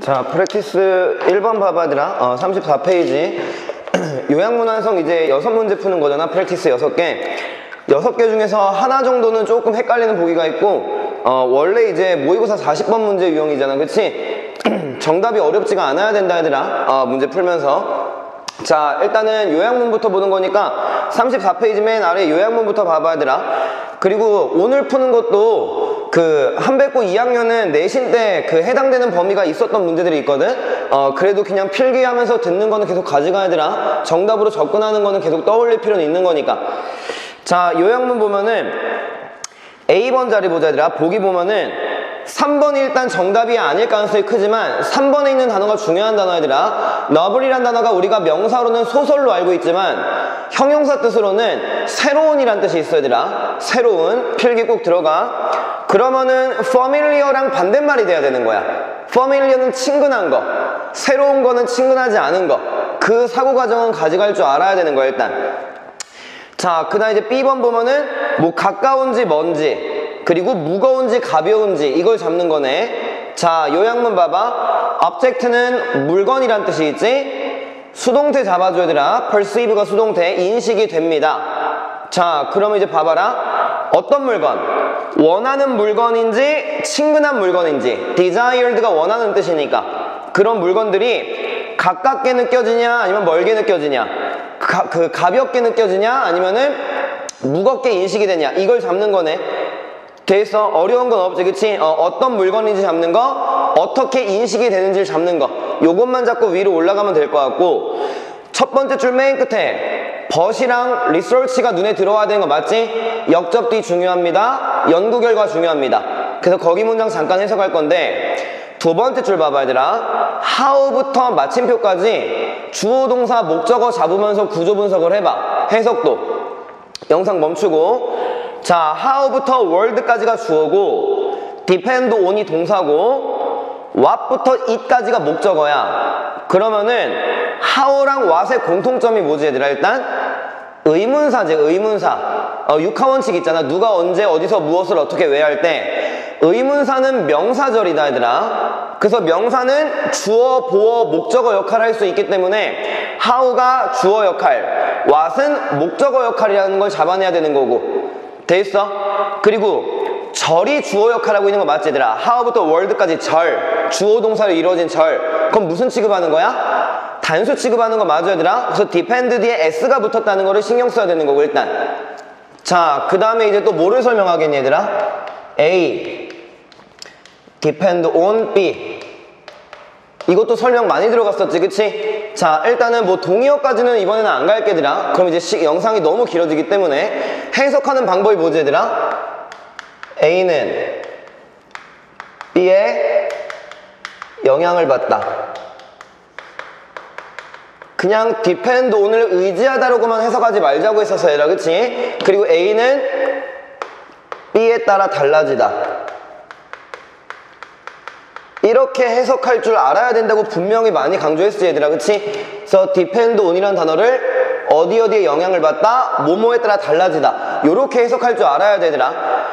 자, practice 1번 봐봐 얘들아. 어, 34페이지. 요약문 완성 이제 6문제 푸는 거잖아. practice 6개. 6개 중에서 하나 정도는 조금 헷갈리는 보기가 있고, 어, 원래 이제 모의고사 40번 문제 유형이잖아. 그치? 정답이 어렵지가 않아야 된다, 얘들아. 어, 문제 풀면서. 자, 일단은 요약문부터 보는 거니까 34페이지 맨 아래 요약문부터 봐봐 얘들아. 그리고 오늘 푸는 것도 그 한백고 2학년은 내신 때 그 해당되는 범위가 있었던 문제들이 있거든. 어, 그래도 그냥 필기하면서 듣는 거는 계속 가져가야 되라. 정답으로 접근하는 거는 계속 떠올릴 필요는 있는 거니까. 자, 요약문 보면은 A번 자리 보자 얘들아. 보기 보면은 3번이 일단 정답이 아닐 가능성이 크지만 3번에 있는 단어가 중요한 단어들아 너블이란 단어가 우리가 명사로는 소설로 알고 있지만 형용사 뜻으로는 새로운이란 뜻이 있어야 되라 새로운 필기 꼭 들어가 그러면은 familiar랑 반대말이 돼야 되는 거야 familiar는 친근한 거 새로운 거는 친근하지 않은 거 그 사고 과정은 가져갈 줄 알아야 되는 거야 일단 자, 그 다음 이제 B번 보면은 뭐 가까운지 먼지 그리고 무거운지 가벼운지 이걸 잡는 거네. 자, 요약문 봐봐. object는 물건이란 뜻이 있지? 수동태 잡아줘야 되라. perceive가 수동태, 인식이 됩니다. 자, 그러면 이제 봐봐라. 어떤 물건? 원하는 물건인지 친근한 물건인지 desired가 원하는 뜻이니까 그런 물건들이 가깝게 느껴지냐 아니면 멀게 느껴지냐 가, 그 가볍게 느껴지냐 아니면은 무겁게 인식이 되냐 이걸 잡는 거네. 돼있어 어려운 건 없지 그치? 어, 떤 물건인지 잡는 거 어떻게 인식이 되는지를 잡는 거. 요것만 잡고 위로 올라가면 될 것 같고 첫 번째 줄 맨 끝에 벗이랑 리서치가 눈에 들어와야 되는 거 맞지? 역접뒤 중요합니다. 연구 결과 중요합니다. 그래서 거기 문장 잠깐 해석할 건데 두 번째 줄 봐봐 얘들아. how부터 마침표까지 주어 동사 목적어 잡으면서 구조 분석을 해봐. 해석도. 영상 멈추고. 자 how부터 word까지가 주어고 depend on이 동사고 what부터 it까지가 목적어야. 그러면은 how랑 what의 공통점이 뭐지 얘들아? 일단 의문사지 의문사. 어, 육하원칙 있잖아. 누가 언제 어디서 무엇을 어떻게 왜 할 때. 의문사는 명사절이다 얘들아. 그래서 명사는 주어 보어 목적어 역할을 할 수 있기 때문에 how가 주어 역할 what은 목적어 역할이라는 걸 잡아내야 되는 거고. 돼 있어? 그리고 절이 주어 역할하고 있는 거 맞지 얘들아 how부터 word까지 절 주어 동사로 이루어진 절 그럼 무슨 취급하는 거야? 단수 취급하는 거 맞아 얘들아? 그래서 depend 뒤에 s가 붙었다는 거를 신경 써야 되는 거고 일단 자 그 다음에 이제 또 뭐를 설명하겠니 얘들아? A depend on B 이것도 설명 많이 들어갔었지 그치? 자 일단은 뭐 동의어까지는 이번에는 안 갈게 얘들아 그럼 이제 시, 영상이 너무 길어지기 때문에 해석하는 방법이 뭐지 얘들아? A는 B에 영향을 받다. 그냥 depend on을 의지하다라고만 해석하지 말자고 했었어 얘들아 그치? 그리고 A는 B에 따라 달라지다. 이렇게 해석할 줄 알아야 된다고 분명히 많이 강조했어 얘들아. 그치? 그래서 depend on이라는 단어를 어디 어디에 영향을 받다 뭐뭐에 따라 달라지다. 이렇게 해석할 줄 알아야 되더라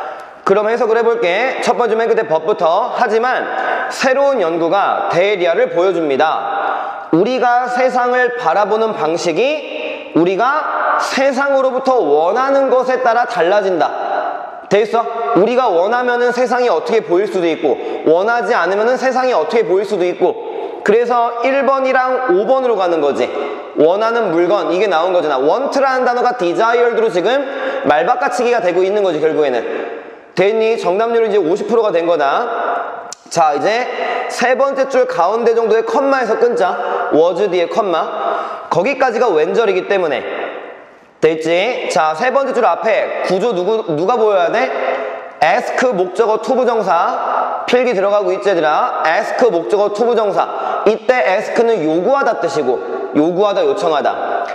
그럼 해석을 해볼게. 첫 번째 맨 끝에 법부터. 하지만 새로운 연구가 대리아를 보여줍니다. 우리가 세상을 바라보는 방식이 우리가 세상으로부터 원하는 것에 따라 달라진다. 돼 있어? 우리가 원하면은 세상이 어떻게 보일 수도 있고 원하지 않으면은 세상이 어떻게 보일 수도 있고. 그래서 1번이랑 5번으로 가는 거지. 원하는 물건 이게 나온 거잖아. want라는 단어가 desired로 지금 말바꿔치기가 되고 있는 거지 결국에는 됐니? 정답률이 이제 50%가 된 거다. 자 이제 세 번째 줄 가운데 정도의 컴마에서 끊자. was 뒤에 컴마. 거기까지가 when절이기 때문에. 됐지? 자, 세 번째 줄 앞에 구조 누구, 누가 보여야 돼? ask 목적어 투부정사. 필기 들어가고 있지 얘들아? ask 목적어 투부정사. 이때 ask는 요구하다 뜻이고 요구하다 요청하다.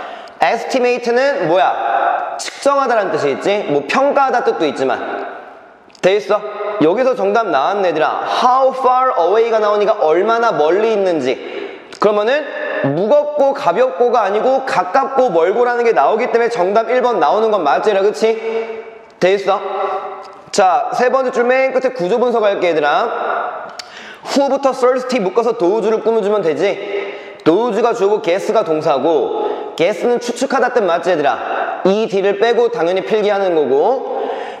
estimate는 뭐야? 측정하다라는 뜻이 있지? 뭐 평가하다 뜻도 있지만 돼 있어? 여기서 정답 나왔네 얘들아 how far away가 나오니까 얼마나 멀리 있는지 그러면은 무겁고 가볍고가 아니고 가깝고 멀고라는 게 나오기 때문에 정답 1번 나오는 건 맞지라 그치? 돼 있어? 자, 세 번째 줄 맨 끝에 구조 분석할게 얘들아 who부터 thirsty 묶어서 도우주를 꾸며주면 되지 도우주가 주어고 guess가 동사고 guess는 추측하다 뜻 맞지 얘들아 이 D를 빼고 당연히 필기하는 거고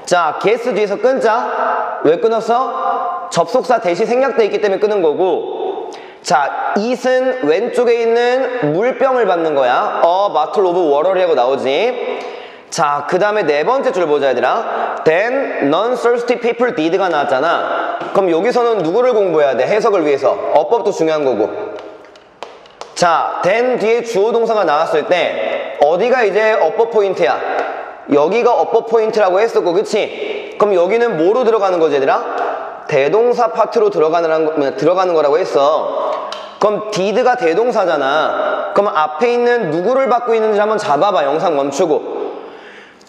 자 guess 뒤에서 끊자 왜 끊었어? 접속사 대시 생략돼 있기 때문에 끊은 거고 자 it은 왼쪽에 있는 물병을 받는 거야 어 bottle of water이라고 나오지 자, 그 다음에 네 번째 줄 보자, 얘들아. Then non-thirsty people did가 나왔잖아. 그럼 여기서는 누구를 공부해야 돼? 해석을 위해서. 어법도 중요한 거고. 자, then 뒤에 주어 동사가 나왔을 때 어디가 이제 어법 포인트야? 여기가 어법 포인트라고 했었고, 그치? 그럼 여기는 뭐로 들어가는 거지, 얘들아? 대동사 파트로 들어가는, 들어가는 거라고 했어. 그럼 did가 대동사잖아. 그럼 앞에 있는 누구를 받고 있는지 한번 잡아봐, 영상 멈추고.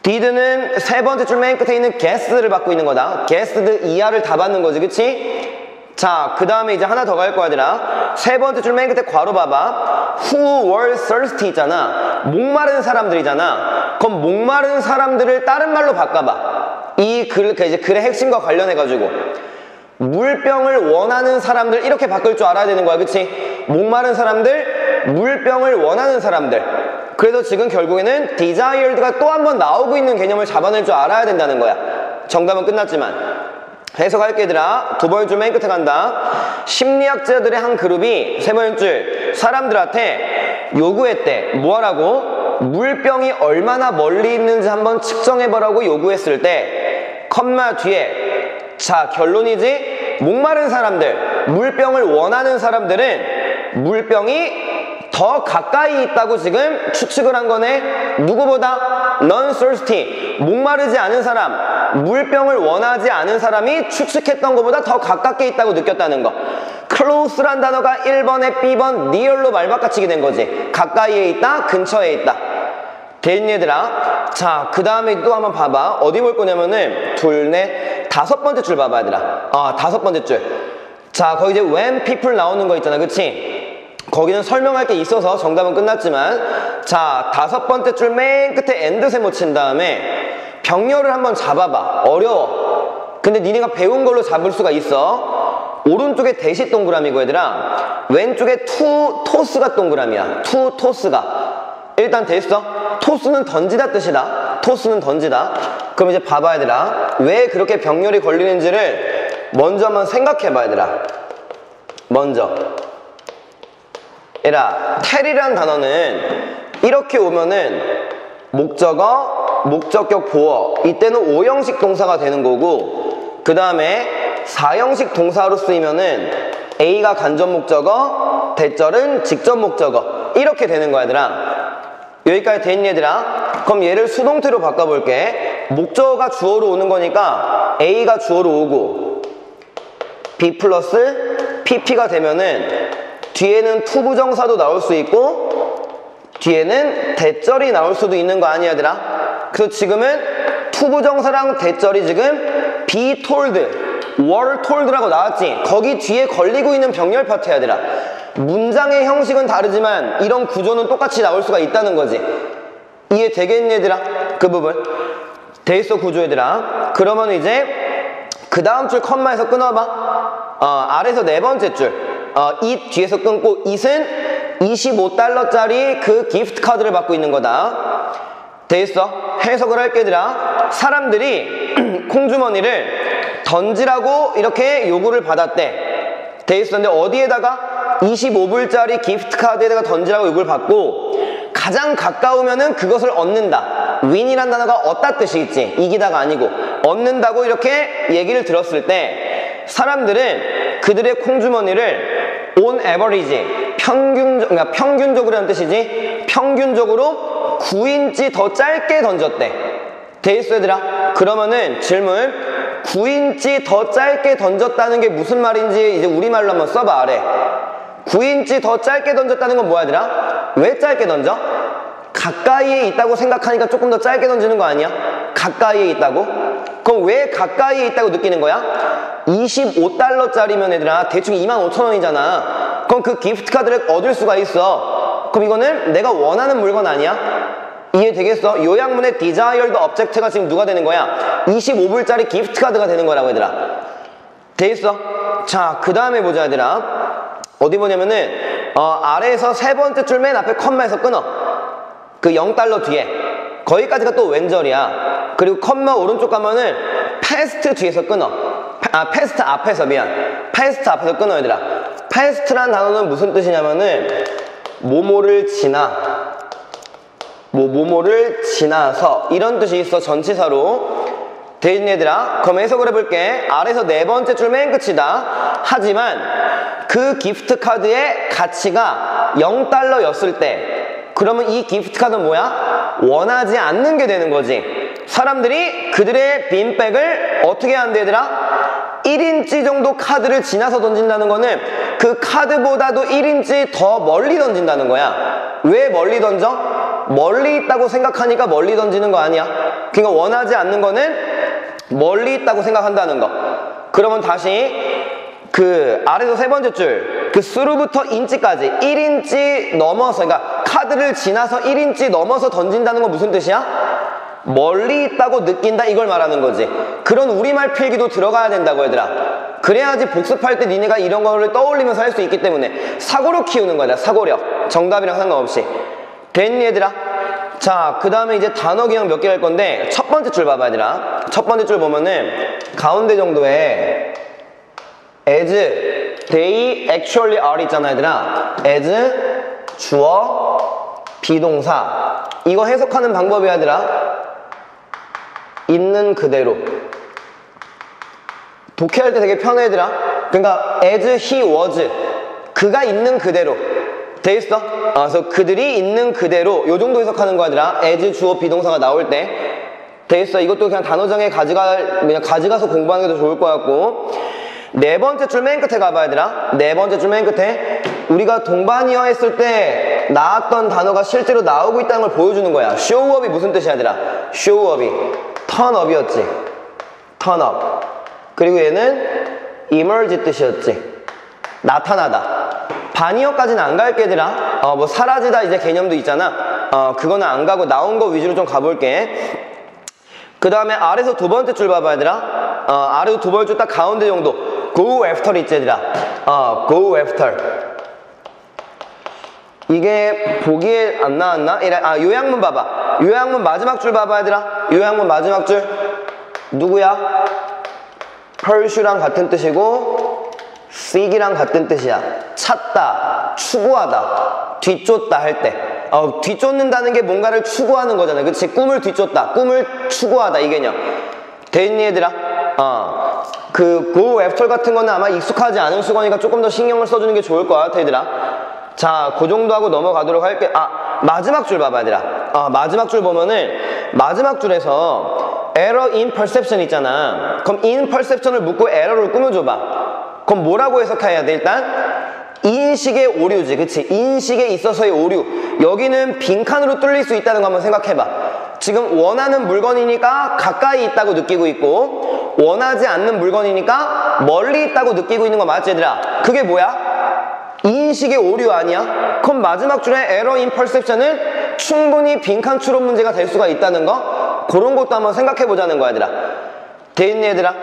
did는 세 번째 줄 맨 끝에 있는 guess를 받고 있는 거다. guessed 이하를 다 받는 거지, 그치? 자, 그 다음에 이제 하나 더 갈 거야, 얘들아. 세 번째 줄 맨 끝에 괄호 봐봐. Who were thirsty 있잖아. 목마른 사람들이잖아. 그럼 목마른 사람들을 다른 말로 바꿔봐. 이 글, 그 이제 글의 핵심과 관련해가지고. 물병을 원하는 사람들 이렇게 바꿀 줄 알아야 되는 거야, 그치? 목마른 사람들, 물병을 원하는 사람들. 그래서 지금 결국에는 desired가 또 한 번 나오고 있는 개념을 잡아낼 줄 알아야 된다는 거야. 정답은 끝났지만. 해석할게 얘들아. 두 번째 줄 맨 끝에 간다. 심리학자들의 한 그룹이 세 번째 줄 사람들한테 요구했대. 뭐하라고? 물병이 얼마나 멀리 있는지 한번 측정해보라고 요구했을 때 컴마 뒤에 자 결론이지 목마른 사람들 물병을 원하는 사람들은 물병이 더 가까이 있다고 지금 추측을 한 거네. 누구보다 non-thirsty, 목마르지 않은 사람, 물병을 원하지 않은 사람이 추측했던 것보다 더 가깝게 있다고 느꼈다는 거. close란 단어가 1번에 B번 near로 말바꿔치게 된 거지. 가까이에 있다, 근처에 있다. 된 얘들아. 자, 그 다음에 또 한번 봐봐. 어디 볼 거냐면은 둘, 넷, 다섯 번째 줄 봐봐, 얘들아. 아, 다섯 번째 줄. 자, 거기 이제 when people 나오는 거 있잖아, 그치? 거기는 설명할 게 있어서 정답은 끝났지만 자 다섯 번째 줄 맨 끝에 and 세모 친 다음에 병렬을 한번 잡아봐. 어려워. 근데 니네가 배운 걸로 잡을 수가 있어. 오른쪽에 대시 동그라미고 얘들아. 왼쪽에 to toss가 동그라미야. to toss가. 일단 됐어. toss는 던지다 뜻이다. toss는 던지다. 그럼 이제 봐봐 얘들아. 왜 그렇게 병렬이 걸리는지를 먼저 한번 생각해 봐 얘들아. 먼저 얘라 텔이라는 단어는 이렇게 오면은 목적어, 목적격 보어 이때는 5형식 동사가 되는 거고 그 다음에 4형식 동사로 쓰이면은 A가 간접 목적어, 대절은 직접 목적어 이렇게 되는 거야 얘들아. 여기까지 된 얘들아. 그럼 얘를 수동태로 바꿔볼게. 목적어가 주어로 오는 거니까 A가 주어로 오고 be 플러스 p.p.가 되면은 뒤에는 투부정사도 나올 수 있고 뒤에는 that절이 나올 수도 있는 거 아니야 얘들아? 그래서 지금은 투부정사랑 that절이 지금 be told, were told라고 나왔지? 거기 뒤에 걸리고 있는 병렬 파트야 얘들아. 문장의 형식은 다르지만 이런 구조는 똑같이 나올 수가 있다는 거지. 이해 되겠니 얘들아? 그 부분. 돼 있어 구조 얘들아. 그러면 이제 그 다음 줄 컴마에서 끊어봐. 어, 아래에서 네 번째 줄 어, 이 뒤에서 끊고 it은 25달러짜리 그 gift card를 받고 있는 거다. 돼 있어. 해석을 할게 얘들아. 사람들이 콩주머니를 던지라고 이렇게 요구를 받았대. 돼 있었는데 어디에다가 25불짜리 gift card에다가 던지라고 요구를 받고 가장 가까우면은 그것을 얻는다. 윈이란 단어가 얻다 뜻이 있지. 이기다가 아니고 얻는다고 이렇게 얘기를 들었을 때 사람들은 그들의 콩주머니를 on average 평균 그러니까 평균적으로 하는 뜻이지 평균적으로 9인치 더 짧게 던졌대 돼 있어 얘들아 그러면은 질문 9인치 더 짧게 던졌다는 게 무슨 말인지 이제 우리말로 한번 써봐 아래 9인치 더 짧게 던졌다는 건 뭐야 얘들아 왜 짧게 던져? 가까이에 있다고 생각하니까 조금 더 짧게 던지는 거 아니야? 가까이에 있다고? 그럼 왜 가까이에 있다고 느끼는 거야? 25달러짜리면 얘들아 대충 25,000원이잖아 그럼 그 gift card를 얻을 수가 있어 그럼 이거는 내가 원하는 물건 아니야? 이해되겠어? 요약문의 desired object가 지금 누가 되는 거야? 25불짜리 gift card가 되는 거라고 얘들아 돼 있어? 자, 그 다음에 보자, 얘들아. 어디 보냐면은, 어, 아래에서 세 번째 줄 맨 앞에 컴마에서 끊어. 그 0달러 뒤에. 거기까지가 또 when절이야. 그리고 컴마 오른쪽 가면은 past 뒤에서 끊어. 아, past 앞에서 미안. past 앞에서 끊어, 얘들아. past란 단어는 무슨 뜻이냐면은, 모모를 지나. 뭐, 모모를 지나서. 이런 뜻이 있어, 전치사로. 돼 있니 얘들아, 그럼 해석을 해볼게. 아래서 네 번째 줄 맨 끝이다. 하지만 그 기프트 카드의 가치가 0달러였을 때, 그러면 이 기프트 카드는 뭐야? 원하지 않는 게 되는 거지. 사람들이 그들의 beanbag을 어떻게 한대 얘들아? 1인치 정도 카드를 지나서 던진다는 거는 그 카드보다도 1인치 더 멀리 던진다는 거야. 왜 멀리 던져? 멀리 있다고 생각하니까 멀리 던지는 거 아니야. 그러니까 원하지 않는 거는 멀리 있다고 생각한다는 거. 그러면 다시 그 아래서 세 번째 줄, 그 수루부터 인치까지 1인치 넘어서, 그러니까 카드를 지나서 1인치 넘어서 던진다는 건 무슨 뜻이야? 멀리 있다고 느낀다 이걸 말하는 거지. 그런 우리말 필기도 들어가야 된다고 얘들아. 그래야지 복습할 때 니네가 이런 거를 떠올리면서 할 수 있기 때문에 사고력 키우는 거야, 사고력. 정답이랑 상관없이. 됐니 얘들아? 자, 그 다음에 이제 단어 기억 몇 개 할 건데, 첫 번째 줄 봐봐, 얘들아. 첫 번째 줄 보면은, 가운데 정도에, as, they actually are 있잖아, 얘들아. as, 주어, 비동사. 이거 해석하는 방법이 얘들아. 있는 그대로. 독해할 때 되게 편해, 얘들아. 그러니까, as he was. 그가 있는 그대로. 돼 있어? 아, 그래서 그들이 있는 그대로 요 정도 해석하는 거 아니라 as 주어 비동사가 나올 때 돼 있어. 이것도 그냥 단어장에 가져가 그냥 가져가서 공부하는 게 더 좋을 것 같고 네 번째 줄 맨 끝에 가봐야 되나? 네 번째 줄 맨 끝에 우리가 동반이어 했을 때 나왔던 단어가 실제로 나오고 있다는 걸 보여주는 거야. 쇼업이 무슨 뜻이야, 얘들아? 쇼업이 턴업이었지. 턴업. 그리고 얘는 emerge 뜻이었지. 나타나다. 반이어까지는 안 갈게 얘들아 어, 뭐 사라지다 이제 개념도 있잖아 어, 그거는 안 가고 나온 거 위주로 좀 가볼게 그 다음에 아래서 두 번째 줄 봐봐 얘들아 어, 아래서 두 번째 줄 딱 가운데 정도 go after 있지 얘들아 어, go after 이게 보기에 안 나왔나? 아 요양문 봐봐 요양문 마지막 줄 봐봐 얘들아 요양문 마지막 줄 누구야? 펄슈랑 같은 뜻이고 seek이랑 같은 뜻이야. 찾다, 추구하다, 뒤쫓다 할 때. 어, 뒤쫓는다는 게 뭔가를 추구하는 거잖아. 그치? 꿈을 뒤쫓다, 꿈을 추구하다 이 개념. 됐니 얘들아? 어. 그 go after 같은 거는 아마 익숙하지 않은 수건이니까 조금 더 신경을 써주는 게 좋을 것 같아 얘들아. 자, 그 정도 하고 넘어가도록 할게. 아, 마지막 줄 봐봐 얘들아. 어, 마지막 줄 보면은 마지막 줄에서 error in perception 있잖아. 그럼 in perception을 묻고 error를 꾸며줘 봐. 그럼 뭐라고 해석해야 돼 일단? 인식의 오류지 그치 인식에 있어서의 오류 여기는 빈칸으로 뚫릴 수 있다는 거 한번 생각해봐 지금 원하는 물건이니까 가까이 있다고 느끼고 있고 원하지 않는 물건이니까 멀리 있다고 느끼고 있는 거 맞지 얘들아 그게 뭐야? 인식의 오류 아니야? 그럼 마지막 줄에 error in perception은 충분히 빈칸 추론 문제가 될 수가 있다는 거? 그런 것도 한번 생각해 보자는 거야 얘들아. 돼 있니 얘들아?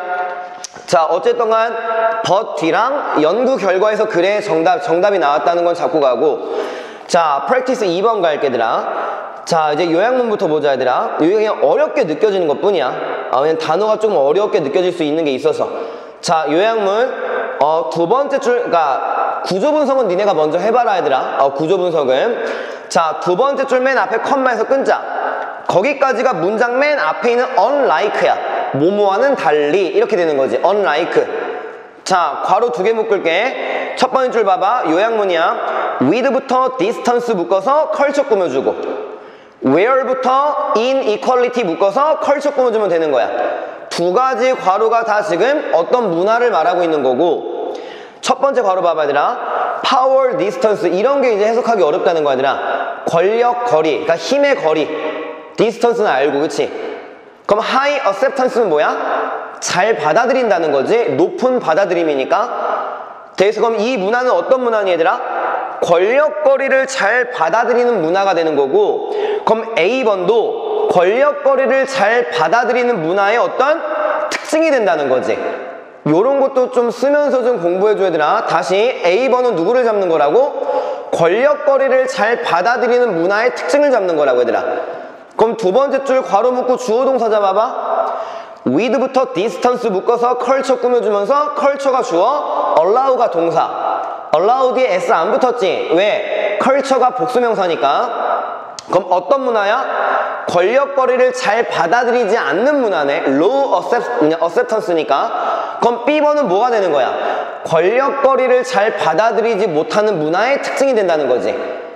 자 어쨌든 간 but 랑 연구 결과에서 그래 정답, 정답이 나왔다는 건 잡고 가고. 자 practice 2번 갈게 얘들아. 자 이제 요약문부터 보자 얘들아. 이게 그냥 어렵게 느껴지는 것 뿐이야. 아, 그냥 단어가 좀 어렵게 느껴질 수 있는 게 있어서. 자 요약문. 어, 두 번째 줄 그러니까 구조 분석은 니네가 먼저 해봐라 얘들아. 어, 구조 분석은. 자 두 번째 줄 맨 앞에 컴마에서 끊자. 거기까지가 문장 맨 앞에 있는 unlike야. 뭐뭐와는 달리 이렇게 되는 거지. unlike. 자 괄호 두 개 묶을게. 첫 번째 줄 봐봐. 요약문이야. with부터 distance 묶어서 컬처 꾸며주고 where부터 inequality 묶어서 컬처 꾸며주면 되는 거야. 두 가지 괄호가 다 지금 어떤 문화를 말하고 있는 거고 첫 번째 괄호 봐봐 얘들아 power distance 이런 게 이제 해석하기 어렵다는 거야 얘들아 권력 거리 그러니까 힘의 거리 distance는 알고 그치 그럼 high acceptance는 뭐야? 잘 받아들인다는 거지. 높은 받아들임이니까. 그래서 그럼 이 문화는 어떤 문화니 얘들아? 권력거리를 잘 받아들이는 문화가 되는 거고 그럼 A번도 권력거리를 잘 받아들이는 문화의 어떤 특징이 된다는 거지. 요런 것도 좀 쓰면서 좀 공부해줘야 되나? 다시 A번은 누구를 잡는 거라고? 권력거리를 잘 받아들이는 문화의 특징을 잡는 거라고 얘들아. 그럼 두 번째 줄 괄호 묶고 주어 동사 잡아봐. with부터 distance 묶어서 컬처 꾸며주면서 컬처가 주어, allow가 동사. allow 뒤에 s 안 붙었지? 왜? 컬처가 복수명사니까. 그럼 어떤 문화야? 권력거리를 잘 받아들이지 않는 문화네. low acceptance니까. 그럼 B번은 뭐가 되는 거야? 권력거리를 잘 받아들이지 못하는 문화의 특징이 된다는 거지.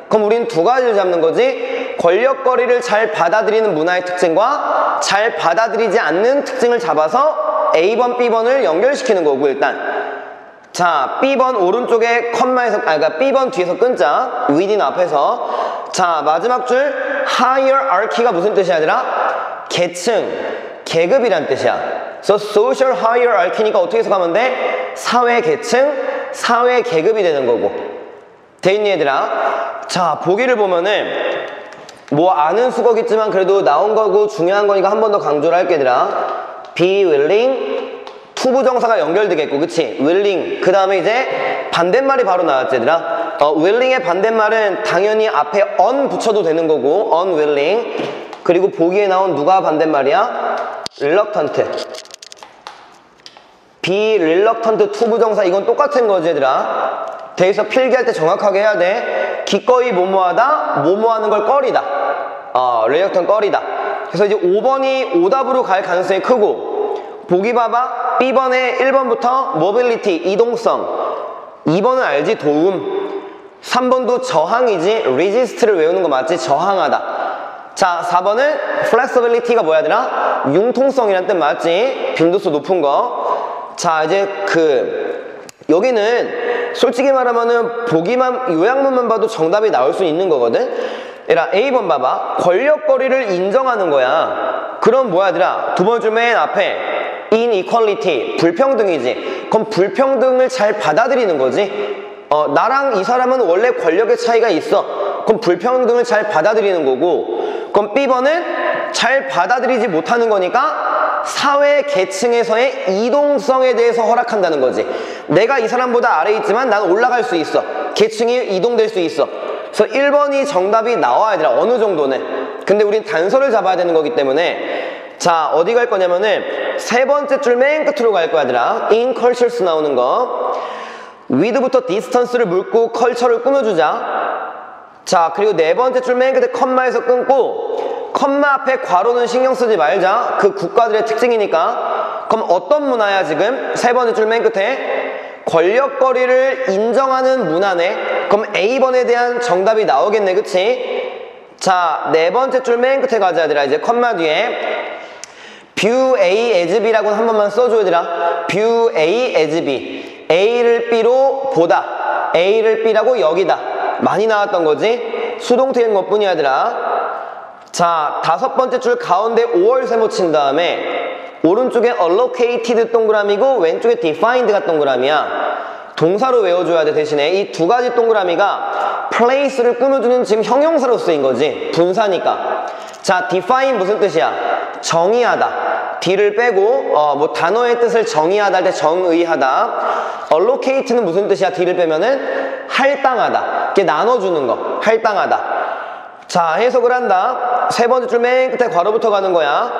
그럼 우린 두 가지를 잡는 거지. 권력거리를 잘 받아들이는 문화의 특징과 잘 받아들이지 않는 특징을 잡아서 A번, B번을 연결시키는 거고 일단. 자, B번 오른쪽에 컴마에서, 아, 그러니까 B번 뒤에서 끊자. within 앞에서. 자, 마지막 줄 hierarchy가 무슨 뜻이야, 얘들아? 계층, 계급이란 뜻이야. 그래서 social hierarchy니까 어떻게 해석하면 돼? 사회 계층, 사회 계급이 되는 거고. 돼 있니, 얘들아? 자, 보기를 보면은 뭐 아는 수거겠지만 그래도 나온 거고 중요한 거니까 한 번 더 강조를 할게 얘들아. be willing 투부정사가 연결되겠고 그치? willing 그 다음에 이제 반대말이 바로 나왔지 얘들아? 어, willing의 반대말은 당연히 앞에 on 붙여도 되는 거고 unwilling 그리고 보기에 나온 누가 반대말이야? reluctant be reluctant to부정사 이건 똑같은 거지 얘들아. 대에서 필기할 때 정확하게 해야 돼. 기꺼이 뭐뭐하다 뭐뭐하는 걸 꺼리다. 어, reluctant 꺼리다. 그래서 이제 5번이 오답으로 갈 가능성이 크고 보기 봐봐 B번에 1번부터 mobility, 이동성 2번은 알지? 도움 3번도 저항이지? resist를 외우는 거 맞지? 저항하다 자 4번은 flexibility가 뭐야 되나? 융통성이란 뜻 맞지? 빈도수 높은 거자 이제 그 여기는 솔직히 말하면은 보기만 요약문만 봐도 정답이 나올 수 있는 거거든 얘라 A번 봐봐 권력거리를 인정하는 거야 그럼 뭐야 얘들아 두 번째 맨 앞에 inequality 불평등이지. 그럼 불평등을 잘 받아들이는 거지? 어, 나랑 이 사람은 원래 권력의 차이가 있어. 그럼 불평등을 잘 받아들이는 거고. 그럼 B번은 잘 받아들이지 못하는 거니까 사회 계층에서의 이동성에 대해서 허락한다는 거지. 내가 이 사람보다 아래에 있지만 난 올라갈 수 있어. 계층이 이동될 수 있어. 그래서 1번이 정답이 나와야 되라 어느 정도는. 근데 우린 단서를 잡아야 되는 거기 때문에 자 어디 갈 거냐면은 세 번째 줄 맨 끝으로 갈 거야 얘들아. In cultures 나오는 거. With부터 distance를 물고 culture를 꾸며주자. 자 그리고 네 번째 줄 맨 끝에 컴마에서 끊고 컴마 앞에 괄호는 신경 쓰지 말자. 그 국가들의 특징이니까. 그럼 어떤 문화야 지금? 세 번째 줄 맨 끝에 권력거리를 인정하는 문화네. 그럼 A번에 대한 정답이 나오겠네 그치? 자 네 번째 줄 맨 끝에 가자 얘들아. 이제 컴마 뒤에 view A as B라고는 한 번만 써줘야 되나? view A as B. A를 B로 보다. A를 B라고 여기다. 많이 나왔던 거지? 수동태인 것 뿐이야, 들아. 자, 다섯 번째 줄 가운데 5월 세모 친 다음에 오른쪽에 allocated 동그라미고 왼쪽에 defined가 동그라미야. 동사로 외워줘야 돼 대신에 이 두 가지 동그라미가 place를 꾸며주는 지금 형용사로 쓰인 거지 분사니까 자 define 무슨 뜻이야 정의하다. D를 빼고 어, 뭐 단어의 뜻을 정의하다 할 때 정의하다. allocate는 무슨 뜻이야? D를 빼면은 할당하다. 이렇게 나눠주는 거. 할당하다. 자 해석을 한다. 세 번째 줄 맨 끝에 괄호부터 가는 거야.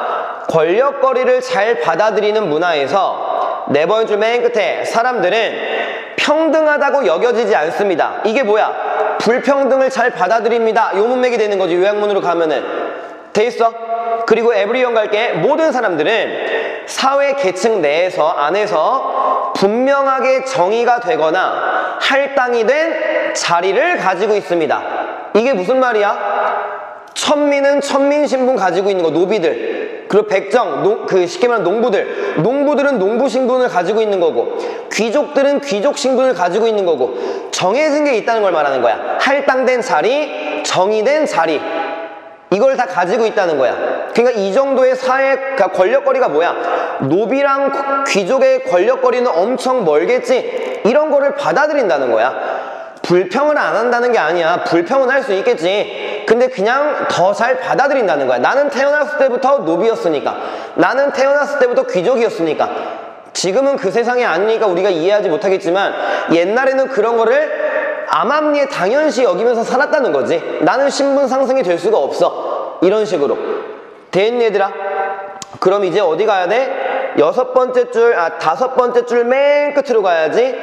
권력거리를 잘 받아들이는 문화에서 네 번째 줄 맨 끝에 사람들은 평등하다고 여겨지지 않습니다. 이게 뭐야? 불평등을 잘 받아들입니다. 요 문맥이 되는 거지. 요약문으로 가면은. 돼 있어? 그리고 에브리온 갈게 모든 사람들은 사회 계층 내에서 안에서 분명하게 정의가 되거나 할당이 된 자리를 가지고 있습니다. 이게 무슨 말이야? 천민은 천민 신분 가지고 있는 거 노비들 그리고 백정 노, 그 쉽게 말하면 농부들 농부들은 농부 신분을 가지고 있는 거고 귀족들은 귀족 신분을 가지고 있는 거고 정해진 게 있다는 걸 말하는 거야 할당된 자리 정의된 자리 이걸 다 가지고 있다는 거야. 그러니까 이 정도의 사회 그러니까 권력거리가 뭐야? 노비랑 귀족의 권력거리는 엄청 멀겠지. 이런 거를 받아들인다는 거야. 불평을 안 한다는 게 아니야. 불평은 할 수 있겠지. 근데 그냥 더 잘 받아들인다는 거야. 나는 태어났을 때부터 노비였으니까. 나는 태어났을 때부터 귀족이었으니까. 지금은 그 세상이 아니니까 우리가 이해하지 못하겠지만 옛날에는 그런 거를 암암리에 당연시 여기면서 살았다는 거지. 나는 신분 상승이 될 수가 없어. 이런 식으로. 됐니 얘들아? 그럼 이제 어디 가야 돼? 여섯 번째 줄, 아, 다섯 번째 줄 맨 끝으로 가야지.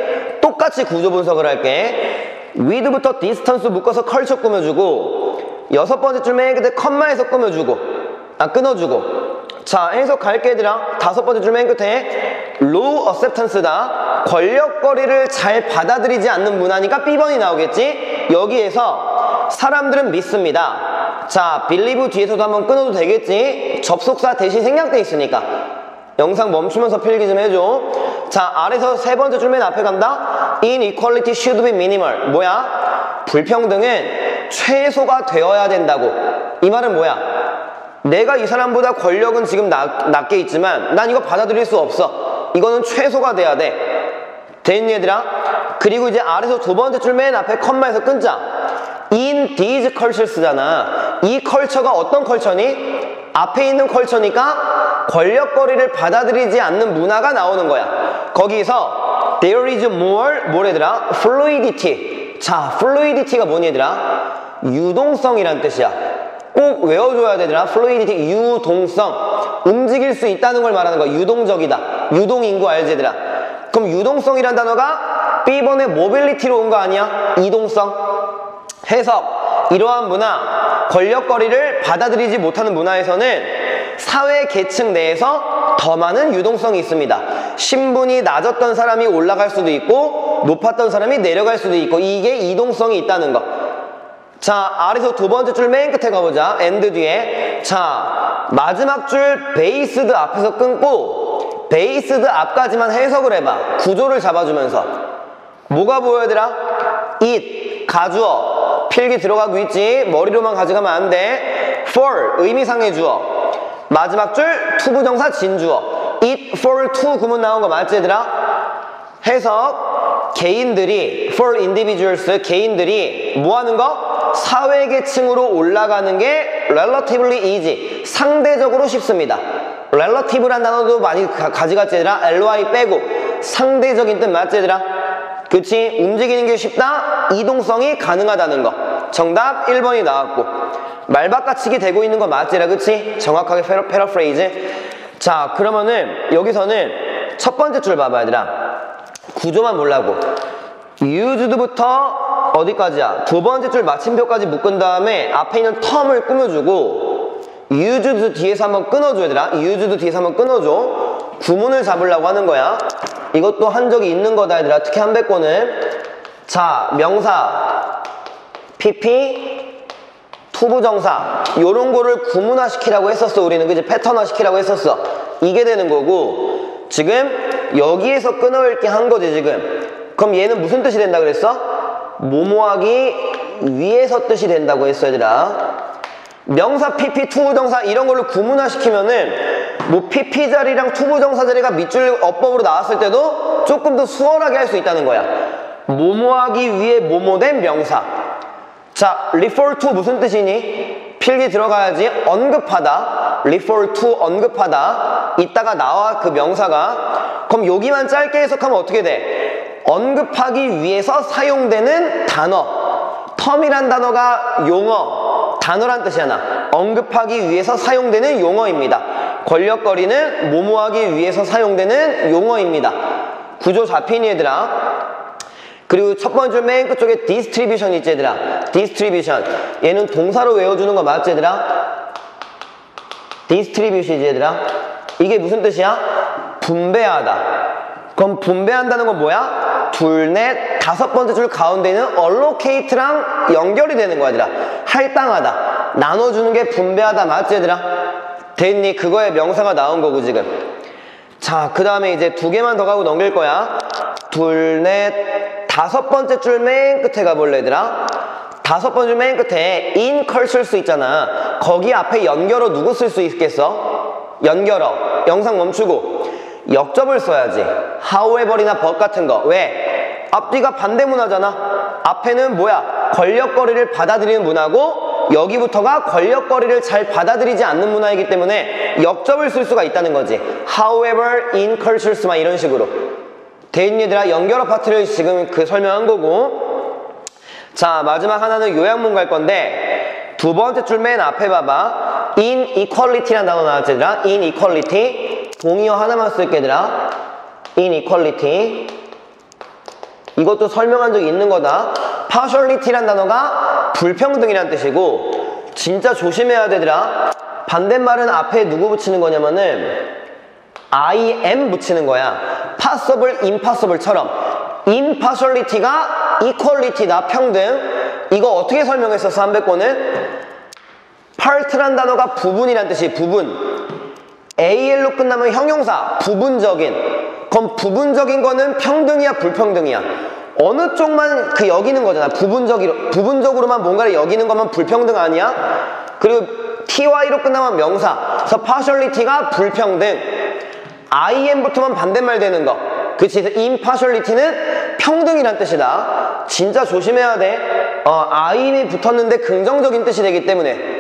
똑같이 구조 분석을 할게. with부터 distance 묶어서 culture 꾸며주고, 여섯 번째 줄 맨 끝에 컴마에서 꾸며주고, 아, 끊어주고. 자, 해석 갈게 얘들아. 다섯 번째 줄 맨 끝에 low acceptance다. 권력거리를 잘 받아들이지 않는 문화니까 B번이 나오겠지? 여기에서 사람들은 믿습니다. 자, believe 뒤에서도 한번 끊어도 되겠지? 접속사 that이 생략돼 있으니까. 영상 멈추면서 필기 좀 해줘. 자, 아래서 세 번째 줄 맨 앞에 간다. Inequality should be minimal. 뭐야? 불평등은 최소가 되어야 된다고. 이 말은 뭐야? 내가 이 사람보다 권력은 지금 낮, 낮게 있지만 난 이거 받아들일 수 없어. 이거는 최소가 돼야 돼. 됐니 얘들아? 그리고 이제 아래서 두 번째 줄 맨 앞에 컴마에서 끊자. In these cultures잖아. 이 컬처가 어떤 컬처니? 앞에 있는 컬처니까 권력거리를 받아들이지 않는 문화가 나오는 거야. 거기서 there is more 뭐래더라? fluidity. 자, fluidity가 뭐니 얘들아? 유동성이란 뜻이야. 꼭 외워줘야 되더라. fluidity, 유동성. 움직일 수 있다는 걸 말하는 거야. 유동적이다. 유동인구 알지 얘들아? 그럼 유동성이란 단어가 B번의 모빌리티로 온 거 아니야? 이동성. 해석. 이러한 문화, 권력거리를 받아들이지 못하는 문화에서는 사회 계층 내에서 더 많은 유동성이 있습니다. 신분이 낮았던 사람이 올라갈 수도 있고 높았던 사람이 내려갈 수도 있고 이게 이동성이 있다는 거. 자, 아래서 두 번째 줄 맨 끝에 가보자. and 뒤에. 자, 마지막 줄 based 앞에서 끊고 based 앞까지만 해석을 해봐. 구조를 잡아주면서. 뭐가 보여야 되라? it, 가주어. 필기 들어가고 있지. 머리로만 가져가면 안 돼. for, 의미상의 주어. 마지막 줄 to부정사 진주어. it, for, to 구문 나온 거 맞지 얘들아? 해석. 개인들이, for individuals, 개인들이 뭐 하는 거? 사회계층으로 올라가는 게 relatively easy, 상대적으로 쉽습니다. relative란 단어도 많이 가, 가져갔지 얘들아? ly 빼고 상대적인 뜻 맞지 얘들아? 그치? 움직이는 게 쉽다? 이동성이 가능하다는 거. 정답 1번이 나왔고 말바꿔치기 되고 있는 거 맞지 얘들아? 그치? 정확하게 para, paraphrase 자 그러면은 여기서는 첫 번째 줄 봐봐 얘들아 구조만 볼라고 used부터 어디까지야? 두 번째 줄 마침표까지 묶은 다음에 앞에 있는 term을 꾸며주고 used 뒤에서 한번 끊어줘 얘들아 used 뒤에서 한번 끊어줘. 구문을 잡으려고 하는 거야. 이것도 한 적이 있는 거다 얘들아. 특히 한백권은 자 명사. pp. to부정사. 요런 거를 구문화 시키라고 했었어 우리는. 그지? 패턴화 시키라고 했었어. 이게 되는 거고 지금 여기에서 끊어읽게 한 거지 지금. 그럼 얘는 무슨 뜻이 된다 그랬어? 모모하기 위해서 뜻이 된다고 했어 얘들아 명사 PP to부정사 이런 걸로 구문화 시키면은 뭐 PP 자리랑 to부정사 자리가 밑줄 어법으로 나왔을 때도 조금 더 수월하게 할 수 있다는 거야. 모모하기 위해 모모된 명사. 자 refer to 무슨 뜻이니? 필기 들어가야지. 언급하다. refer to 언급하다. 이따가 나와 그 명사가. 그럼 여기만 짧게 해석하면 어떻게 돼? 언급하기 위해서 사용되는 단어. term이란 단어가 용어 단어란 뜻이잖아 언급하기 위해서 사용되는 용어입니다. 권력거리는 모모하기 위해서 사용되는 용어입니다. 구조 잡히니 얘들아. 그리고 첫 번째 맨 끝쪽에 distribution 있지 얘들아. distribution 얘는 동사로 외워주는 거 맞지 얘들아? distribution이지 얘들아. 이게 무슨 뜻이야? 분배하다. 그럼 분배한다는 건 뭐야? 둘, 넷, 다섯 번째 줄 가운데 있는 allocate랑 연결이 되는 거야, 얘들아. 할당하다. 나눠주는 게 분배하다, 맞지, 얘들아? 됐니? 그거에 명사가 나온 거고, 지금. 자, 그 다음에 이제 두 개만 더 가고 넘길 거야. 둘, 넷, 다섯 번째 줄 맨 끝에 가볼래, 얘들아? 다섯 번째 줄 맨 끝에 in 컬 쓸 수 있잖아. 거기 앞에 연결어 누구 쓸 수 있겠어? 연결어. 영상 멈추고. 역접을 써야지. however이나 but 같은 거. 왜? 앞뒤가 반대 문화잖아. 앞에는 뭐야? 권력거리를 받아들이는 문화고 여기부터가 권력거리를 잘 받아들이지 않는 문화이기 때문에 역접을 쓸 수가 있다는 거지. however, in cultures 막 이런 식으로. 돼 있는 얘들아 연결어 파트를 지금 그 설명한 거고. 자 마지막 하나는 요약문 갈 건데 두 번째 줄 맨 앞에 봐봐. inequality라는 단어 나왔지 얘들아? inequality. 동의어 하나만 쓸게 얘들아. inequality 이것도 설명한 적이 있는 거다 partiality라는 단어가 불평등이라는 뜻이고 진짜 조심해야 되더라 반대말은 앞에 누구 붙이는 거냐면은 I am 붙이는 거야. possible, impossible처럼 impartiality가 equality다, 평등. 이거 어떻게 설명했었어, 300번은? part란 단어가 부분이란 뜻이 부분. AL로 끝나면 형용사, 부분적인. 그럼 부분적인 거는 평등이야, 불평등이야? 어느 쪽만 그 여기는 거잖아. 부분적으로, 부분적으로만 뭔가를 여기는 거면 불평등 아니야? 그리고 TY로 끝나면 명사. 그래서 partiality가 불평등. IM 붙으면 반대말 되는 거. 그치? impartiality는 평등이란 뜻이다. 진짜 조심해야 돼. 어, IM이 붙었는데 긍정적인 뜻이 되기 때문에.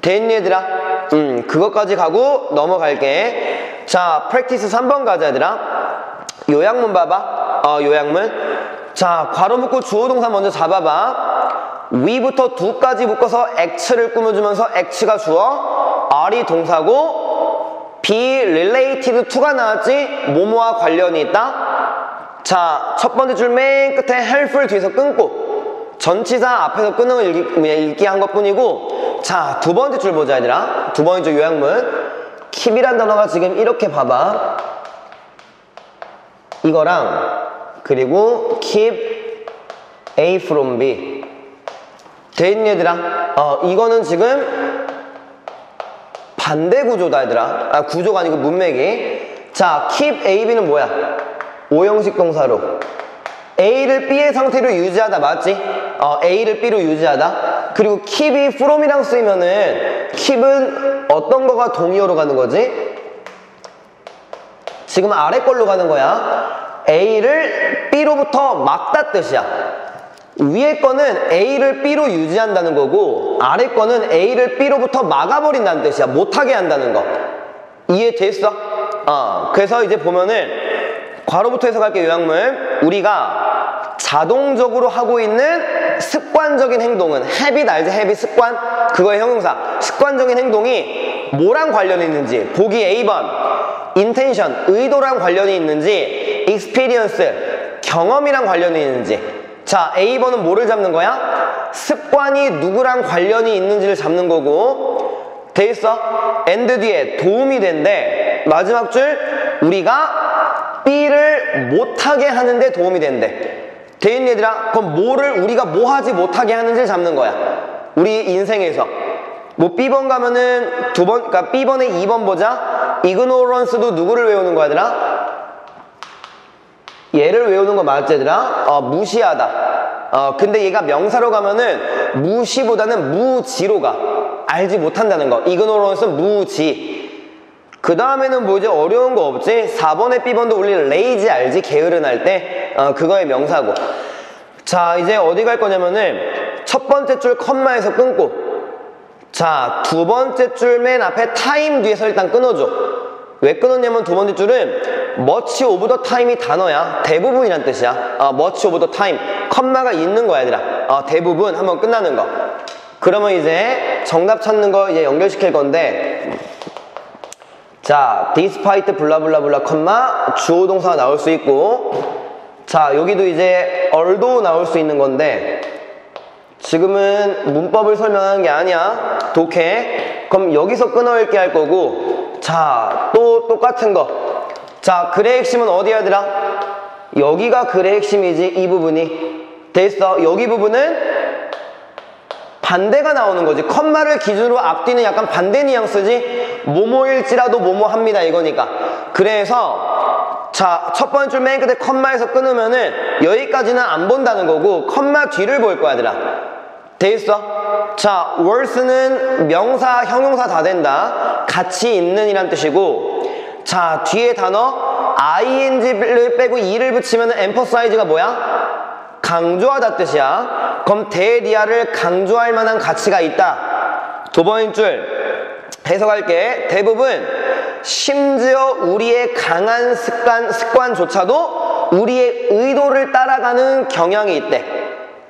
됐니 얘들아? 음, 그것까지 가고 넘어갈게. 자, 프랙티스 3번 가자 얘들아. 요약문 봐봐. 어, 요약문. 자, 괄호 묶고 주어 동사 먼저 잡아봐. 위부터 두까지 묶어서 X를 꾸며주면서 X가 주어, R이 동사고, be related to가 나왔지? 뭐뭐와 관련이 있다? 자, 첫 번째 줄 맨 끝에 helpful 뒤에서 끊고 전치사 앞에서 끊는 걸 읽기, 읽기 한 것뿐이고 자, 두 번째 줄 보자 얘들아. 두 번째 줄 요약문 keep이란 단어가 지금 이렇게 봐봐. 이거랑 그리고 keep A from B 돼 있는 얘들아. 어, 이거는 지금 반대 구조다 얘들아 아 구조가 아니고 문맥이 자 keep A, B는 뭐야 오형식 동사로 A를 B의 상태로 유지하다 맞지? 어, A를 B로 유지하다? 그리고 keep이 from이랑 쓰이면은 keep은 어떤 거가 동의어로 가는 거지? 지금 아래 걸로 가는 거야. A를 B로부터 막다 뜻이야. 위에 거는 A를 B로 유지한다는 거고 아래 거는 A를 B로부터 막아버린다는 뜻이야. 못하게 한다는 거. 이해됐어? 어, 그래서 이제 보면은 괄호부터 해석할게 요약물 우리가 자동적으로 하고 있는 습관적인 행동은 habit 알지? habit 습관? 그거의 형용사. 습관적인 행동이 뭐랑 관련이 있는지 보기 A번. intention 의도랑 관련이 있는지 experience 경험이랑 관련이 있는지. 자, A번은 뭐를 잡는 거야? 습관이 누구랑 관련이 있는지를 잡는 거고. 됐어? and 뒤에 도움이 된대. 마지막 줄 우리가 B를 못하게 하는데 도움이 된대 돼 있는 얘들아 그럼 뭐를 우리가 뭐 하지 못하게 하는지를 잡는 거야 우리 인생에서 뭐 B번 가면은 두 번 그러니까 B번에 2번 보자 ignorance도 누구를 외우는 거야 얘들아? 얘를 외우는 거 맞지 얘들아? 어, 무시하다. 어, 근데 얘가 명사로 가면은 무시보다는 무지로 가. 알지 못한다는 거. 이그노런스는 무지. 그 다음에는 뭐지? 어려운 거 없지? 4번에 B번도 우리 lazy 알지? 게으른 할 때. 어, 그거의 명사고. 자, 이제 어디 갈 거냐면은 첫 번째 줄 컴마에서 끊고 자, 두 번째 줄 맨 앞에 time 뒤에서 일단 끊어줘. 왜 끊었냐면 두 번째 줄은 much of the time이 단어야. 대부분이란 뜻이야. 어, much of the time. 컴마가 있는 거야, 얘들아. 어, 대부분 한번 끝나는 거. 그러면 이제 정답 찾는 거 이제 연결시킬 건데 자, despite 블라블라블라 컴마 주어 동사가 나올 수 있고 자, 여기도 이제 얼도 나올 수 있는 건데 지금은 문법을 설명하는 게 아니야. 독해. 그럼 여기서 끊어 읽게 할 거고 자, 또 똑같은 거. 자, 글의 핵심은 어디야, 얘들아? 여기가 글의 핵심이지, 이 부분이. 됐어. 여기 부분은 반대가 나오는 거지. 컴마를 기준으로 앞뒤는 약간 반대 뉘앙스지. 뭐뭐일지라도 뭐뭐합니다, 이거니까. 그래서 자, 첫 번째 줄 맨 끝에 컴마에서 끊으면은 여기까지는 안 본다는 거고 컴마 뒤를 볼 거야, 얘들아. 돼 있어? 자, worse는 명사, 형용사 다 된다. 같이 있는 이란 뜻이고 자, 뒤에 단어 ing를 빼고 e를 붙이면 emphasize가 뭐야? 강조하다 뜻이야. 그럼 대리아를 강조할 만한 가치가 있다. 두 번째 줄 해석할게. 대부분 심지어 우리의 강한 습관, 습관조차도 우리의 의도를 따라가는 경향이 있대.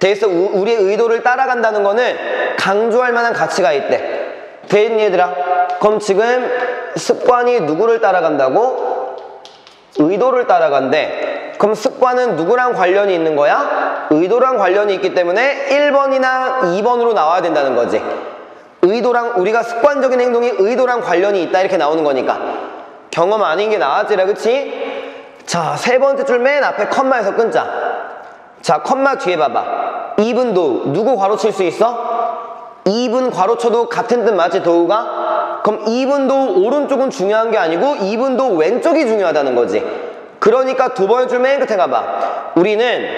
대해서 우리의 의도를 따라간다는 거는 강조할 만한 가치가 있대. 대인 얘들아, 그럼 지금 습관이 누구를 따라간다고? 의도를 따라간대. 그럼 습관은 누구랑 관련이 있는 거야? 의도랑 관련이 있기 때문에 1번이나 2번으로 나와야 된다는 거지. 의도랑 우리가 습관적인 행동이 의도랑 관련이 있다 이렇게 나오는 거니까 경험 아닌 게 나왔지라 그치? 자 세 번째 줄 맨 앞에 컴마에서 끊자 자 컴마 뒤에 봐봐 이분도 누구 괄호 칠 수 있어? 이분 괄호 쳐도 같은 뜻 맞지 도우가? 그럼 이분도 오른쪽은 중요한 게 아니고 이분도 왼쪽이 중요하다는 거지 그러니까 두 번째 줄 맨 끝에 가봐 우리는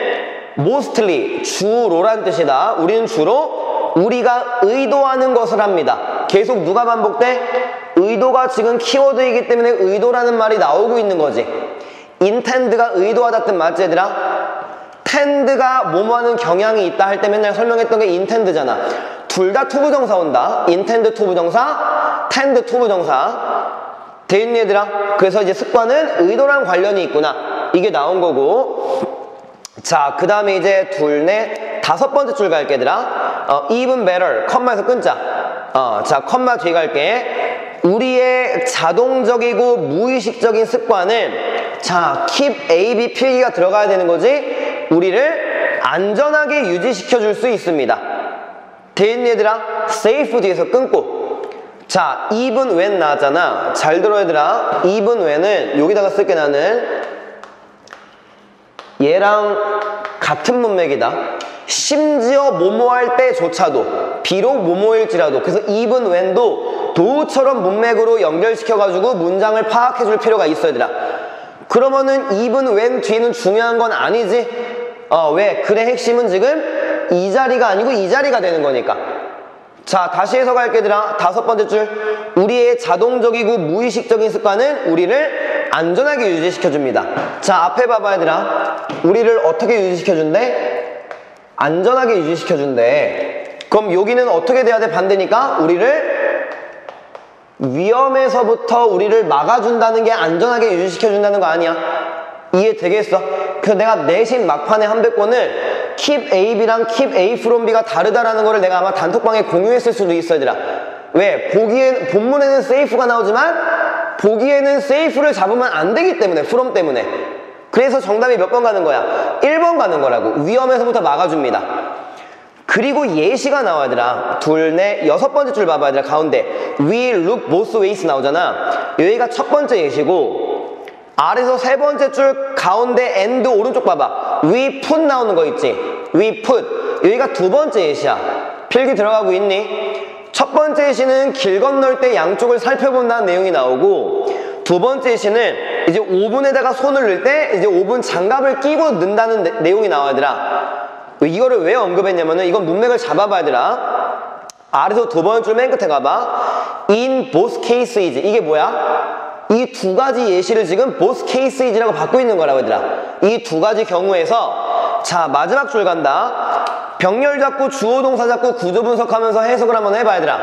mostly 주로란 뜻이다 우리는 주로 우리가 의도하는 것을 합니다. 계속 누가 반복돼? 의도가 지금 키워드이기 때문에 의도라는 말이 나오고 있는 거지. intend가 의도하다 뜻 맞지 얘들아? tend가 뭐뭐하는 경향이 있다 할 때 맨날 설명했던 게 intend잖아. 둘 다 to부정사 온다. intend to부정사, tend to부정사. 돼 있니 얘들아? 그래서 이제 습관은 의도랑 관련이 있구나. 이게 나온 거고. 자, 그 다음에 이제 둘, 넷, 다섯 번째 줄 갈게, 얘들아. 어, even better, 컴마에서 끊자. 어, 자, 컴마 뒤에 갈게. 우리의 자동적이고 무의식적인 습관은 자, keep A, B 필기가 들어가야 되는 거지. 우리를 안전하게 유지시켜 줄 수 있습니다. 대인 얘들아, safe 뒤에서 끊고. 자, even when 나왔잖아. 잘 들어 얘들아. even when은 여기다가 쓸게 나는 얘랑 같은 문맥이다. 심지어 모모 할 때조차도 비록 모모일지라도 그래서 even when도 도처럼 문맥으로 연결시켜가지고 문장을 파악해 줄 필요가 있어야 되라 그러면은 even when 뒤는 중요한 건 아니지 어 왜? 글의 핵심은 지금 이 자리가 아니고 이 자리가 되는 거니까 자 다시 해석할 게 얘들아 다섯 번째 줄 우리의 자동적이고 무의식적인 습관은 우리를 안전하게 유지시켜 줍니다 자 앞에 봐봐 얘들아 우리를 어떻게 유지시켜 준대? 안전하게 유지시켜준대. 그럼 여기는 어떻게 돼야 돼? 반대니까 우리를 위험에서부터 우리를 막아준다는 게 안전하게 유지시켜준다는 거 아니야? 이해 되겠어? 그래서 내가 내신 막판에 한백권을 keep A, B랑 keep A from B가 다르다라는 거를 내가 아마 단톡방에 공유했을 수도 있어 얘들아 왜? 본문에는 safe가 나오지만 보기에는 safe를 잡으면 안 되기 때문에 from 때문에 그래서 정답이 몇 번 가는 거야? 1번 가는 거라고. 위험에서부터 막아줍니다. 그리고 예시가 나와야 되라 둘, 넷, 여섯 번째 줄 봐봐야 되라 가운데. We look both ways 나오잖아. 여기가 첫 번째 예시고, 아래서 세 번째 줄 가운데 and 오른쪽 봐봐. We put 나오는 거 있지? We put. 여기가 두 번째 예시야. 필기 들어가고 있니? 첫 번째 예시는 길 건널 때 양쪽을 살펴본다는 내용이 나오고, 두 번째 시는 이제 오븐에다가 손을 넣을 때 이제 오븐 장갑을 끼고 넣는다는 내, 내용이 나와야 되라 이거를 왜 언급했냐면은 이건 문맥을 잡아봐야 되라 아래서 두 번째 맨 끝에 가봐 in both cases 이게 뭐야? 이 두 가지 예시를 지금 both cases라고 받고 있는 거라고 얘들아 이 두 가지 경우에서 자 마지막 줄 간다 병렬 잡고 주어 동사 잡고 구조 분석하면서 해석을 한번 해봐야 되라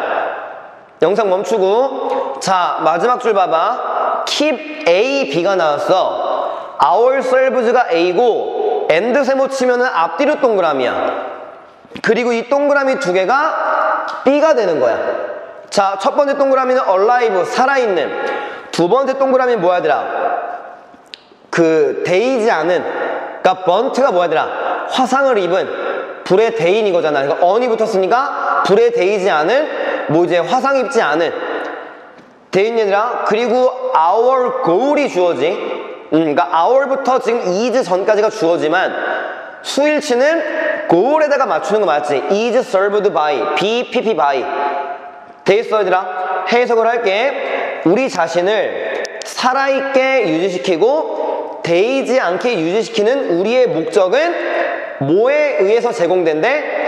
영상 멈추고 자 마지막 줄 봐봐 keep A, B가 나왔어. ourselves가 A고 and 세모 치면은 앞뒤로 동그라미야. 그리고 이 동그라미 두 개가 B가 되는 거야. 자, 첫 번째 동그라미는 alive, 살아있는. 두 번째 동그라미는 뭐야더라? 그 데이지 않은. 그러니까 burnt가 뭐야더라? 화상을 입은 불에 데인 이거잖아. 그러니까 un이 붙었으니까 불에 데이지 않은 뭐 이제 화상 입지 않은 대인년이랑 그리고 our goal이 주어지 음, 그러니까 our부터 지금 is 전까지가 주어지만 수일치는 goal에다가 맞추는 거 맞지? is served by, be, pp by 돼 있어 얘들아 해석을 할게 우리 자신을 살아있게 유지시키고 데이지 않게 유지시키는 우리의 목적은 뭐에 의해서 제공된대?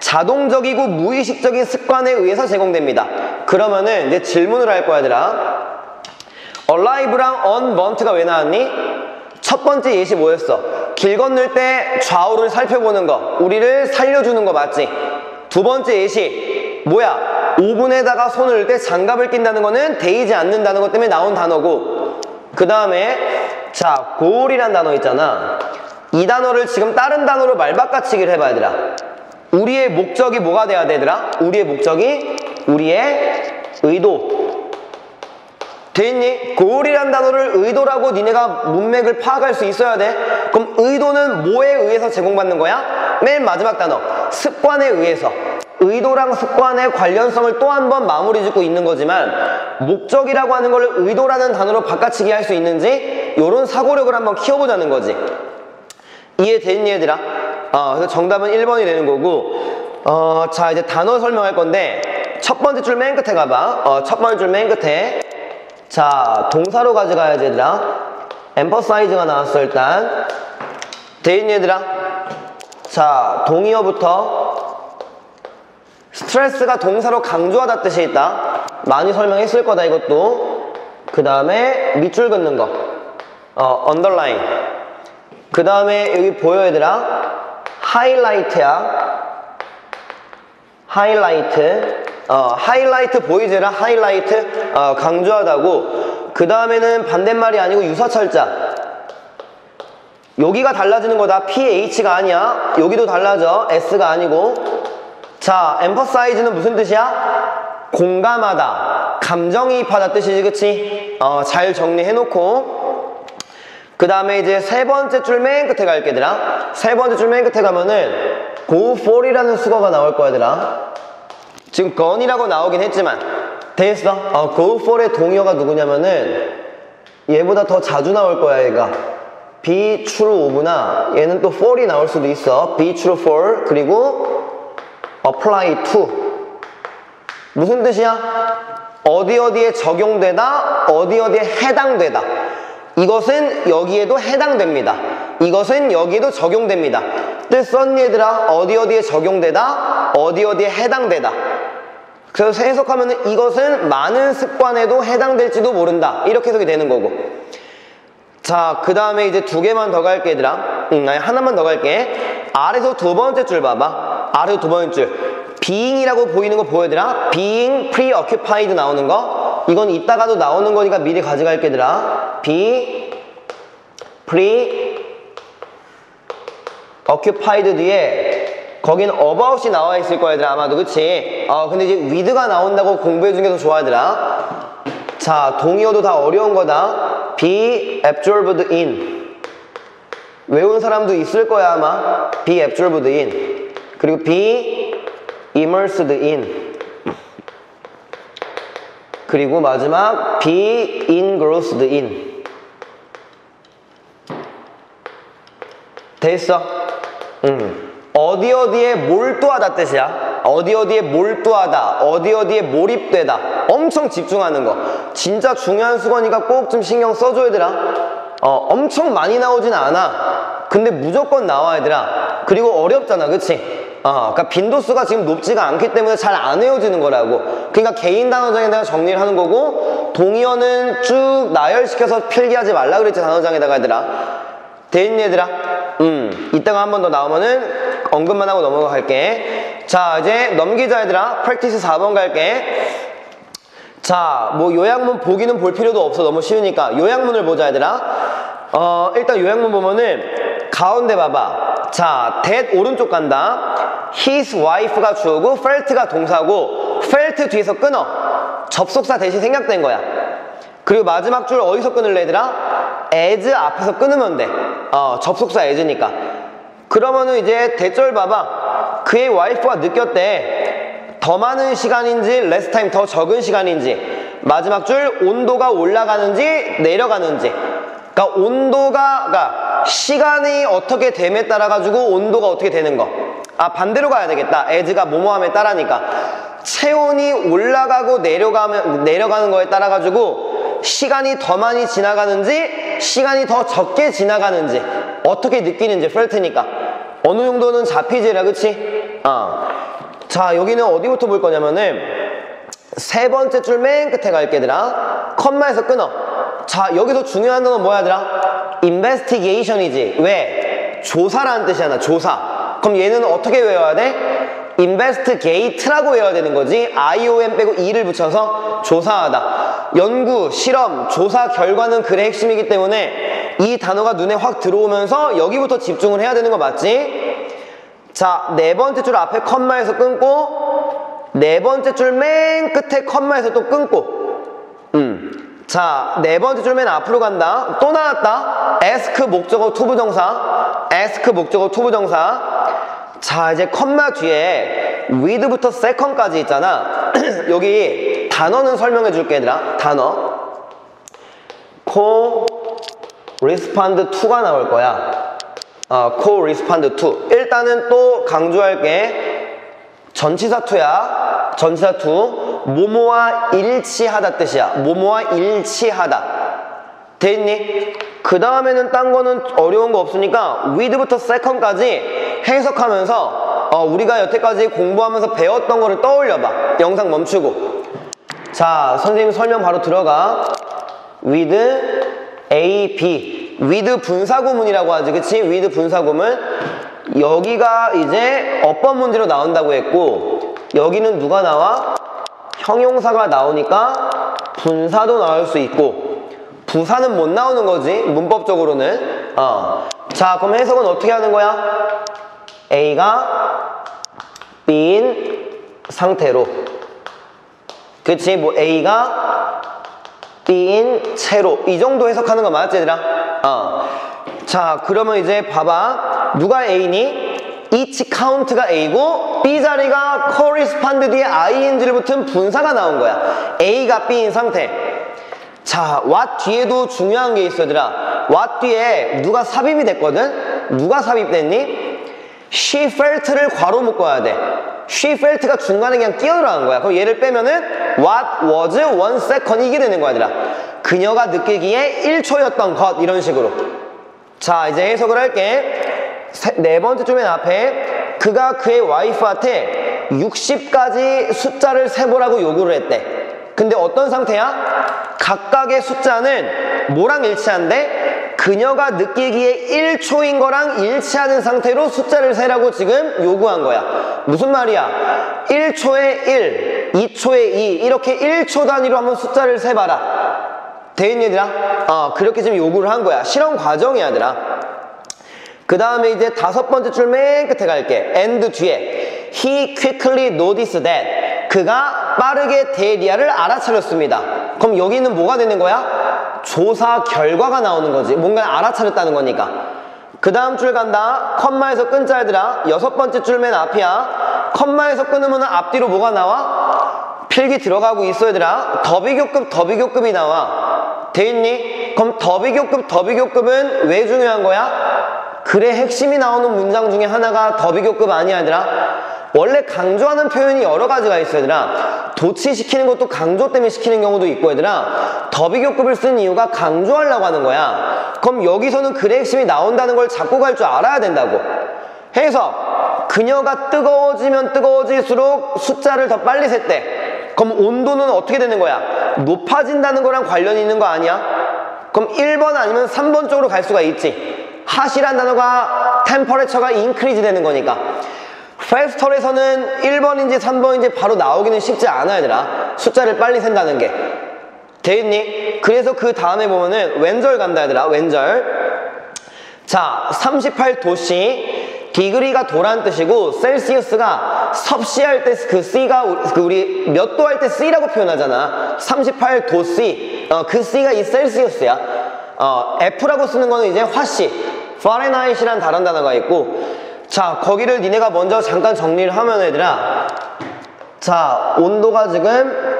자동적이고 무의식적인 습관에 의해서 제공됩니다. 그러면은 이제 질문을 할 거야, 얘들아. alive랑 unburnt가 왜 나왔니? 첫 번째 예시 뭐였어? 길 건널 때 좌우를 살펴보는 거, 우리를 살려주는 거 맞지? 두 번째 예시 뭐야? 오븐에다가 손을 때 장갑을 낀다는 거는 데이지 않는다는 것 때문에 나온 단어고 그 다음에 자 고울이란 단어 있잖아 이 단어를 지금 다른 단어로 말바꿔치기를 해봐 얘들아 우리의 목적이 뭐가 돼야 되더라? 우리의 목적이 우리의 의도 돼있니? 고울이란 단어를 의도라고 니네가 문맥을 파악할 수 있어야 돼 그럼 의도는 뭐에 의해서 제공받는 거야? 맨 마지막 단어 습관에 의해서 의도랑 습관의 관련성을 또 한 번 마무리 짓고 있는 거지만 목적이라고 하는 걸 의도라는 단어로 바꿔치기 할 수 있는지 이런 사고력을 한번 키워보자는 거지. 이해됐니 얘들아? 어, 그래서 정답은 1번이 되는 거고 어, 자 이제 단어 설명할 건데 첫 번째 줄 맨 끝에 가봐. 어, 첫 번째 줄 맨 끝에. 자 동사로 가져가야지 얘들아. emphasize가 나왔어 일단. 됐니 얘들아? 자 동의어부터 stress가 동사로 강조하다 뜻이 있다. 많이 설명했을 거다 이것도. 그 다음에 밑줄 긋는 거. 어, underline. 그 다음에 여기 보여 얘들아? highlight야. highlight. 어, 하이라이트 보이즈라 하이라이트 어, 강조하다고. 그 다음에는 반대말이 아니고 유사철자. 여기가 달라지는 거다. PH가 아니야. 여기도 달라져. S가 아니고. 자, emphasize는 무슨 뜻이야? 공감하다, 감정이입하다 뜻이지, 그치? 어, 잘 정리해놓고. 그 다음에 이제 세 번째 줄 맨 끝에 갈게, 얘들아. 세 번째 줄 맨 끝에 가면은 go for이라는 수거가 나올 거야, 얘들아. 지금 gone이라고 나오긴 했지만, 됐어? 어, go for의 동의어가 누구냐면은 얘보다 더 자주 나올 거야, 얘가. be true of나 얘는 또 for이 나올 수도 있어. be true for, 그리고 apply to 무슨 뜻이야? 어디 어디에 적용되다 어디 어디에 해당되다 이것은 여기에도 해당됩니다 이것은 여기에도 적용됩니다 뜻 썼니 얘들아 어디 어디에 적용되다 어디 어디에 해당되다 그래서 해석하면 이것은 많은 습관에도 해당될지도 모른다 이렇게 해석이 되는 거고 자, 그 다음에 이제 두 개만 더 갈게, 얘들아. 응, 아니, 하나만 더 갈게. 아래서 두 번째 줄 봐봐. 아래서 두 번째 줄. being이라고 보이는 거 보여드라? being preoccupied 나오는 거. 이건 이따가도 나오는 거니까 미리 가져갈게, 얘들아. be preoccupied 뒤에 거긴 about이 나와 있을 거야, 얘들아. 아마도, 그치? 어, 근데 이제 with가 나온다고 공부해 준 게 더 좋아, 얘들아. 자, 동의어도 다 어려운 거다. be absorbed in. 외운 사람도 있을 거야, 아마. be absorbed in. 그리고 be immersed in. 그리고 마지막 be engrossed in. 됐어. 음. 어디 어디에 몰두하다 뜻이야. 어디 어디에 몰두하다, 어디 어디에 몰입되다. 엄청 집중하는 거. 진짜 중요한 수건이니까 꼭 좀 신경 써줘 얘들아. 어, 엄청 많이 나오진 않아. 근데 무조건 나와 얘들아. 그리고 어렵잖아, 그치? 어, 그러니까 빈도수가 지금 높지가 않기 때문에 잘안 외워지는 거라고. 그러니까 개인 단어장에 내가 정리를 하는 거고 동의어는 쭉 나열시켜서 필기하지 말라 그랬지 단어장에다가 얘들아. 됐니 얘들아? 음, 이따가 한 번 더 나오면은 언급만 하고 넘어갈게. 자, 이제 넘기자 얘들아. 프랙티스 4번 갈게. 자, 뭐 요약문 보기는 볼 필요도 없어. 너무 쉬우니까. 요약문을 보자 얘들아. 어, 일단 요약문 보면은 가운데 봐봐. 자, that 오른쪽 간다. his wife가 주어고 felt가 동사고 felt 뒤에서 끊어. 접속사 대신 생략된 거야. 그리고 마지막 줄 어디서 끊을래 얘들아? as 앞에서 끊으면 돼. 어, 접속사 as니까. 그러면은 이제 대절 봐봐. 그의 와이프가 느꼈대. 더 많은 시간인지 less time 더 적은 시간인지 마지막 줄 온도가 올라가는지 내려가는지 그러니까 온도가 그러니까 시간이 어떻게 됨에 따라 가지고 온도가 어떻게 되는 거. 아 반대로 가야 되겠다. as가 뭐뭐함에 따라니까 체온이 올라가고 내려가면 내려가는 거에 따라 가지고 시간이 더 많이 지나가는지 시간이 더 적게 지나가는지 어떻게 느끼는지 felt니까 어느 정도는 잡히지라 그치? 어. 자 여기는 어디부터 볼 거냐면은 세 번째 줄 맨 끝에 갈게 얘들아 컴마에서 끊어 자 여기서 중요한 단어 뭐야 얘들아? investigation이지 왜? 조사라는 뜻이잖아 조사 그럼 얘는 어떻게 외워야 돼? investigate라고 외워야 되는 거지 IOM 빼고 E를 붙여서 조사하다 연구, 실험, 조사 결과는 글의 핵심이기 때문에 이 단어가 눈에 확 들어오면서 여기부터 집중을 해야 되는 거 맞지? 자, 네 번째 줄 앞에 컴마에서 끊고 네 번째 줄 맨 끝에 컴마에서 또 끊고 음. 자, 네 번째 줄 맨 앞으로 간다. 또 나왔다. ask 목적어 to부정사. ask 목적어 to부정사. 자, 이제 컴마 뒤에 with부터 second까지 있잖아. 여기 단어는 설명해 줄게, 얘들아. 단어. correspond to가 나올 거야. 어, correspond. 일단은 또 강조할 게. 전치사 to야. 전치사 to. 뭐뭐와 일치하다 뜻이야. 뭐뭐와 일치하다. 됐니? 그 다음에는 딴 거는 어려운 거 없으니까 with부터 second까지 해석하면서 어, 우리가 여태까지 공부하면서 배웠던 거를 떠올려봐. 영상 멈추고. 자, 선생님 설명 바로 들어가. with A, B. with 분사구문이라고 하지, 그치? with 분사구문. 여기가 이제 어법 문제로 나온다고 했고, 여기는 누가 나와? 형용사가 나오니까 분사도 나올 수 있고, 부사는 못 나오는 거지, 문법적으로는. 어. 자, 그럼 해석은 어떻게 하는 거야? A가 B인 상태로. 그치? 뭐 A가 B인 채로. 이 정도 해석하는 거 맞지, 얘들아? 어. 자, 그러면 이제 봐봐. 누가 A니? Each count가 A고 B 자리가 correspond 뒤에 ing를 붙은 분사가 나온 거야. A가 B인 상태. 자, what 뒤에도 중요한 게 있어, 얘들아. what 뒤에 누가 삽입이 됐거든? 누가 삽입됐니? she felt를 괄호 묶어야 돼. she felt가 중간에 그냥 끼어 들어간 거야. 그럼 얘를 빼면은 what was one second 이게 되는 거야, 얘들아. 그녀가 느끼기에 1초였던 것 이런 식으로. 자, 이제 해석을 할게. 세, 네 번째 줄맨 앞에 그가 그의 와이프한테 60까지 숫자를 세보라고 요구를 했대. 근데 어떤 상태야? 각각의 숫자는 뭐랑 일치한데? 그녀가 느끼기에 1초인 거랑 일치하는 상태로 숫자를 세라고 지금 요구한 거야. 무슨 말이야? 1초에 1, 2초에 2 이렇게 1초 단위로 한번 숫자를 세봐라. 대인 얘들아? 어, 그렇게 지금 요구를 한 거야. 실험 과정이야, 얘들아. 그 다음에 이제 다섯 번째 줄 맨 끝에 갈게. and 뒤에 he quickly noticed that 그가 빠르게 대리아를 알아차렸습니다. 그럼 여기는 뭐가 되는 거야? 조사 결과가 나오는 거지. 뭔가 알아차렸다는 거니까. 그 다음 줄 간다. 컴마에서 끊자 얘들아. 여섯 번째 줄 맨 앞이야. 컴마에서 끊으면 앞뒤로 뭐가 나와? 필기 들어가고 있어 얘들아. 더비교급 더비교급이 나와. 돼 있니? 그럼 더비교급 더비교급은 왜 중요한 거야? 글의 핵심이 나오는 문장 중에 하나가 더비교급 아니야 얘들아 원래 강조하는 표현이 여러 가지가 있어 얘들아 도치시키는 것도 강조 때문에 시키는 경우도 있고 얘들아 더비교급을 쓴 이유가 강조하려고 하는 거야. 그럼 여기서는 글의 핵심이 나온다는 걸 잡고 갈 줄 알아야 된다고. 해서 그녀가 뜨거워지면 뜨거워질수록 숫자를 더 빨리 셌대. 그럼 온도는 어떻게 되는 거야? 높아진다는 거랑 관련이 있는 거 아니야? 그럼 1번 아니면 3번 쪽으로 갈 수가 있지 핫이란 단어가 템퍼레처가 인크리즈 되는 거니까. 페스털에서는 1번인지 3번인지 바로 나오기는 쉽지 않아 얘들아. 숫자를 빨리 센다는 게. 돼있니? 그래서 그 다음에 보면은 왼절 간다 얘들아. 왼절. 자 38도씨. 디그리가 도란 뜻이고 셀시우스가 섭씨할 때 그 C가 그 우리 몇 도 할 때 C라고 표현하잖아. 38도 C 어, 그 C가 이 셀시우스야. 어, F라고 쓰는 거는 이제 화씨 파레나잇이란 다른 단어가 있고 자 거기를 니네가 먼저 잠깐 정리를 하면 얘들아 자 온도가 지금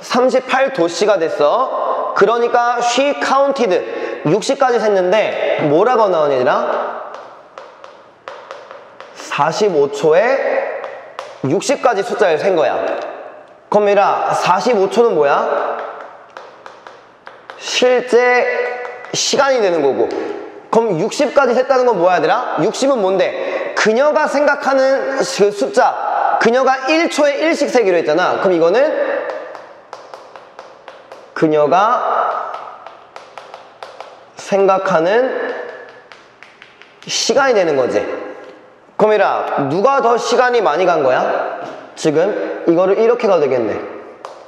38도씨가 됐어. 그러니까 she counted. 60까지 셌는데 뭐라고 나오니 얘들아? 45초에 60까지 숫자를 센 거야. 그럼 얘들아 45초는 뭐야? 실제 시간이 되는 거고 그럼 60까지 셌다는 건 뭐야 얘들아? 60은 뭔데? 그녀가 생각하는 그 숫자 그녀가 1초에 1씩 세기로 했잖아 그럼 이거는 그녀가 생각하는 시간이 되는 거지 그럼 얘들아 누가 더 시간이 많이 간 거야? 지금 이거를 이렇게 가도 되겠네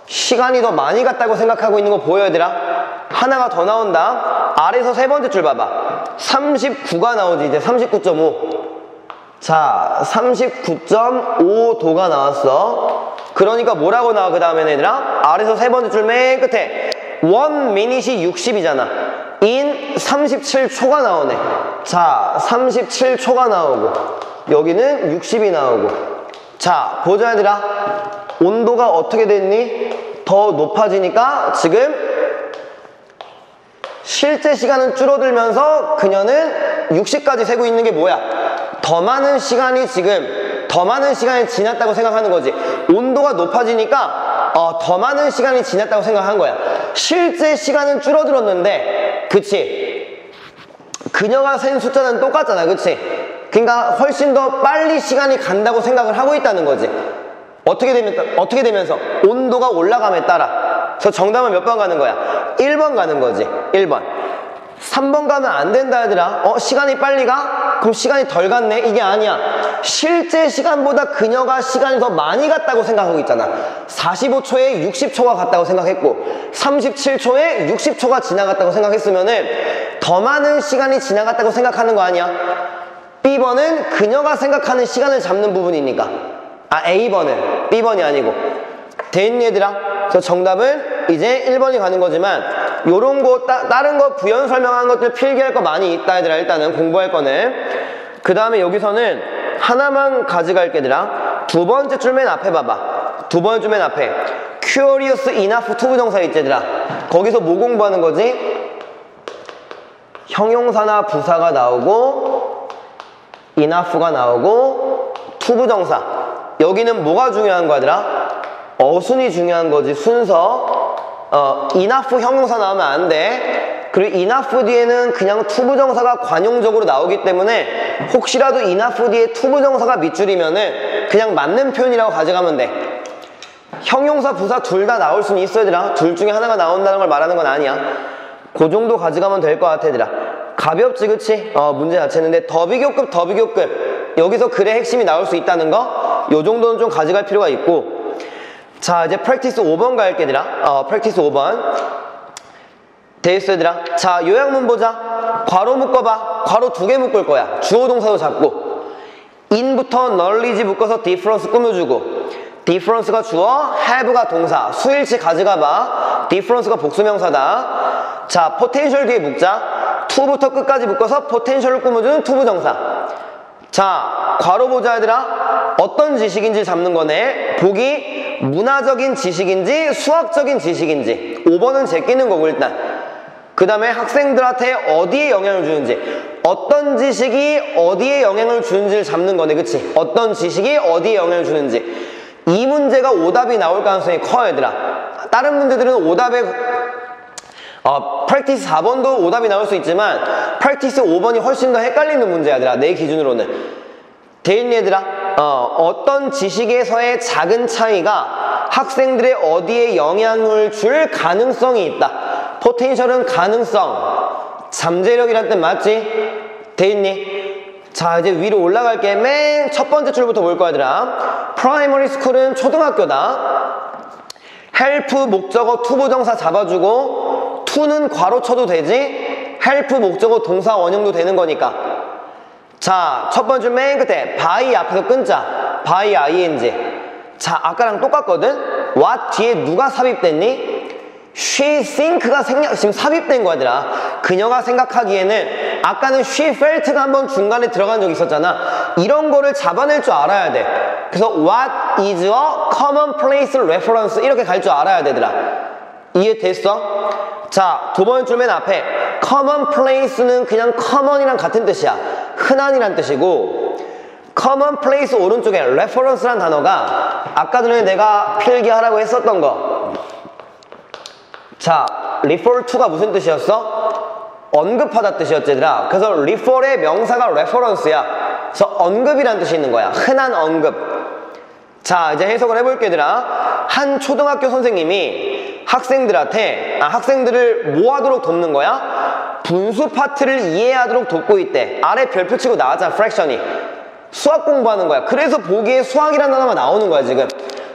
시간이 더 많이 갔다고 생각하고 있는 거 보여 얘들아? 하나가 더 나온다 아래에서 세 번째 줄 봐봐 39가 나오지 이제 39.5 자, 39.5도가 나왔어. 그러니까 뭐라고 나와, 그 다음에 얘들아? 아래서 세 번째 줄 맨 끝에. 원 미닛이 60이잖아. 인 37초가 나오네. 자, 37초가 나오고. 여기는 60이 나오고. 자, 보자, 얘들아. 온도가 어떻게 됐니? 더 높아지니까 지금 실제 시간은 줄어들면서 그녀는 60까지 세고 있는 게 뭐야? 더 많은 시간이 지금 더 많은 시간이 지났다고 생각하는 거지. 온도가 높아지니까 어, 더 많은 시간이 지났다고 생각한 거야. 실제 시간은 줄어들었는데, 그치? 그녀가 센 숫자는 똑같잖아, 그치? 그러니까 훨씬 더 빨리 시간이 간다고 생각을 하고 있다는 거지. 어떻게 되면 어떻게 되면서 온도가 올라감에 따라. 그래서 정답은 몇 번 가는 거야? 1번 가는 거지. 1번. 3번 가면 안 된다 얘들아 어 시간이 빨리 가? 그럼 시간이 덜 갔네? 이게 아니야 실제 시간보다 그녀가 시간이 더 많이 갔다고 생각하고 있잖아 45초에 60초가 갔다고 생각했고 37초에 60초가 지나갔다고 생각했으면 은 더 많은 시간이 지나갔다고 생각하는 거 아니야? B번은 그녀가 생각하는 시간을 잡는 부분이니까 아 A번은 B번이 아니고 됐니 얘들아? 그래서 정답은 이제 1번이 가는 거지만 요런 거 따, 다른 거 부연 설명한 것들 필기할 거 많이 있다 얘들아. 일단은 공부할 거는. 그 다음에 여기서는 하나만 가져갈게 얘들아. 두 번째 줄 맨 앞에 봐봐. 두 번째 줄 맨 앞에. Curious enough to부정사 있지 얘들아. 거기서 뭐 공부하는 거지? 형용사나 부사가 나오고 enough가 나오고 to부정사. 여기는 뭐가 중요한 거야 얘들아? 어순이 중요한 거지 순서 어, enough 형용사 나오면 안 돼. 그리고 enough 뒤에는 그냥 to부정사가 관용적으로 나오기 때문에 혹시라도 enough 뒤에 to부정사가 밑줄이면은 그냥 맞는 표현이라고 가져가면 돼. 형용사, 부사 둘 다 나올 수는 있어 얘들아. 둘 중에 하나가 나온다는 걸 말하는 건 아니야. 그 정도 가져가면 될 것 같아 얘들아. 가볍지 그치? 어, 문제 자체는 근데 더 비교급 더 비교급 여기서 글의 핵심이 나올 수 있다는 거 요 정도는 좀 가져갈 필요가 있고 자 이제 practice 5번 갈게 얘들아 어 practice 5번 됐어 얘들아 자 요약문 보자. 괄호 묶어봐. 괄호 두 개 묶을 거야. 주어 동사도 잡고. in부터 knowledge 묶어서 difference 꾸며주고. difference가 주어 have가 동사. 수일치 가져가봐. difference가 복수명사다. 자 potential 뒤에 묶자. to부터 끝까지 묶어서 potential을 꾸며주는 to부정사. 자 괄호 보자 얘들아. 어떤 지식인지 잡는 거네. 보기 문화적인 지식인지 수학적인 지식인지 5번은 제끼는 거고 일단. 그 다음에 학생들한테 어디에 영향을 주는지. 어떤 지식이 어디에 영향을 주는지를 잡는 거네 그치? 어떤 지식이 어디에 영향을 주는지. 이 문제가 오답이 나올 가능성이 커요 얘들아. 다른 문제들은 오답에 어, practice 4번도 오답이 나올 수 있지만 practice 5번이 훨씬 더 헷갈리는 문제야 얘들아 내 기준으로는 됐니 얘들아 어, 어떤 지식에서의 작은 차이가 학생들의 어디에 영향을 줄 가능성이 있다. potential은 가능성 잠재력이란 뜻 맞지? 됐니? 자 이제 위로 올라갈게 맨 첫 번째 줄부터 볼 거야 얘들아. primary school은 초등학교다. help 목적어 투부정사 잡아주고 to는 괄호 쳐도 되지? help 목적어 동사 원형도 되는 거니까 자 첫 번째 맨 끝에 by 앞에서 끊자 by ing 자 아까랑 똑같거든 what 뒤에 누가 삽입됐니 she think가 생략, 지금 삽입된 거야, 얘들아. 그녀가 생각하기에는 아까는 she felt가 한번 중간에 들어간 적이 있었잖아. 이런 거를 잡아낼 줄 알아야 돼. 그래서 what is a commonplace reference 이렇게 갈 줄 알아야 되더라. 이해됐어? 자, 두 번째 줄 맨 앞에 commonplace는 그냥 common이랑 같은 뜻이야. 흔한이란 뜻이고 commonplace 오른쪽에 reference란 단어가 아까 전에 내가 필기하라고 했었던 거 자, refer to가 무슨 뜻이었어? 언급하다 뜻이었지, 얘들아. 그래서 refer의 명사가 reference야. 그래서 언급이란 뜻이 있는 거야. 흔한 언급. 자, 이제 해석을 해볼게, 얘들아. 한 초등학교 선생님이 학생들한테, 아, 학생들을 뭐 하도록 돕는 거야? 분수 파트를 이해하도록 돕고 있대. 아래 별표 치고 나왔잖아, 프랙션이. 수학 공부하는 거야. 그래서 보기에 수학이라는 단어가 나오는 거야, 지금.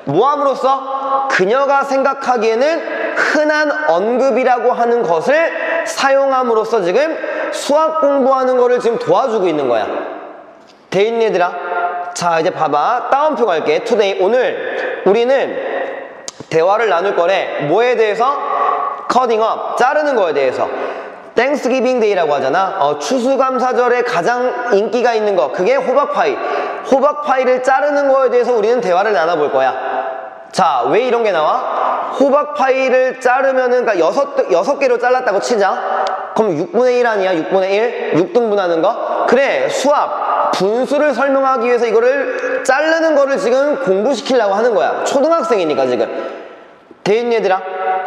모함으로써 그녀가 생각하기에는 흔한 언급이라고 하는 것을 사용함으로써 지금 수학 공부하는 거를 지금 도와주고 있는 거야. 돼 있니 얘들아? 자 이제 봐봐. 따옴표 갈게. Today 오늘. 우리는 대화를 나눌 거래. 뭐에 대해서? cutting up 자르는 거에 대해서. Thanksgiving Day라고 하잖아. 어, 추수감사절에 가장 인기가 있는 거. 그게 호박파이. 호박파이를 자르는 거에 대해서 우리는 대화를 나눠볼 거야 자 왜 이런 게 나와? 호박 파이를 자르면은 그러니까 여섯, 개로 잘랐다고 치자. 그럼 6분의 1 아니야? 6분의 1 6등분하는 거? 그래 수압. 분수를 설명하기 위해서 이거를 자르는 거를 지금 공부시키려고 하는 거야. 초등학생이니까 지금. 대인 얘들아?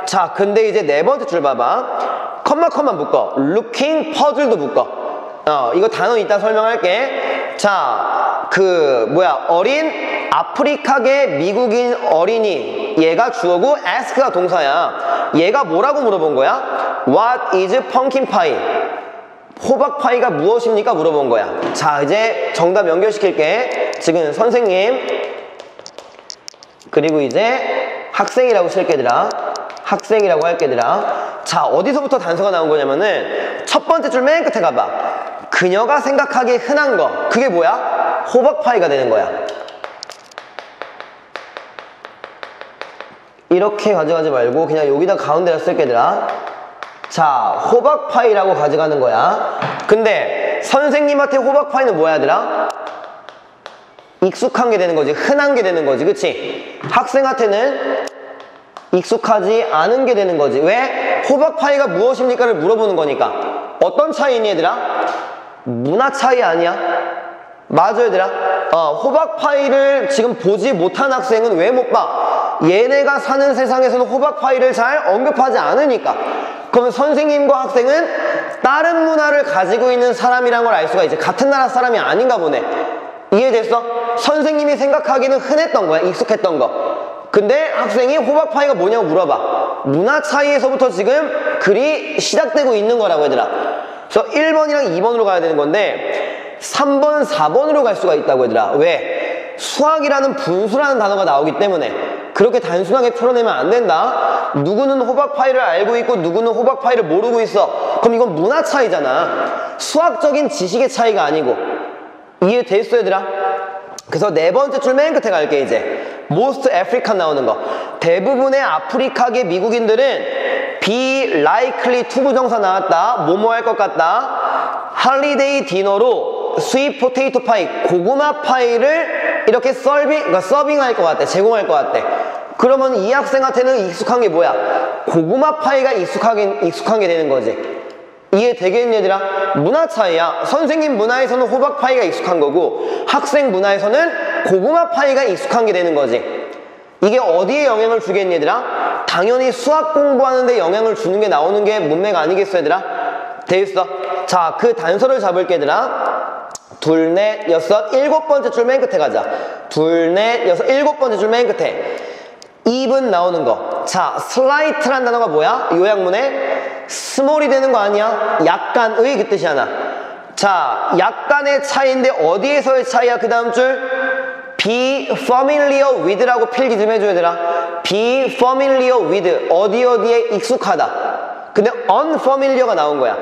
자 근데 이제 네 번째 줄 봐봐. 컴마 컴마 묶어. looking 퍼즐도 묶어. 어 이거 단어 이따 설명할게. 자 그 뭐야? 어린 아프리카계 미국인 어린이 얘가 주어고 ask가 동사야 얘가 뭐라고 물어본 거야 what is pumpkin pie 호박파이가 무엇입니까? 물어본 거야. 자, 이제 정답 연결시킬게. 지금 선생님, 그리고 이제 학생이라고 쓸게 들아. 학생이라고 할게 들아. 자, 어디서부터 단서가 나온 거냐면은 첫 번째 줄 맨 끝에 가봐. 그녀가 생각하기에 흔한 거. 그게 뭐야? 호박파이가 되는 거야. 이렇게 가져가지 말고 그냥 여기다 가운데다 쓸게들아. 자, 호박파이라고 가져가는 거야. 근데 선생님한테 호박파이는 뭐야, 얘들아? 익숙한 게 되는 거지. 흔한 게 되는 거지. 그치? 학생한테는 익숙하지 않은 게 되는 거지. 왜? 호박파이가 무엇입니까를 물어보는 거니까. 어떤 차이니, 얘들아? 문화 차이 아니야? 맞아, 얘들아. 어, 호박파이를 지금 보지 못한 학생은 왜 못 봐? 얘네가 사는 세상에서는 호박파이를 잘 언급하지 않으니까. 그러면 선생님과 학생은 다른 문화를 가지고 있는 사람이란 걸 알 수가 있지. 같은 나라 사람이 아닌가 보네. 이해됐어? 선생님이 생각하기는 흔했던 거야. 익숙했던 거. 근데 학생이 호박파이가 뭐냐고 물어봐. 문화 차이에서부터 지금 글이 시작되고 있는 거라고 얘들아. 그래서 1번이랑 2번으로 가야 되는 건데 3번, 4번으로 갈 수가 있다고 얘들아. 왜? 수학이라는 분수라는 단어가 나오기 때문에 그렇게 단순하게 풀어내면 안 된다. 누구는 호박 파이를 알고 있고 누구는 호박 파이를 모르고 있어. 그럼 이건 문화 차이잖아. 수학적인 지식의 차이가 아니고. 이해됐어 얘들아? 그래서 네 번째 줄 맨 끝에 갈게 이제. Most African 나오는 거. 대부분의 아프리카계 미국인들은 be likely to 부정사 나왔다. 뭐뭐 할 것 같다. holiday dinner로 sweet potato pie, 고구마 파이를 이렇게 서빙, 그러니까 서빙할 것 같대. 제공할 것 같대. 그러면 이 학생한테는 익숙한 게 뭐야? 고구마 파이가 익숙하게, 익숙한 게 되는 거지. 이해되겠니 얘들아? 문화 차이야. 선생님 문화에서는 호박 파이가 익숙한 거고 학생 문화에서는 고구마 파이가 익숙한 게 되는 거지. 이게 어디에 영향을 주겠니 얘들아? 당연히 수학 공부하는데 영향을 주는 게 나오는 게 문맥 아니겠어 얘들아? 돼 있어. 자, 그 단서를 잡을게 얘들아. 둘, 넷, 여섯, 일곱 번째 줄 맨 끝에 가자. 둘, 넷, 여섯, 일곱 번째 줄 맨 끝에. even 나오는 거. 자, slight란 단어가 뭐야? 요약문에 small이 되는 거 아니야? 약간의 그 뜻이 하나. 자, 약간의 차이인데 어디에서의 차이야? 그 다음 줄 be familiar with라고 필기 좀 해줘야 되나? be familiar with 어디 어디에 익숙하다. 근데 unfamiliar가 나온 거야.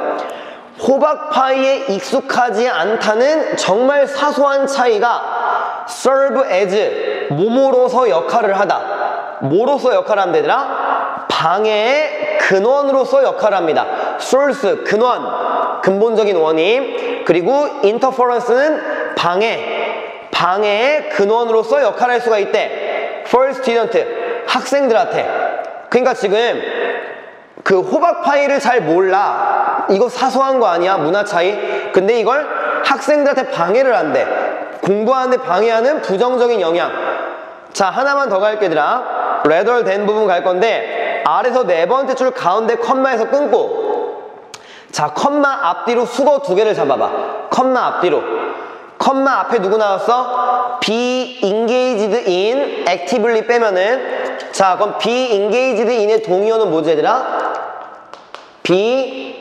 호박파이에 익숙하지 않다는 정말 사소한 차이가 serve as 뭐뭐로서 역할을 하다. 뭐로서 역할을 하면 되더라? 방해의 근원으로서 역할을 합니다. source, 근원, 근본적인 원인. 그리고 interference는 방해, 방해의 근원으로서 역할을 할 수가 있대. for student, 학생들한테. 그러니까 지금 그 호박파이를 잘 몰라. 이거 사소한 거 아니야? 문화 차이? 근데 이걸 학생들한테 방해를 한대. 공부하는데 방해하는 부정적인 영향. 자, 하나만 더 갈게, 얘들아. rather than 부분 갈 건데, 아래서 네 번째 줄 가운데 컴마에서 끊고, 자, 컴마 앞뒤로 수거 두 개를 잡아봐. 컴마 앞뒤로. 컴마 앞에 누구 나왔어? be engaged in actively 빼면은, 자, 그럼 be engaged in의 동의어는 뭐지, 얘들아? be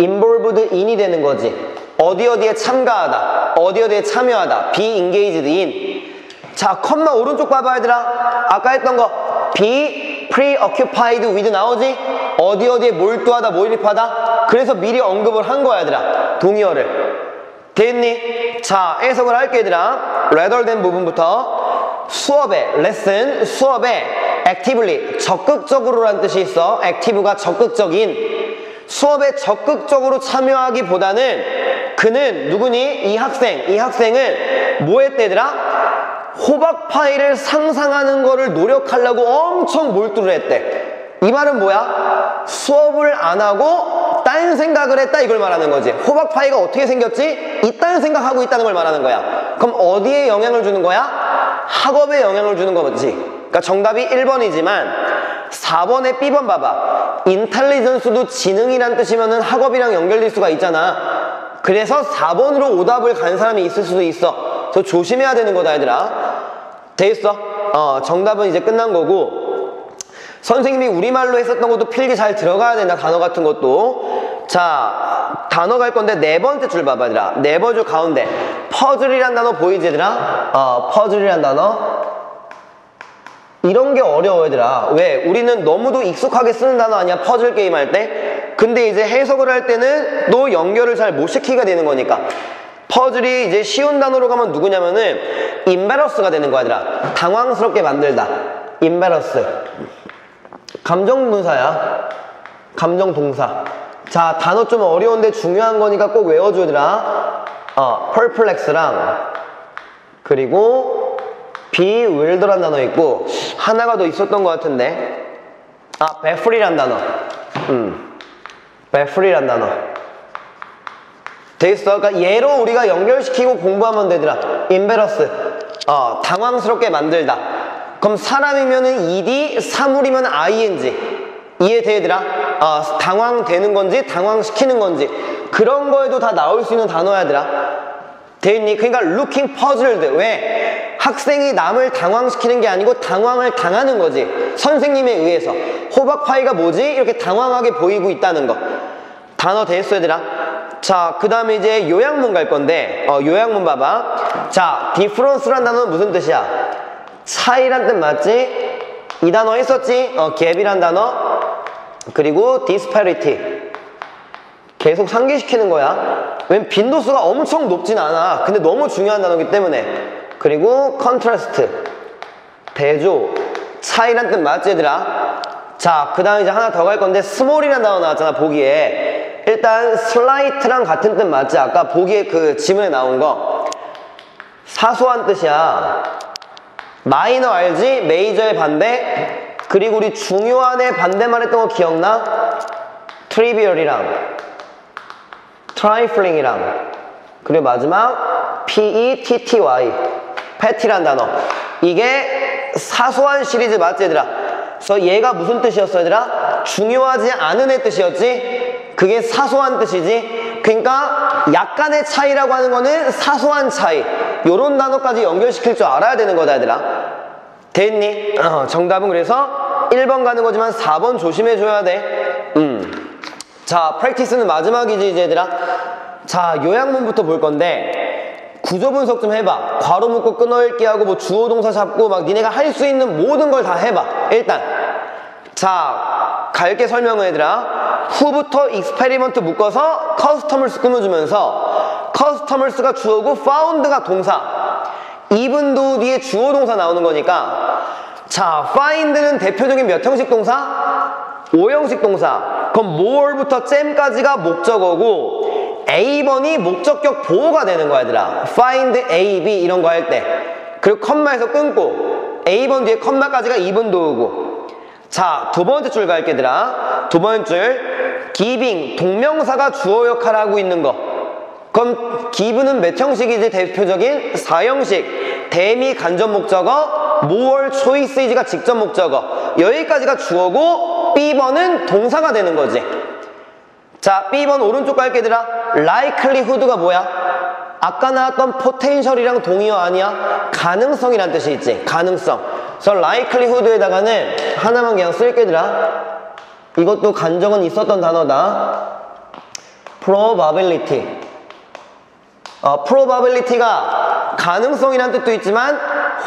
involved in이 되는 거지. 어디 어디에 참가하다 어디 어디에 참여하다 be engaged in. 자 컴마 오른쪽 봐봐 얘들아. 아까 했던 거. be preoccupied with 나오지? 어디 어디에 몰두하다 몰입하다? 그래서 미리 언급을 한 거야 얘들아. 동의어를. 됐니? 자 해석을 할게 얘들아. rather than 부분부터. 수업에 lesson 수업에 actively 적극적으로란 뜻이 있어. active가 적극적인 수업에 적극적으로 참여하기보다는 그는 누구니? 이 학생 이 학생은 뭐 했대더라? 호박 파이를 상상하는 거를 노력하려고 엄청 몰두를 했대 이 말은 뭐야? 수업을 안 하고 딴 생각을 했다 이걸 말하는 거지 호박 파이가 어떻게 생겼지? 이딴 생각하고 있다는 걸 말하는 거야 그럼 어디에 영향을 주는 거야? 학업에 영향을 주는 거지 그러니까 정답이 1번이지만 4번에 B번 봐봐. 인텔리전스도 지능이란 뜻이면 학업이랑 연결될 수가 있잖아. 그래서 4번으로 오답을 간 사람이 있을 수도 있어. 저 조심해야 되는 거다 얘들아. 돼 있어? 어 정답은 이제 끝난 거고. 선생님이 우리말로 했었던 것도 필기 잘 들어가야 된다 단어 같은 것도. 자 단어 갈 건데 네 번째 줄 봐봐 얘들아. 네 번째 줄 가운데. 퍼즐이란 단어 보이지 얘들아? 어 퍼즐이란 단어 이런 게 어려워 얘들아. 왜? 우리는 너무도 익숙하게 쓰는 단어 아니야? 퍼즐 게임 할 때? 근데 이제 해석을 할 때는 또 연결을 잘 못 시키게 되는 거니까. 퍼즐이 이제 쉬운 단어로 가면 누구냐면은 embarrass가 되는 거야 얘들아. 당황스럽게 만들다. embarrass 감정 분사야. 감정 동사. 자 단어 좀 어려운데 중요한 거니까 꼭 외워줘 얘들아. 어, perplex랑. 그리고 bewilder란 단어 있고 하나가 더 있었던 것 같은데. 아 baffle이란 단어. 음. baffle이란 단어. 돼 있어? 그러니까 얘로 우리가 연결시키고 공부하면 되더라. embarrass 어 당황스럽게 만들다. 그럼 사람이면은 ed 사물이면 ing 이해되더라? 어, 당황되는 건지 당황시키는 건지 그런 거에도 다 나올 수 있는 단어야더라 돼 있니? 그러니까 looking puzzled 왜? 학생이 남을 당황시키는 게 아니고 당황을 당하는 거지 선생님에 의해서 호박파이가 뭐지? 이렇게 당황하게 보이고 있다는 거 단어 됐어 얘들아 자 그 다음에 이제 요약문 갈 건데 어, 요약문 봐봐 자 difference란 단어는 무슨 뜻이야? 차이란 뜻 맞지? 이 단어 했었지? 어, 갭이란 단어 그리고 disparity 계속 상기시키는 거야 왜냐면 빈도수가 엄청 높진 않아. 근데 너무 중요한 단어이기 때문에. 그리고 contrast 대조. 차이란 뜻 맞지 얘들아? 자 그 다음에 이제 하나 더 갈 건데 small이란 단어 나왔잖아 보기에. 일단 slight랑 같은 뜻 맞지? 아까 보기에 그 지문에 나온 거. 사소한 뜻이야. 마이너 알지? 메이저의 반대? 그리고 우리 중요한의 반대말 했던 거 기억나? trivial이랑 trifling이랑 그리고 마지막 P-E-T-T-Y petty란 단어 이게 사소한 시리즈 맞지 얘들아 그래서 얘가 무슨 뜻이었어 얘들아? 중요하지 않은 애 뜻이었지? 그게 사소한 뜻이지 그러니까 약간의 차이라고 하는 거는 사소한 차이 요런 단어까지 연결시킬 줄 알아야 되는 거다 얘들아 됐니? 어, 정답은 그래서 1번 가는 거지만 4번 조심해줘야 돼 음. 자, practice는 마지막이지, 이제 얘들아. 자, 요약문부터 볼 건데, 구조 분석 좀 해봐. 괄호 묶고 끊어 읽기 하고, 뭐 주어 동사 잡고, 막 니네가 할 수 있는 모든 걸 다 해봐. 일단. 자, 갈게 설명을 얘들아. who부터 experiment 묶어서 customers 끊어주면서, customers가 주어고, found가 동사. 이분도 뒤에 주어 동사 나오는 거니까, 자, find는 대표적인 몇 형식 동사? 5형식 동사. 그럼 more부터 잼까지가 목적어고 A번이 목적격 보호가 되는 거야 얘들아. Find A, B 이런 거 할 때. 그리고 컴마에서 끊고 A번 뒤에 컴마까지가 2분 도우고. 자 두 번째 줄 갈게 얘들아. 두 번째 줄. Giving 동명사가 주어 역할을 하고 있는 거 그럼 give는 몇 형식이지 대표적인 4형식 대미 간접 목적어 choice is가 직접 목적어 여기까지가 주어고 B번은 동사가 되는 거지. 자, B번 오른쪽 갈게 얘들아. likelihood가 뭐야? 아까 나왔던 potential이랑 동의어 아니야? 가능성이란 뜻이 있지. 가능성. 그래서 likelihood에다가는 하나만 그냥 쓸게 얘들아. 이것도 간정은 있었던 단어다. probability. 어, probability가 가능성이란 뜻도 있지만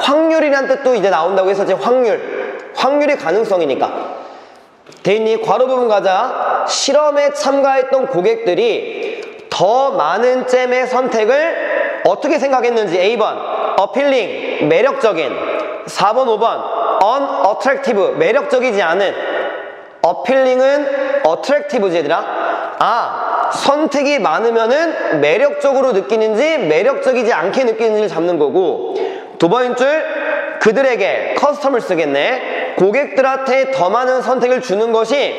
확률이란 뜻도 이제 나온다고 했었지 확률. 확률이 가능성이니까. 대인이 괄호 부분 가자. 실험에 참가했던 고객들이 더 많은 잼의 선택을 어떻게 생각했는지 A번 appealing 매력적인. 4번 5번 unattractive 매력적이지 않은. Appealing은 attractive지 얘들아. 아 선택이 많으면은 매력적으로 느끼는지 매력적이지 않게 느끼는지를 잡는 거고 두 번째 줄 그들에게 커스텀을 쓰겠네. 고객들한테 더 많은 선택을 주는 것이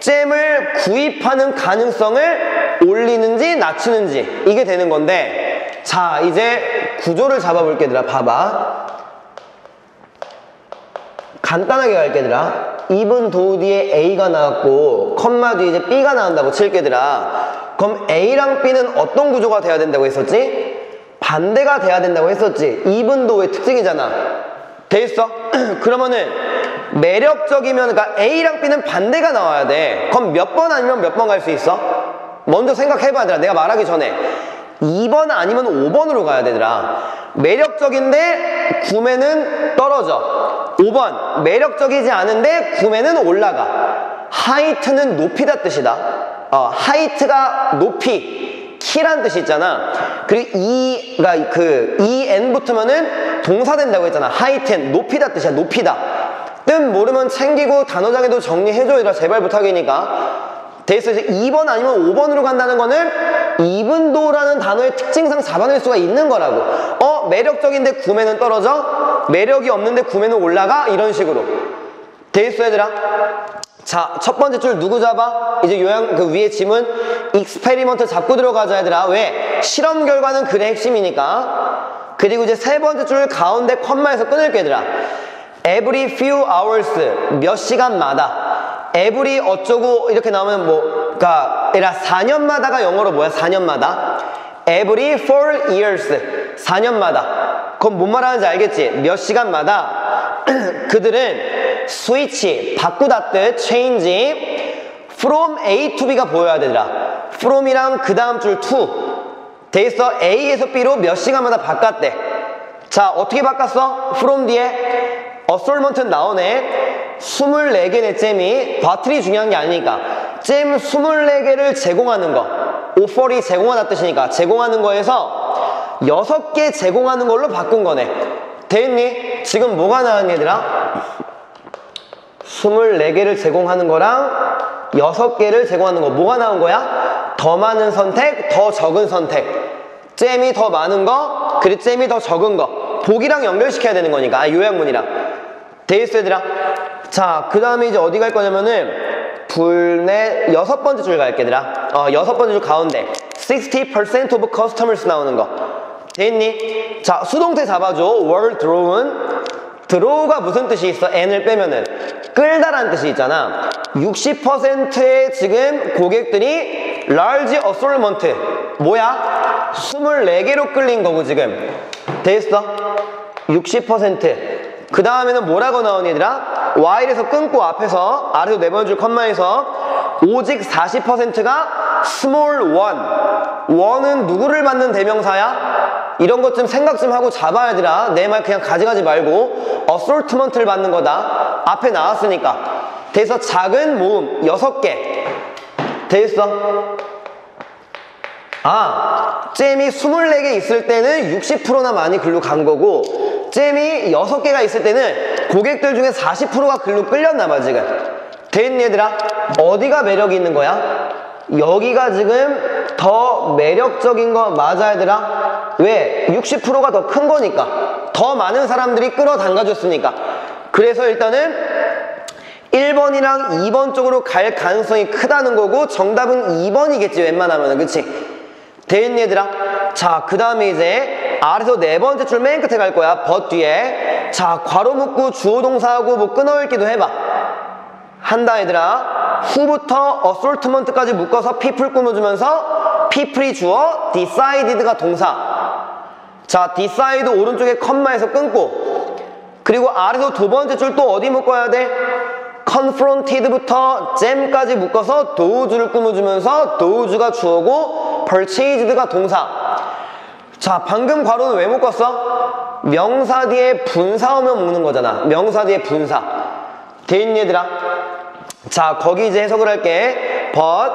잼을 구입하는 가능성을 올리는지 낮추는지 이게 되는 건데 자 이제 구조를 잡아볼게 얘들아. 봐봐. 간단하게 갈게 얘들아 2분 도 뒤에 A가 나왔고 컴마 뒤에 이제 B가 나온다고 칠게 얘들아. 그럼 A랑 B는 어떤 구조가 돼야 된다고 했었지? 반대가 돼야 된다고 했었지. 2분 도의 특징이잖아. 돼 있어? 그러면은 매력적이면 그러니까 A랑 B는 반대가 나와야 돼. 그럼 몇 번 아니면 몇 번 갈 수 있어? 먼저 생각해봐야 되라 내가 말하기 전에. 2번 아니면 5번으로 가야 되더라. 매력적인데 구매는 떨어져 5번. 매력적이지 않은데 구매는 올라가. 하이트는 높이다 뜻이다. 어, 하이트가 높이 키란 뜻이 있잖아. 그리고 이가 그 en 붙으면은 동사 된다고 했잖아. 하이텐 높이다 뜻이야. 높이다. 뜻 모르면 챙기고 단어장에도 정리해줘야 제발 부탁이니까 이제 2번 아니면 5번으로 간다는 거는 이분도라는 단어의 특징상 잡아낼 수가 있는 거라고. 어 매력적인데 구매는 떨어져? 매력이 없는데 구매는 올라가? 이런 식으로. 돼있어 얘들아. 자 첫 번째 줄 누구 잡아? 이제 요약 그 위에 지문 experiment 잡고 들어가자 얘들아. 왜? 실험 결과는 글의 핵심이니까. 그리고 이제 세 번째 줄 가운데 컴마에서 끊을게 얘들아. Every few hours 몇 시간마다 every 어쩌고 이렇게 나오면 뭐 그니까 얘들아 4년마다가 영어로 뭐야? 4년마다? every four years. 4년마다. 그건 뭔 말하는지 알겠지? 몇 시간마다? 그들은 스위치 바꾸다 뜻 change from A to B가 보여야 되더라. from이랑 그 다음 줄 to. 돼 있어 A에서 B로 몇 시간마다 바꿨대. 자 어떻게 바꿨어? from 뒤에 어솔먼트는 나오네 24개의 잼이 바틀이 중요한 게 아니니까. 잼 24개를 제공하는 거. 오퍼리 제공하다 뜻이니까 제공하는 거에서 6개 제공하는 걸로 바꾼 거네. 됐니? 지금 뭐가 나왔니 얘들아? 24개를 제공하는 거랑 6개를 제공하는 거. 뭐가 나온 거야? 더 많은 선택, 더 적은 선택. 잼이 더 많은 거, 그리고 잼이 더 적은 거. 복이랑 연결시켜야 되는 거니까. 아, 요약문이랑. days 얘들아 자 그 다음에 이제 어디 갈 거냐면은 불내 여섯 번째 줄 갈게 얘들아. 어 여섯 번째 줄 가운데 60% of customers 나오는 거. 됐니? 자 수동태 잡아줘. Were drawn. Draw가 무슨 뜻이 있어? n을 빼면은. 끌다라는 뜻이 있잖아. 60%의 지금 고객들이 large assortment. 뭐야? 24개로 끌린 거고 지금. 됐어? 60% 그 다음에는 뭐라고 나오니 얘들아? while에서 끊고 앞에서 아래로 네번 줄 컴마에서 오직 40%가 small one. one은 누구를 맞는 대명사야? 이런 것 좀 생각 좀 하고 잡아야 되라 내말 그냥 가져가지 말고 assortment를 받는 거다. 앞에 나왔으니까. 그래서 작은 모음. 6개. 됐어? 아 잼이 24개 있을 때는 60%나 많이 글로 간 거고 잼이 6개가 있을 때는 고객들 중에 40%가 글로 끌렸나 봐 지금 됐니 얘들아? 어디가 매력이 있는 거야? 여기가 지금 더 매력적인 거 맞아 얘들아? 왜? 60%가 더 큰 거니까 더 많은 사람들이 끌어당겨줬으니까 그래서 일단은 1번이랑 2번 쪽으로 갈 가능성이 크다는 거고 정답은 2번이겠지 웬만하면 은 그치? 됐니 얘들아? 자 그 다음에 이제 아래서 네 번째 줄 맨 끝에 갈 거야. 벗 뒤에. 자, 괄호 묶고 주어 동사하고 뭐 끊어읽기도 해봐. 한다 얘들아. 후부터 assortment까지 묶어서 people 꾸며주면서 people이 주어, decided가 동사. 자, decide 오른쪽에 컴마에서 끊고 그리고 아래서 두 번째 줄 또 어디 묶어야 돼? confronted부터 jam까지 묶어서 does를 꾸며주면서 does가 주어고 purchased가 동사. 자, 방금 괄호는 왜 묶었어? 명사 뒤에 분사 오면 묶는 거잖아. 명사 뒤에 분사. 돼있니 얘들아? 자, 거기 이제 해석을 할게. but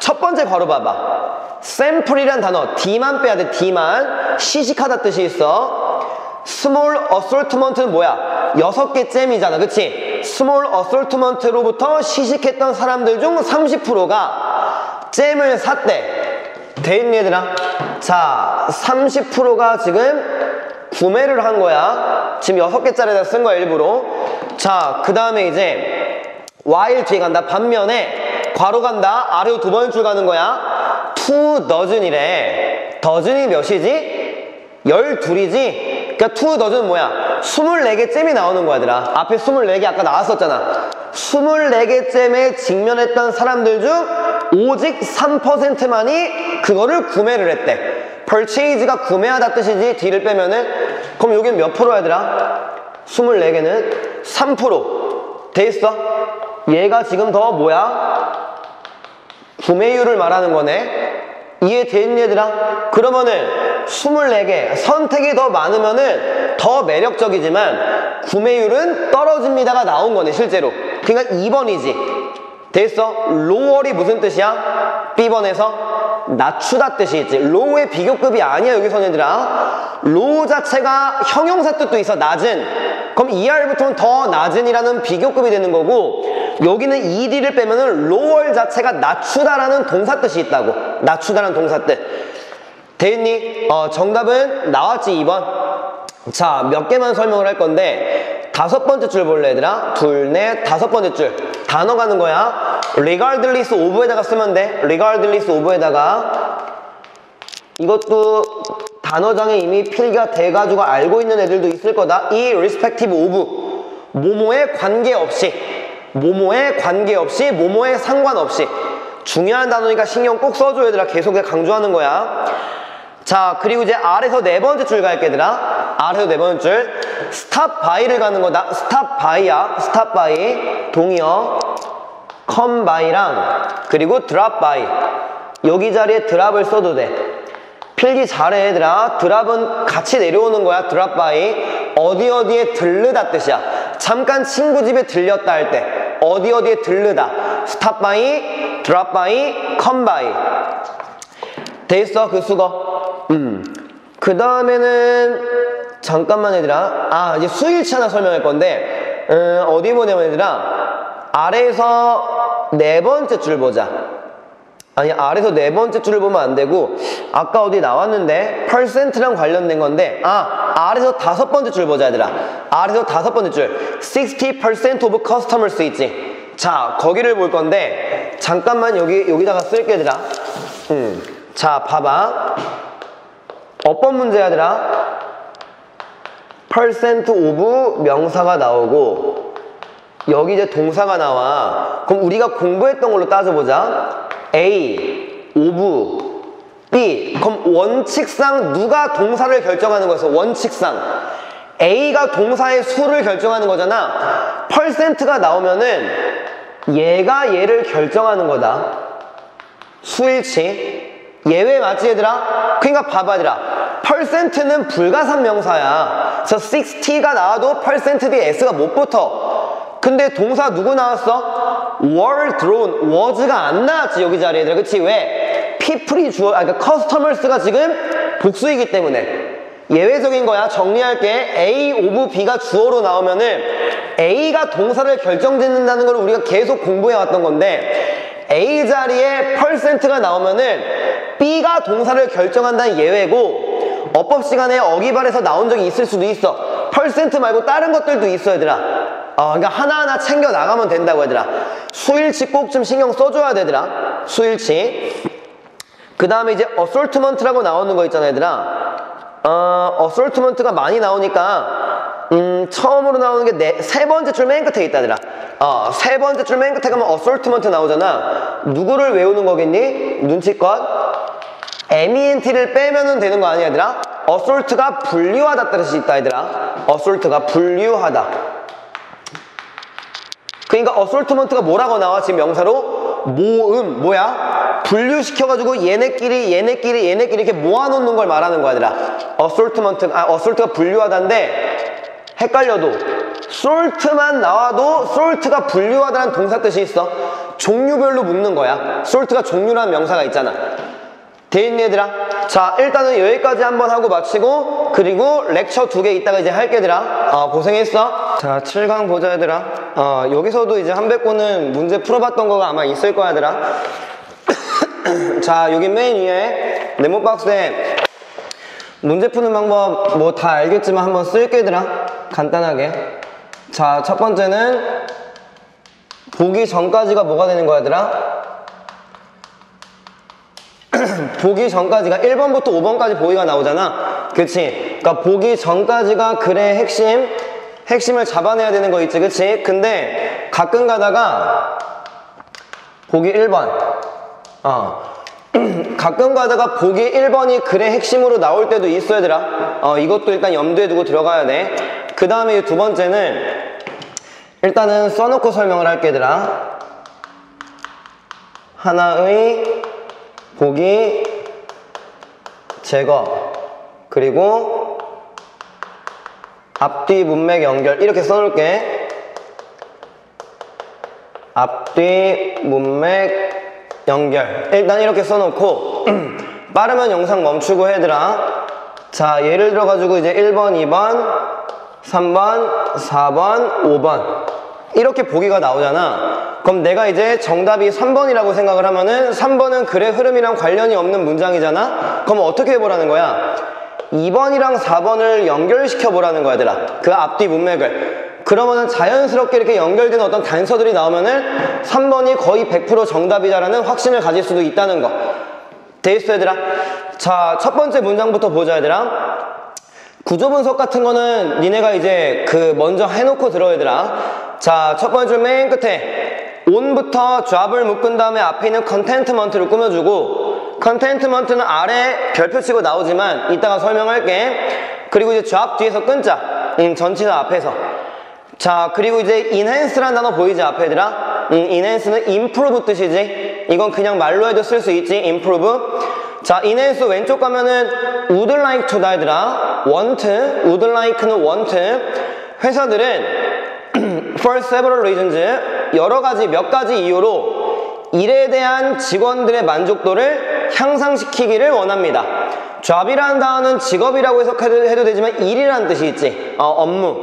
첫 번째 괄호 봐봐. 샘플이란 단어 D만 빼야 돼. D만 시식하다 뜻이 있어. small assortment는 뭐야? 여섯 개 잼이잖아. 그치? small assortment로부터 시식했던 사람들 중 30%가 잼을 샀대. 돼 있니 얘들아? 자, 30%가 지금 구매를 한 거야. 지금 여섯 개짜리에다 쓴 거야, 일부러. 자, 그 다음에 이제 while 뒤에 간다. 반면에 괄호 간다. 아래로 두 번째 줄 가는 거야. two dozen이래. dozen이 몇이지? 12이지? 그러니까 two dozen 뭐야? 24개 잼이 나오는 거야, 얘들아. 앞에 24개 아까 나왔었잖아. 24개 잼에 직면했던 사람들 중 오직 3%만이 그거를 구매를 했대. purchase가 구매하다 뜻이지 D를 빼면은 그럼 여긴 몇 프로 얘들아? 24개는 3%. 돼 있어? 얘가 지금 더 뭐야? 구매율을 말하는 거네. 이해됐니 얘들아? 그러면은 24개 선택이 더 많으면은 더 매력적이지만 구매율은 떨어집니다가 나온 거네 실제로 그러니까 2번이지 됐어? 로월이 무슨 뜻이야? B번에서 낮추다 뜻이 있지 low의 비교급이 아니야 여기서 얘들아 low 자체가 형용사 뜻도 있어 낮은 그럼 ER부터는 더 낮은이라는 비교급이 되는 거고 여기는 ED를 빼면 은 lower 자체가 낮추다라는 동사 뜻이 있다고 낮추다라는 동사 뜻 됐니? 어, 정답은 나왔지 2번 자 몇 개만 설명을 할 건데 다섯 번째 줄 볼래 얘들아? 둘, 넷, 다섯 번째 줄. 단어 가는 거야. Regardless of에다가 쓰면 돼. Regardless of에다가. 이것도 단어장에 이미 필기가 돼가지고 알고 있는 애들도 있을 거다. 이 respective of. 모모에 관계없이 모모에 관계없이 모모에 상관없이. 중요한 단어니까 신경 꼭 써줘 얘들아. 계속 강조하는 거야 자 그리고 이제 아래서 네 번째 줄 갈게 얘들아 아래서 네 번째 줄. stop by를 가는 거다. stop by야. stop by 동의어. come by랑 그리고 drop by 여기 자리에 drop을 써도 돼. 필기 잘해 얘들아. drop은 같이 내려오는 거야 drop by 어디 어디에 들르다 뜻이야. 잠깐 친구 집에 들렸다 할 때 어디 어디에 들르다. stop by drop by come by 돼 있어 그 수거. 음. 그 다음에는 잠깐만 얘들아. 아 이제 수일치 하나 설명할 건데 음, 어디 보냐면 얘들아. 아래에서 네 번째 줄 보자. 아니 아래에서 네 번째 줄을 보면 안 되고 아까 어디 나왔는데 퍼센트랑 관련된 건데 아 아래에서 다섯 번째 줄 보자 얘들아. 아래에서 다섯 번째 줄. 60% of customers 있지? 자 거기를 볼 건데 잠깐만 여기 여기다가 쓸게 얘들아. 음. 자 봐봐 어떤 문제 얘들아 percent of 명사가 나오고 여기 이제 동사가 나와. 그럼 우리가 공부했던 걸로 따져보자. A, of, B. 그럼 원칙상 누가 동사를 결정하는 거였어? 원칙상. A가 동사의 수를 결정하는 거잖아. 퍼센트가 나오면은 얘가 얘를 결정하는 거다. 수일치 예외 맞지 얘들아? 그러니까 봐봐 얘들아. 퍼센트는 불가산 명사야. 그래서 60가 나와도 퍼센트 뒤에 S가 못 붙어. 근데 동사 누구 나왔어? were drawn was가 안 나왔지 여기 자리에 얘들아. 그치? 왜? people이 주어 아 그러니까 customers가 지금 복수이기 때문에. 예외적인 거야. 정리할게. A of B가 주어로 나오면은 A가 동사를 결정짓는다는 걸 우리가 계속 공부해 왔던 건데 A 자리에 퍼센트가 나오면은 B가 동사를 결정한다는 예외고 어법 시간에 어기발에서 나온 적이 있을 수도 있어. 퍼센트 말고 다른 것들도 있어 얘들아. 어, 그러니까 하나하나 챙겨 나가면 된다고 얘들아. 수일치 꼭 좀 신경 써줘야 되더라 수일치. 그 다음에 이제 어솔트먼트라고 나오는 거 있잖아 얘들아 어, 어솔트먼트가 많이 나오니까 음, 처음으로 나오는 게 세 번째 줄 맨 끝에 있다더라 어, 세 번째 줄 맨 끝에 가면 어솔트먼트 나오잖아 누구를 외우는 거겠니? 눈치껏 MENT를 빼면은 되는 거 아니야 얘들아? 어솔트가 분류하다 뜻이 있다 얘들아 어솔트가 분류하다 그러니까 어솔트먼트가 뭐라고 나와 지금 명사로? 모음 뭐야? 분류시켜가지고 얘네끼리 얘네끼리 얘네끼리 이렇게 모아놓는 걸 말하는 거야 얘들아. 어솔트먼트 아 어솔트가 분류하다인데 헷갈려도. 솔트만 나와도 솔트가 분류하다는 동사 뜻이 있어. 종류별로 묶는 거야. 솔트가 종류라는 명사가 있잖아 돼 있니 얘들아? 자 일단은 여기까지 한번 하고 마치고 그리고 렉처 두 개 있다가 이제 할게 얘들아. 어, 고생했어. 자 7강 보자 얘들아. 어, 여기서도 이제 한백고는 문제 풀어봤던 거가 아마 있을 거야 얘들아. 자 여기 맨 위에 네모박스에 문제 푸는 방법 뭐 다 알겠지만 한번 쓸게 얘들아. 간단하게. 자 첫 번째는 보기 전까지가 뭐가 되는 거야 얘들아 보기 전까지가 1번부터 5번까지 보기가 나오잖아. 그치? 그러니까 보기 전까지가 글의 핵심 핵심을 잡아내야 되는 거 있지 그치? 근데 가끔 가다가 보기 1번. 어. 가끔 가다가 보기 1번이 글의 핵심으로 나올 때도 있어 얘들아 어 이것도 일단 염두에 두고 들어가야 돼그 다음에 두 번째는 일단은 써놓고 설명을 할게 얘들아. 하나의 보기 제거 그리고 앞뒤 문맥 연결 이렇게 써놓을게. 앞뒤 문맥 연결. 일단 이렇게 써놓고 빠르면 영상 멈추고 해들아. 자 예를 들어 가지고 이제 1번 2번 3번 4번 5번. 이렇게 보기가 나오잖아 그럼 내가 이제 정답이 3번이라고 생각을 하면은 3번은 글의 흐름이랑 관련이 없는 문장이잖아? 그럼 어떻게 해보라는 거야? 2번이랑 4번을 연결시켜 보라는 거야 얘들아. 그 앞뒤 문맥을. 그러면은 자연스럽게 이렇게 연결된 어떤 단서들이 나오면은 3번이 거의 100% 정답이다라는 확신을 가질 수도 있다는 거. 돼 있어 얘들아. 자 첫 번째 문장부터 보자 얘들아. 구조 분석 같은 거는 니네가 이제 그 먼저 해놓고 들어 얘들아. 자 첫 번째 줄 맨 끝에 on부터 job을 묶은 다음에 앞에 있는 contentment를 꾸며주고 contentment는 아래 별표 치고 나오지만 이따가 설명할게 그리고 이제 job 뒤에서 끊자 음, 전치사 앞에서 자 그리고 이제 enhance라는 단어 보이지 앞에 얘들아 음, enhance는 improve 뜻이지 이건 그냥 말로 해도 쓸 수 있지 improve 자 enhance 왼쪽 가면은 would like to다 얘들아 want would like는 want 회사들은 for several reasons 여러 가지 몇 가지 이유로 일에 대한 직원들의 만족도를 향상시키기를 원합니다. job이라는 단어는 직업이라고 해석해도 해도 되지만 일이라는 뜻이 있지. 어, 업무.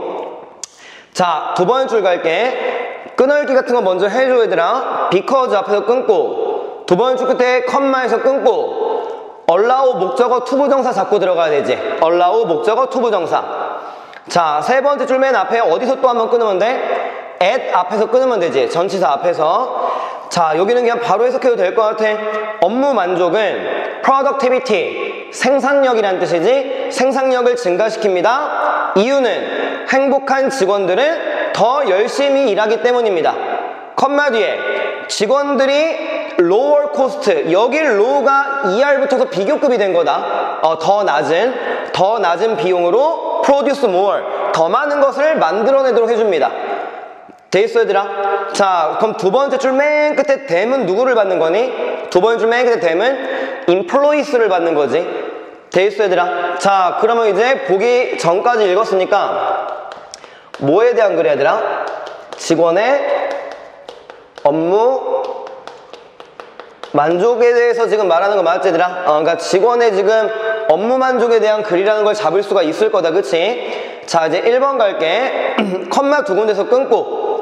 자, 두 번째 줄 갈게. 끊을기 같은 거 먼저 해줘 얘들아. because 앞에서 끊고 두 번째 줄 끝에 컴마에서 끊고 allow 목적어 투부정사 잡고 들어가야 되지. allow 목적어 투부정사. 자, 세 번째 줄 맨 앞에 어디서 또 한번 끊으면 돼? At 앞에서 끊으면 되지. 전치사 앞에서. 자, 여기는 그냥 바로 해석해도 될 것 같아. 업무 만족은 productivity, 생산력이란 뜻이지. 생산력을 증가시킵니다. 이유는 행복한 직원들은 더 열심히 일하기 때문입니다. 컴마 뒤에 직원들이 lower cost 여기 low가 ER 붙어서 비교급이 된 거다 어, 더 낮은 더 낮은 비용으로 produce more 더 많은 것을 만들어내도록 해줍니다 돼 있어 얘들아 자 그럼 두 번째 줄 맨 끝에 댐은 누구를 받는 거니? 두 번째 줄 맨 끝에 댐은 employees를 받는 거지 돼 있어 얘들아 자 그러면 이제 보기 전까지 읽었으니까 뭐에 대한 글이야 얘들아? 직원의 업무 만족에 대해서 지금 말하는 거 맞지 얘들아? 어, 그러니까 직원의 지금 업무 만족에 대한 글이라는 걸 잡을 수가 있을 거다 그치? 자 이제 1번 갈게 컴마 두 군데서 끊고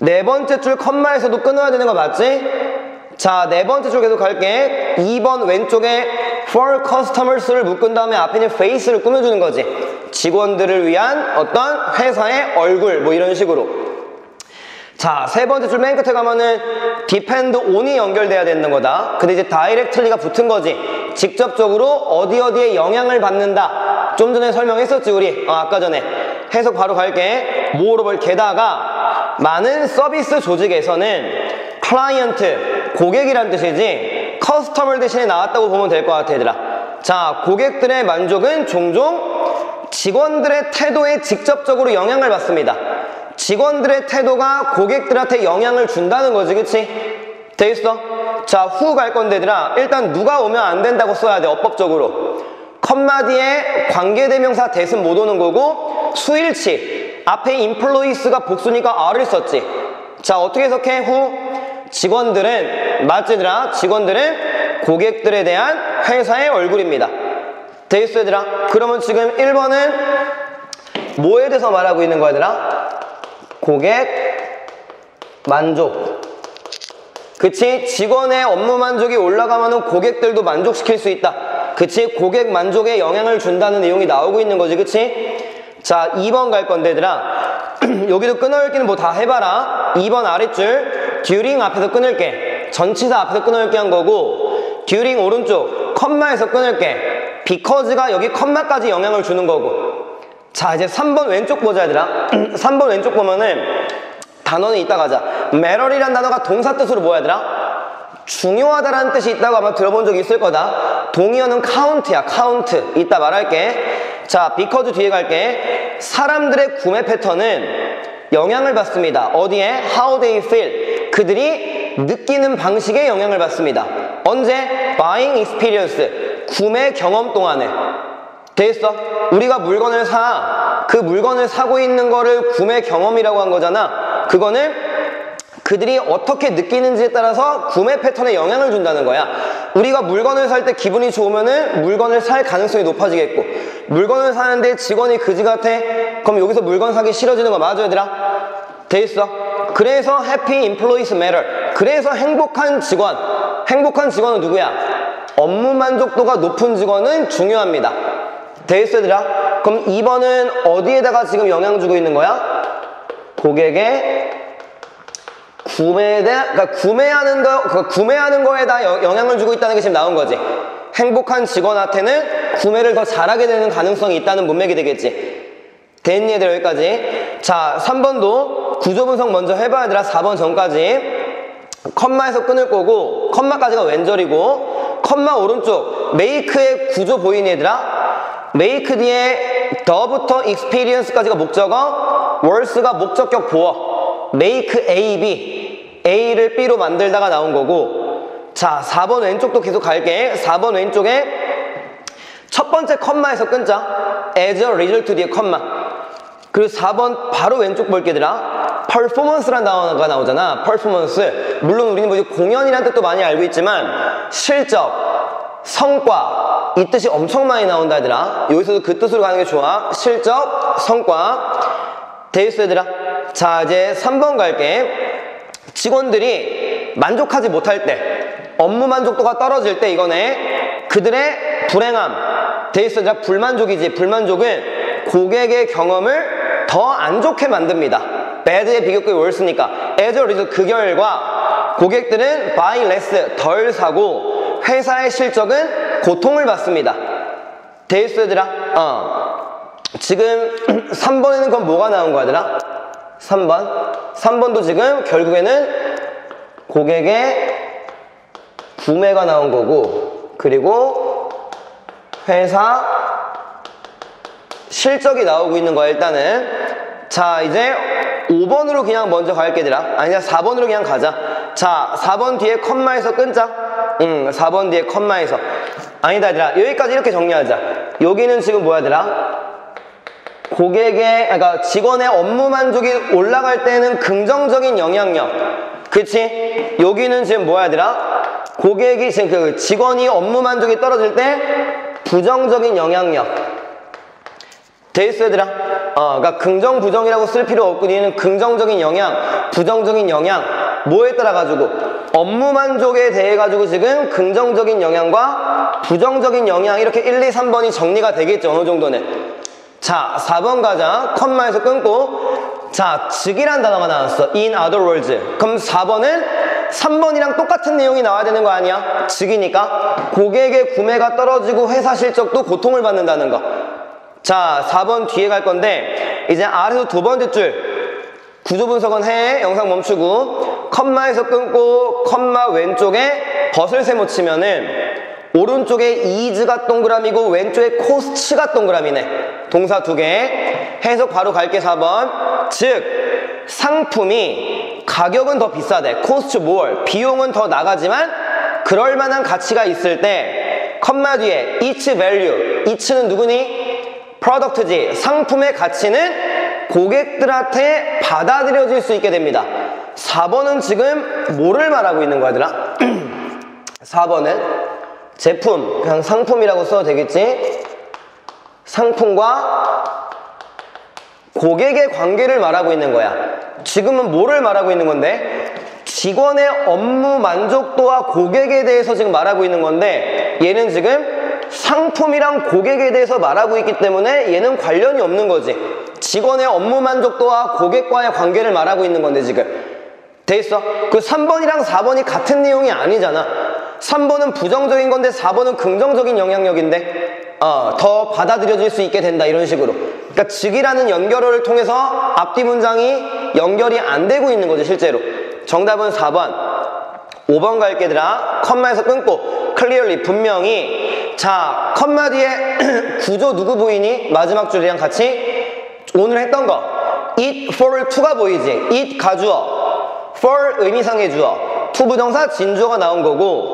네 번째 줄 컴마에서도 끊어야 되는 거 맞지? 자 네 번째 줄 계속 갈게 2번 왼쪽에 for customers를 묶은 다음에 앞에 있는 face를 꾸며주는 거지 직원들을 위한 어떤 회사의 얼굴 뭐 이런 식으로 자, 세 번째 줄 맨 끝에 가면은 depend on이 연결돼야 되는 거다. 근데 이제 directly가 붙은 거지. 직접적으로 어디 어디에 영향을 받는다. 좀 전에 설명했었지, 우리. 어, 아까 전에. 해석 바로 갈게. 모어로벌 게다가 많은 서비스 조직에서는 클라이언트, 고객이란 뜻이지 커스터머 대신에 나왔다고 보면 될 것 같아, 얘들아. 자, 고객들의 만족은 종종 직원들의 태도에 직접적으로 영향을 받습니다. 직원들의 태도가 고객들한테 영향을 준다는 거지, 그치? 돼 있어? 자, 후 갈 건데, 얘들아. 일단 누가 오면 안 된다고 써야 돼, 어법적으로. 컴마 뒤에 관계대명사 대신 못 오는 거고, 수일치. 앞에 인플로이스가 복수니까 R을 썼지. 자, 어떻게 해석해? 후. 직원들은, 맞지들아? 직원들은 고객들에 대한 회사의 얼굴입니다. 됐어 얘들아. 그러면 지금 1번은 뭐에 대해서 말하고 있는 거야, 얘들아? 고객 만족. 그치? 직원의 업무 만족이 올라가면 고객들도 만족시킬 수 있다. 그치? 고객 만족에 영향을 준다는 내용이 나오고 있는 거지. 그치? 자, 2번 갈 건데, 얘들아. 여기도 끊어읽기는 뭐 다 해봐라. 2번 아랫줄, during 앞에서 끊을게. 전치사 앞에서 끊어읽기 한 거고, during 오른쪽, 컴마에서 끊을게. because가 여기 컴마까지 영향을 주는 거고. 자, 이제 3번 왼쪽 보자, 얘들아. 3번 왼쪽 보면은, 단어는 이따 가자. matter이란 단어가 동사 뜻으로 뭐야, 얘들아? 중요하다라는 뜻이 있다고 아마 들어본 적이 있을 거다. 동의어는 count야, count. 이따 말할게. 자, because 뒤에 갈게. 사람들의 구매 패턴은 영향을 받습니다. 어디에? How they feel. 그들이 느끼는 방식에 영향을 받습니다. 언제? Buying experience. 구매 경험 동안에. 됐어? 우리가 물건을 사. 그 물건을 사고 있는 거를 구매 경험이라고 한 거잖아. 그거는 그들이 어떻게 느끼는지에 따라서 구매 패턴에 영향을 준다는 거야. 우리가 물건을 살 때 기분이 좋으면은 물건을 살 가능성이 높아지겠고, 물건을 사는데 직원이 그지 같아? 그럼 여기서 물건 사기 싫어지는 거 맞아, 얘들아? 돼 있어. 그래서 happy employees matter. 그래서 행복한 직원. 행복한 직원은 누구야? 업무 만족도가 높은 직원은 중요합니다. 돼 있어, 얘들아? 그럼 2번은 어디에다가 지금 영향 주고 있는 거야? 고객의 구매에 대한, 그러니까 구매하는 거, 그 구매하는 거에다 여- 영향을 주고 있다는 게 지금 나온 거지. 행복한 직원한테는 구매를 더 잘하게 되는 가능성이 있다는 문맥이 되겠지. 된 얘들 여기까지. 자, 3번도 구조 분석 먼저 해봐야 되라 4번 전까지. 컴마에서 끊을 거고, 컴마까지가 when절이고, 컴마 오른쪽, make의 구조 보이니 얘들아? make 뒤에 the부터 experience까지가 목적어, worse가 목적격 보어, make A, B, A를 B로 만들다가 나온 거고, 자, 4번 왼쪽도 계속 갈게. 4번 왼쪽에 첫 번째 컴마에서 끊자. as a result 뒤에 컴마. 그리고 4번 바로 왼쪽 볼게 얘들아. performance란 단어가 나오잖아. performance. 물론 우리는 뭐 공연이라는 뜻도 많이 알고 있지만 실적, 성과 이 뜻이 엄청 많이 나온다 얘들아. 여기서도 그 뜻으로 가는 게 좋아. 실적, 성과. 됐어 얘들아. 자 이제 3번 갈게. 직원들이 만족하지 못할 때 업무 만족도가 떨어질 때 이거네. 그들의 불행함. 됐어 자 불만족이지. 불만족은 고객의 경험을 더 안 좋게 만듭니다. Bad의 비교급이 worse니까. As a result 그 결과 고객들은 buy less 덜 사고 회사의 실적은 고통을 받습니다. 데이스들아 어. 지금 3번에는 그럼 뭐가 나온 거야 얘들아 3번. 3번도 지금 결국에는 고객의 구매가 나온 거고 그리고 회사 실적이 나오고 있는 거야 일단은. 자 이제 5번으로 그냥 먼저 갈게 얘들아. 아니야 4번으로 그냥 가자. 자 4번 뒤에 컴마에서 끊자. 응 4번 뒤에 컴마에서. 아니다 얘들아. 여기까지 이렇게 정리하자. 여기는 지금 뭐야 얘들아 고객의 그러니까 직원의 업무 만족이 올라갈 때는 긍정적인 영향력. 그치? 여기는 지금 뭐야 얘들아? 고객이 지금 그 직원이 업무 만족이 떨어질 때 부정적인 영향력. 돼 있어 얘들아? 어 그러니까 긍정 부정이라고 쓸 필요 없고 니는 긍정적인 영향 부정적인 영향 뭐에 따라 가지고? 업무 만족에 대해 가지고 지금 긍정적인 영향과 부정적인 영향 이렇게 1, 2, 3번이 정리가 되겠죠 어느 정도는 자, 4번 가자. 컴마에서 끊고. 자, 즉이란 단어가 나왔어. In other words. 그럼 4번은 3번이랑 똑같은 내용이 나와야 되는 거 아니야? 즉이니까. 고객의 구매가 떨어지고 회사 실적도 고통을 받는다는 거. 자, 4번 뒤에 갈 건데, 이제 아래서 두 번째 줄. 구조 분석은 해. 영상 멈추고. 컴마에서 끊고, 컴마 왼쪽에 but을 세모 치면은, 오른쪽에 is가 동그라미고 왼쪽에 costs가 동그라미네. 동사 두 개. 해석 바로 갈게 4번. 즉 상품이 가격은 더 비싸대. cost more. 비용은 더 나가지만 그럴 만한 가치가 있을 때 컴마 뒤에 its value its는 누구니? product지 상품의 가치는 고객들한테 받아들여질 수 있게 됩니다 4번은 지금 뭐를 말하고 있는 거야 얘들아? 4번은 제품 그냥 상품이라고 써도 되겠지 상품과 고객의 관계를 말하고 있는 거야. 지금은 뭐를 말하고 있는 건데? 직원의 업무 만족도와 고객에 대해서 지금 말하고 있는 건데 얘는 지금 상품이랑 고객에 대해서 말하고 있기 때문에 얘는 관련이 없는 거지. 직원의 업무 만족도와 고객과의 관계를 말하고 있는 건데 지금. 돼 있어? 그 3번이랑 4번이 같은 내용이 아니잖아. 3번은 부정적인 건데 4번은 긍정적인 영향력인데 어, 더 받아들여질 수 있게 된다 이런 식으로. 그러니까 즉이라는 연결어를 통해서 앞뒤 문장이 연결이 안 되고 있는 거죠 실제로. 정답은 4번. 5번 갈게 얘들아 컴마에서 끊고. clearly 분명히. 자 컴마 뒤에 구조 누구 보이니? 마지막 줄이랑 같이 오늘 했던 거. it for to가 보이지? it 가주어. for 의미상의 주어. to 부정사 진주어가 나온 거고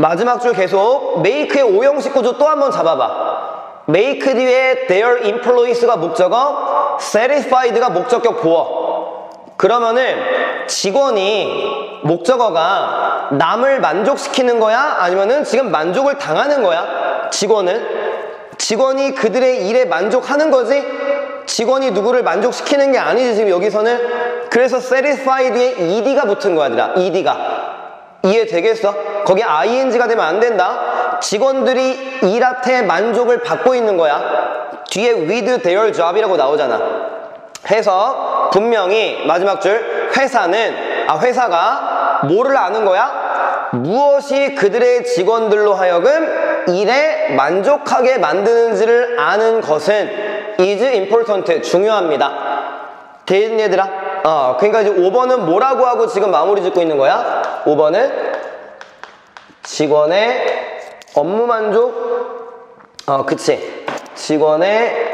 마지막 줄 계속 make의 오형식 구조 또 한 번 잡아봐 make 뒤에 their employees가 목적어 satisfied가 목적격 보어 그러면은 직원이 목적어가 남을 만족시키는 거야? 아니면은 지금 만족을 당하는 거야? 직원은? 직원이 그들의 일에 만족하는 거지? 직원이 누구를 만족시키는 게 아니지 지금 여기서는 그래서 satisfied에 ed가 붙은 거야 얘들아 ed가 이해되겠어? 거기 ing가 되면 안 된다 직원들이 일한테 만족을 받고 있는 거야 뒤에 with their job이라고 나오잖아 해서 분명히 마지막 줄 회사는 아 회사가 뭐를 아는 거야? 무엇이 그들의 직원들로 하여금 일에 만족하게 만드는지를 아는 것은 is important 중요합니다. 대인 얘들아. 어, 그러니까 이제 5번은 뭐라고 하고 지금 마무리 짓고 있는 거야? 5번은 직원의 업무 만족 어, 그치. 직원의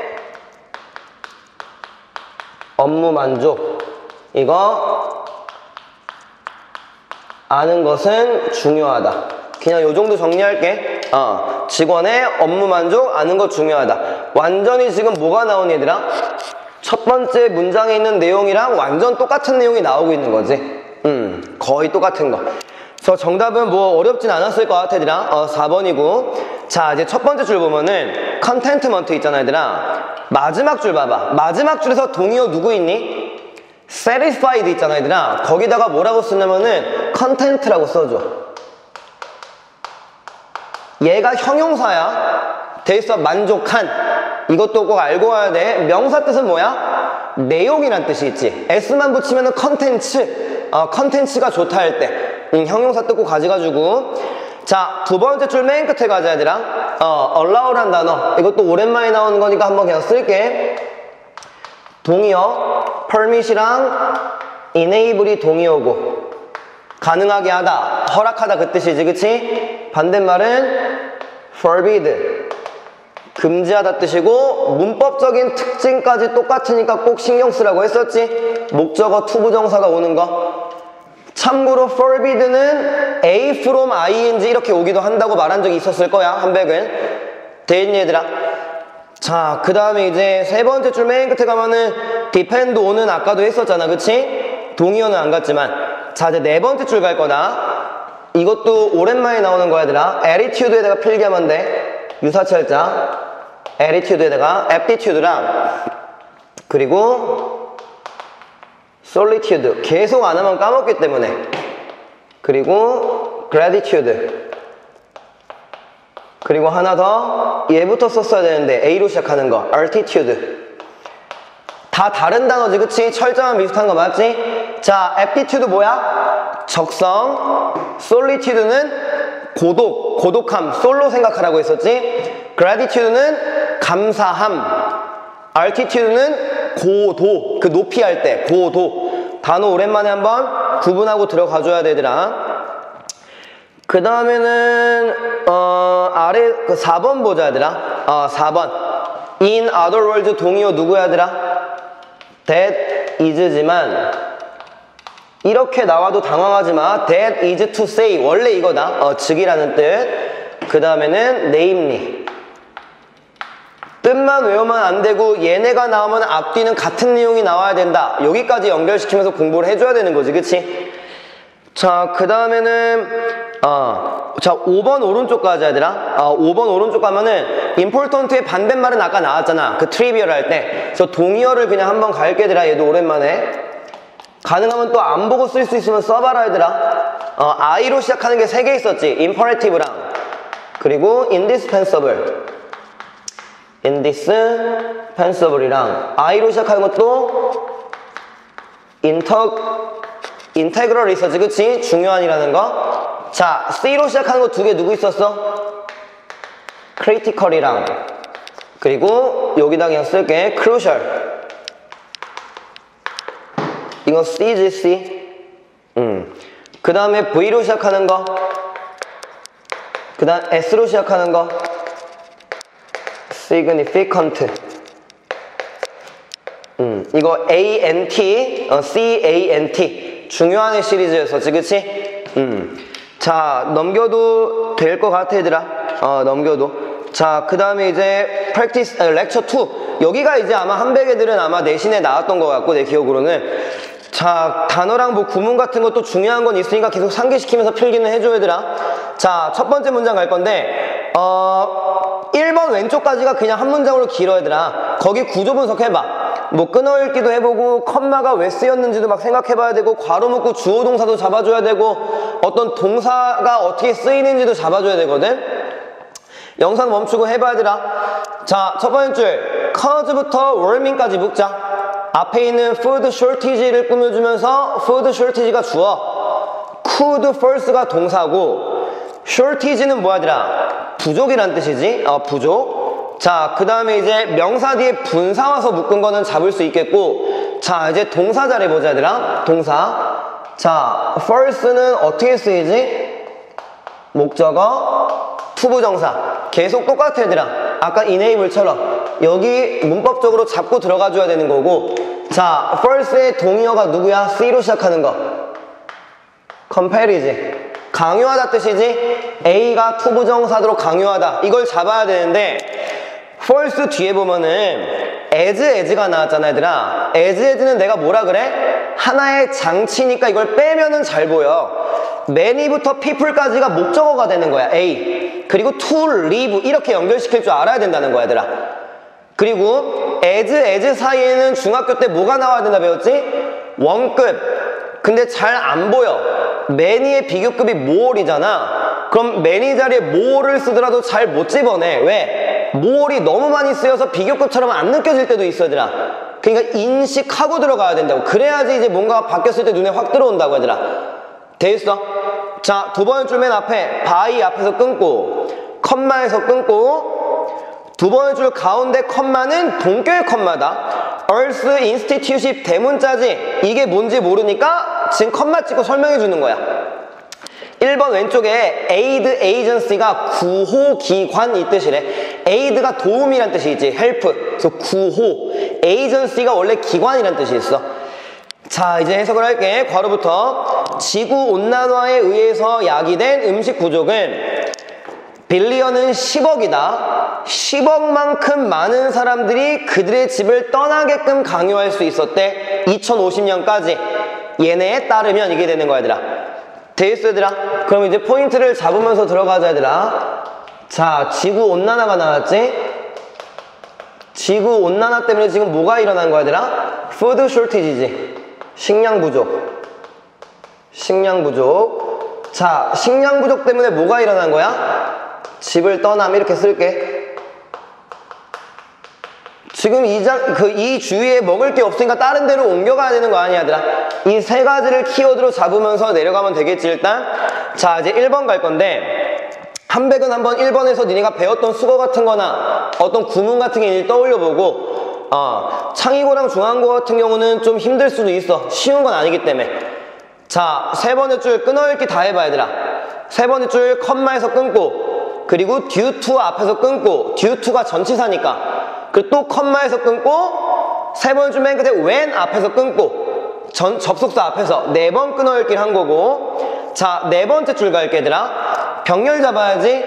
업무 만족 이거 아는 것은 중요하다. 그냥 요 정도 정리할게. 어, 직원의 업무 만족 아는 것 중요하다. 완전히 지금 뭐가 나온 얘들아? 첫 번째 문장에 있는 내용이랑 완전 똑같은 내용이 나오고 있는 거지. 음, 거의 똑같은 거. 그래서 정답은 뭐 어렵진 않았을 것 같아, 얘들아. 어, 4번이고. 자, 이제 첫 번째 줄 보면은 contentment 있잖아, 얘들아. 마지막 줄 봐봐. 마지막 줄에서 동의어 누구 있니? satisfied 있잖아, 얘들아. 거기다가 뭐라고 쓰냐면은 content라고 써줘. 얘가 형용사야. 됐어 만족한. 이것도 꼭 알고 와야 돼. 명사 뜻은 뭐야? 내용이란 뜻이 있지. s만 붙이면은 컨텐츠. 어, 컨텐츠가 좋다 할 때. 음, 형용사 뜻 꼭 가져가지고. 자, 두 번째 줄 맨 끝에 가자, 얘들아. 어, allow란 단어. 이것도 오랜만에 나오는 거니까 한번 그냥 쓸게. 동의어, permit이랑 enable이 동의어고. 가능하게 하다, 허락하다 그 뜻이지, 그치? 반대말은 forbid, 금지하다 뜻이고 문법적인 특징까지 똑같으니까 꼭 신경 쓰라고 했었지? 목적어 투부정사가 오는 거. 참고로 forbid는 a from ing 이렇게 오기도 한다고 말한 적이 있었을 거야, 한 번은. 됐니 얘들아. 자, 그 다음에 이제 세 번째 줄 맨 끝에 가면은 depend on은 아까도 했었잖아, 그치? 동의어는 안 갔지만. 자, 이제 네 번째 줄 갈 거다. 이것도 오랜만에 나오는 거야, 얘들아. attitude에다가 필기하면 돼. 유사철자. attitude에다가 aptitude랑 그리고 solitude. 계속 안 하면 까먹기 때문에. 그리고 gratitude. 그리고 하나 더 얘부터 썼어야 되는데 A로 시작하는 거 altitude 다 다른 단어지 그치? 철자만 비슷한 거 맞지? 자 aptitude 뭐야? 적성 solitude는 고독, 고독함, 솔로 생각하라고 했었지. gratitude는 감사함. altitude는 고도, 그 높이 할 때 고도. 단어 오랜만에 한번 구분하고 들어가줘야 되더라. 그 다음에는 어, 아래 그 4번 보자 얘들아. 어, 4번. in other words 동의어 누구야 얘들아? that is지만 이렇게 나와도 당황하지 마. That is to say. 원래 이거다. 어, 즉이라는 뜻. 그 다음에는 namely. 뜻만 외우면 안 되고 얘네가 나오면 앞뒤는 같은 내용이 나와야 된다. 여기까지 연결시키면서 공부를 해줘야 되는 거지. 그치? 자, 그 다음에는, 어, 자, 5번 오른쪽 가자 얘들아. 어, 5번 오른쪽 가면은, important의 반대말은 아까 나왔잖아. 그 trivial 할 때. 그래서 동의어를 그냥 한번 갈게, 얘들아. 얘도 오랜만에. 가능하면 또 안 보고 쓸 수 있으면 써봐라, 얘들아. 어, I로 시작하는 게 세 개 있었지. imperative랑. 그리고 indispensable. indispensable이랑. I로 시작하는 것도, inter, integral 있었지 그치? 중요한이라는 거 자, C로 시작하는 거 두 개 누구 있었어? critical이랑 그리고 여기다 그냥 쓸게 crucial 이거 C지 C? 음. 그 다음에 V로 시작하는 거 그 다음 S로 시작하는 거? Significant 음, 이거 ANT, 어, CANT 중요한 시리즈였었지 그치? 음. 자 넘겨도 될 것 같아 얘들아. 어 넘겨도. 자그 다음에 이제 practice 아, lecture 2 여기가 이제 아마 한백 애들은 아마 내신에 나왔던 것 같고 내 기억으로는 자 단어랑 뭐 구문 같은 것도 중요한 건 있으니까 계속 상기시키면서 필기는 해줘 얘들아 자첫 번째 문장 갈 건데 어 1번 왼쪽까지가 그냥 한 문장으로 길어 얘들아 거기 구조 분석해봐. 뭐 끊어 읽기도 해보고 컴마가 왜 쓰였는지도 막 생각해봐야 되고 괄호 묶고 주어 동사도 잡아줘야 되고 어떤 동사가 어떻게 쓰이는지도 잡아줘야 되거든? 영상 멈추고 해봐야 되라 자 첫 번째 줄. cause부터 warming까지 묶자 앞에 있는 food shortage를 꾸며주면서 food shortage가 주어 could force가 동사고 shortage는 뭐하더라 부족이란 뜻이지 어, 부족 자, 그 다음에 이제 명사 뒤에 분사 와서 묶은 거는 잡을 수 있겠고, 자, 이제 동사 잘해보자, 얘들아. 동사. 자, force는 어떻게 쓰이지? 목적어, 투부정사. 계속 똑같아, 얘들아. 아까 enable처럼. 여기 문법적으로 잡고 들어가 줘야 되는 거고, 자, force의 동의어가 누구야? C로 시작하는 거. compel이지. 강요하다 뜻이지? A가 투부정사도록 강요하다. 이걸 잡아야 되는데, force 뒤에 보면은 as as가 나왔잖아 얘들아. as as는 내가 뭐라 그래? 하나의 장치니까 이걸 빼면은 잘 보여. many부터 people까지가 목적어가 되는 거야 A. 그리고 to leave 이렇게 연결시킬 줄 알아야 된다는 거야 얘들아. 그리고 as as 사이에는 중학교 때 뭐가 나와야 된다 배웠지? 원급. 근데 잘 안 보여. many의 비교급이 more이잖아. 그럼 many 자리에 more를 쓰더라도 잘 못 집어내. 왜? more가 너무 많이 쓰여서 비교급처럼 안 느껴질 때도 있어 얘들아 그러니까 인식하고 들어가야 된다고. 그래야지 이제 뭔가 바뀌었을 때 눈에 확 들어온다고 얘들아 돼 있어? 자 두 번째 줄 맨 앞에 by 앞에서 끊고 컴마에서 끊고 두 번째 줄 가운데 컴마는 본교의 컴마다. Earth Institute이 대문자지. 이게 뭔지 모르니까 지금 컴마 찍고 설명해 주는 거야. 1번 왼쪽에 aid agency가 구호기관 이 뜻이래. Aid가 도움이란 뜻이 있지. help. 그래서 구호. agency가 원래 기관이란 뜻이 있어. 자, 이제 해석을 할게. 괄호부터 지구 온난화에 의해서 야기된 음식 부족은 billion은 10억이다. 10억만큼 많은 사람들이 그들의 집을 떠나게끔 강요할 수 있었대. 2050년까지. 얘네에 따르면 이게 되는 거야, 얘들아. 돼있어 얘들아 그럼 이제 포인트를 잡으면서 들어가자 얘들아 자 지구 온난화가 나왔지? 지구 온난화 때문에 지금 뭐가 일어난 거야 얘들아? food shortage지. 식량 부족. 식량 부족. 자 식량 부족 때문에 뭐가 일어난 거야? 집을 떠남 이렇게 쓸게. 지금 이 장, 그, 이 주위에 먹을 게 없으니까 다른 데로 옮겨가야 되는 거 아니야, 얘들아? 이 세 가지를 키워드로 잡으면서 내려가면 되겠지, 일단. 자, 이제 1번 갈 건데, 한백은 한번 1번에서 니네가 배웠던 수거 같은 거나 어떤 구문 같은 게 떠올려 보고, 어, 창의고랑 중앙고 같은 경우는 좀 힘들 수도 있어. 쉬운 건 아니기 때문에. 자, 세 번째 줄 끊어읽기 다 해봐, 얘들아. 세 번째 줄 컴마에서 끊고, 그리고 to 앞에서 끊고, to가 전치사니까. 그리고 또 컴마에서 끊고 세 번째 맨 끝에 when 앞에서 끊고 전 접속사 앞에서 네 번 끊어읽기를 한 거고 자 네 번째 줄 갈게 얘들아. 병렬 잡아야지.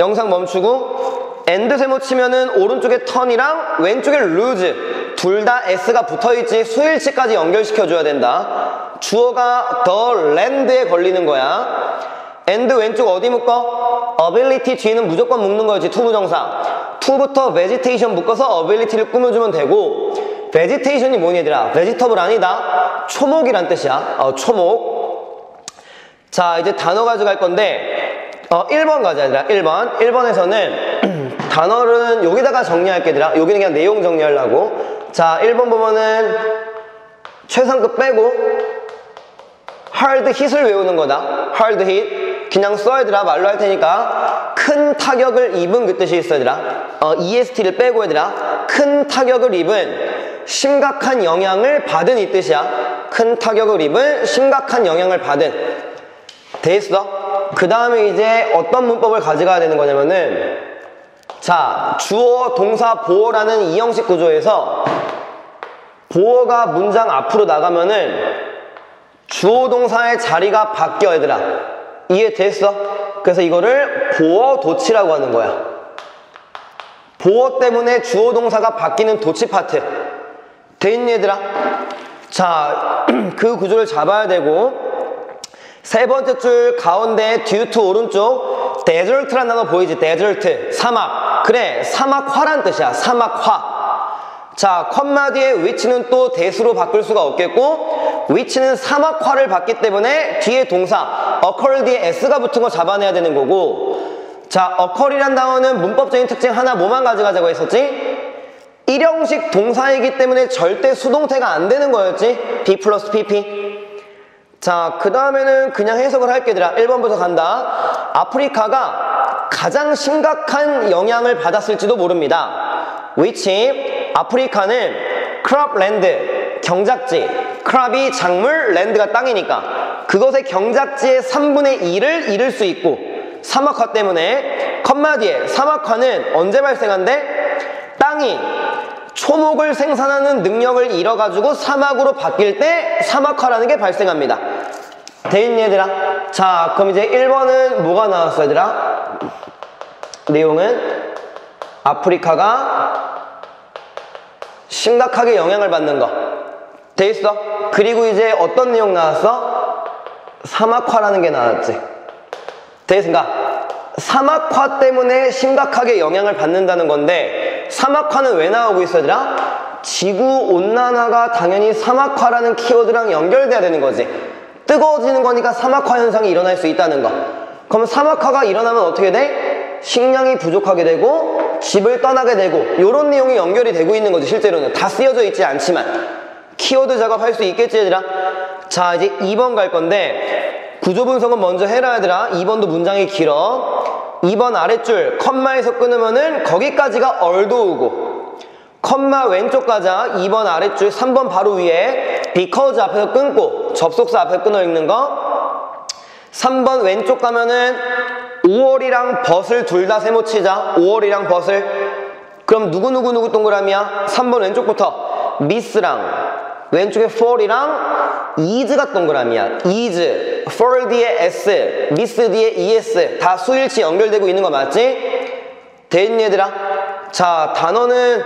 영상 멈추고. and 세모 치면은 오른쪽에 turn이랑 왼쪽에 lose. 둘 다 S가 붙어있지. 수일치까지 연결시켜줘야 된다. 주어가 the land에 걸리는 거야. and 왼쪽 어디 묶어? ability 뒤는 무조건 묶는 거지 투부정사 to부터 vegetation 묶어서 ability를 꾸며주면 되고. vegetation이 뭐니 얘들아? vegetable 아니다. 초목이란 뜻이야. 어, 초목 자 이제 단어 가져갈 건데 어, 1번 가자 얘들아 1번. 1번에서는 단어는 여기다가 정리할게 얘들아 여기는 그냥 내용 정리하려고. 자 1번 보면은 최상급 빼고 hard hit을 외우는 거다. hard hit. 그냥 써 얘들아 말로 할 테니까 큰 타격을 입은 그 뜻이 있어 얘들아 어, EST를 빼고 얘들아 큰 타격을 입은 심각한 영향을 받은 이 뜻이야. 큰 타격을 입은 심각한 영향을 받은 돼 있어 그 다음에 이제 어떤 문법을 가져가야 되는 거냐면은 자 주어 동사 보어라는 이 형식 구조에서 보어가 문장 앞으로 나가면은 주어 동사의 자리가 바뀌어 얘들아 이해됐어? 그래서 이거를 보어 도치라고 하는 거야 보어 때문에 주어 동사가 바뀌는 도치 파트 돼있니 얘들아? 자 그 구조를 잡아야 되고 세 번째 줄 가운데 due to 오른쪽 desert란 단어 보이지? desert 사막 그래 사막화란 뜻이야 사막화 자, 컴마 뒤에 위치는 또 대수로 바꿀 수가 없겠고 위치는 사막화를 받기 때문에 뒤에 동사 occur 뒤에 s가 붙은 거 잡아내야 되는 거고 자, occur이란 단어는 문법적인 특징 하나 뭐만 가져가자고 했었지? 일형식 동사이기 때문에 절대 수동태가 안 되는 거였지? B 플러스 PP 자, 그 다음에는 그냥 해석을 할게 얘들아. 1번부터 간다. 아프리카가 가장 심각한 영향을 받았을지도 모릅니다. Which 아프리카는 cropland 경작지 crop이 작물 land가 땅이니까 그것의 경작지의 3분의 2를 잃을 수 있고 사막화 때문에 컴마 뒤에 사막화는 언제 발생한대? 땅이 초목을 생산하는 능력을 잃어가지고 사막으로 바뀔 때 사막화라는 게 발생합니다 돼 있니 얘들아? 자 그럼 이제 1번은 뭐가 나왔어 얘들아? 내용은 아프리카가 심각하게 영향을 받는 거. 돼 있어? 그리고 이제 어떤 내용 나왔어? 사막화라는 게 나왔지. 돼 있으니까 사막화 때문에 심각하게 영향을 받는다는 건데 사막화는 왜 나오고 있어 얘들아? 지구 온난화가 당연히 사막화라는 키워드랑 연결돼야 되는 거지. 뜨거워지는 거니까 사막화 현상이 일어날 수 있다는 거. 그럼 사막화가 일어나면 어떻게 돼? 식량이 부족하게 되고 집을 떠나게 되고 이런 내용이 연결이 되고 있는 거지 실제로는. 다 쓰여져 있지 않지만. 키워드 작업할 수 있겠지 얘들아? 자 이제 2번 갈 건데 구조 분석은 먼저 해라 얘들아. 2번도 문장이 길어. 2번 아랫줄 컴마에서 끊으면은 거기까지가 얼도우고 컴마 왼쪽 가자 2번 아랫줄 3번 바로 위에 because 앞에서 끊고 접속사 앞에 끊어 읽는 거 3번 왼쪽 가면은 5월이랑 벗을 둘 다 세모 치자 5월이랑 벗을 그럼 누구누구누구 동그라미야? 3번 왼쪽부터 미스랑 왼쪽에 fall이랑 is가 동그라미야 is, fall 뒤에 s, miss 뒤에 es 다 수일치 연결되고 있는 거 맞지? 됐니 얘들아? 자 단어는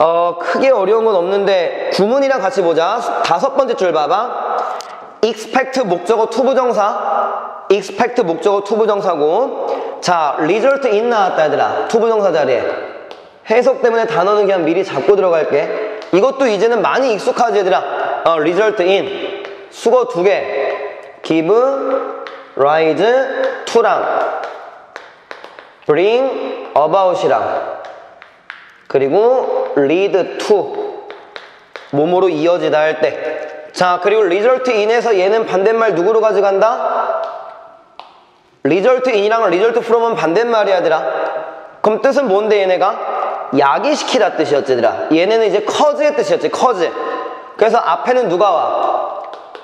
어, 크게 어려운 건 없는데 구문이랑 같이 보자. 다섯 번째 줄 봐봐. expect 목적어 투부정사. expect 목적어 투부정사고. 자 result in 나왔다 얘들아. 투부정사 자리에. 해석 때문에 단어는 그냥 미리 잡고 들어갈게. 이것도 이제는 많이 익숙하지 얘들아. 어, result in. 숙어 두 개. give rise to랑. bring about이랑 그리고 lead to 몸으로 이어지다 할 때 자 그리고 result in에서 얘는 반대말 누구로 가져간다? result in이랑 result from은 반대말이야 얘들아 그럼 뜻은 뭔데 얘네가? 야기시키다 뜻이었지 얘들아 얘네는 이제 cause의 뜻이었지 cause 그래서 앞에는 누가 와?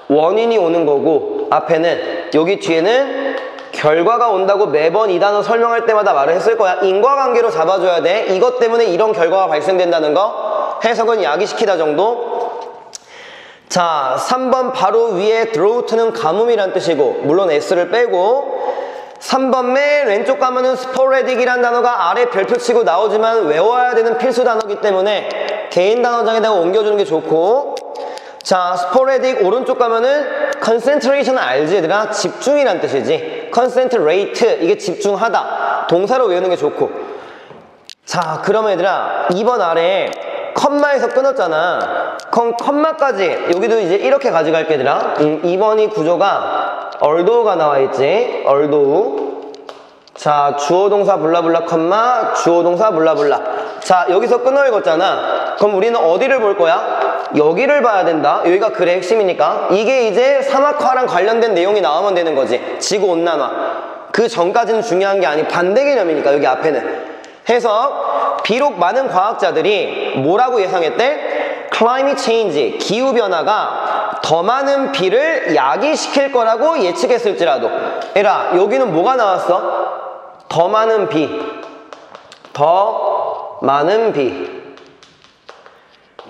원인이 오는 거고 앞에는 여기 뒤에는 결과가 온다고 매번 이 단어 설명할 때마다 말을 했을 거야. 인과관계로 잡아줘야 돼. 이것 때문에 이런 결과가 발생된다는 거. 해석은 야기시키다 정도. 자, 3번 바로 위에 drough트는 가뭄이란 뜻이고 물론 s를 빼고. 3번 맨 왼쪽 가면은 스포레딕이란 단어가 아래 별표 치고 나오지만 외워야 되는 필수 단어기 때문에 개인 단어장에다가 옮겨주는 게 좋고. 자, 스포레딕 오른쪽 가면은 concentration 알지? 얘들아? 집중이란 뜻이지. Concentrate 이게 집중하다. 동사로 외우는 게 좋고. 자, 그러면 얘들아 2번 아래 컴마에서 끊었잖아. 그럼 컴마까지 여기도 이제 이렇게 가져갈게 얘들아. 음, 2번이 구조가 얼도우가 나와 있지. 얼도우. 자, 주어 동사 블라블라 컴마 주어 동사 블라블라. 자, 여기서 끊어 읽었잖아. 그럼 우리는 어디를 볼 거야? 여기를 봐야 된다. 여기가 글의 핵심이니까. 이게 이제 사막화랑 관련된 내용이 나오면 되는 거지. 지구 온난화. 그 전까지는 중요한 게 아니 반대 개념이니까 여기 앞에는. 해서 비록 많은 과학자들이 뭐라고 예상했대? climate change, 기후 변화가 더 많은 비를 야기시킬 거라고 예측했을지라도 에라 여기는 뭐가 나왔어? 더 많은 비. 더 많은 비.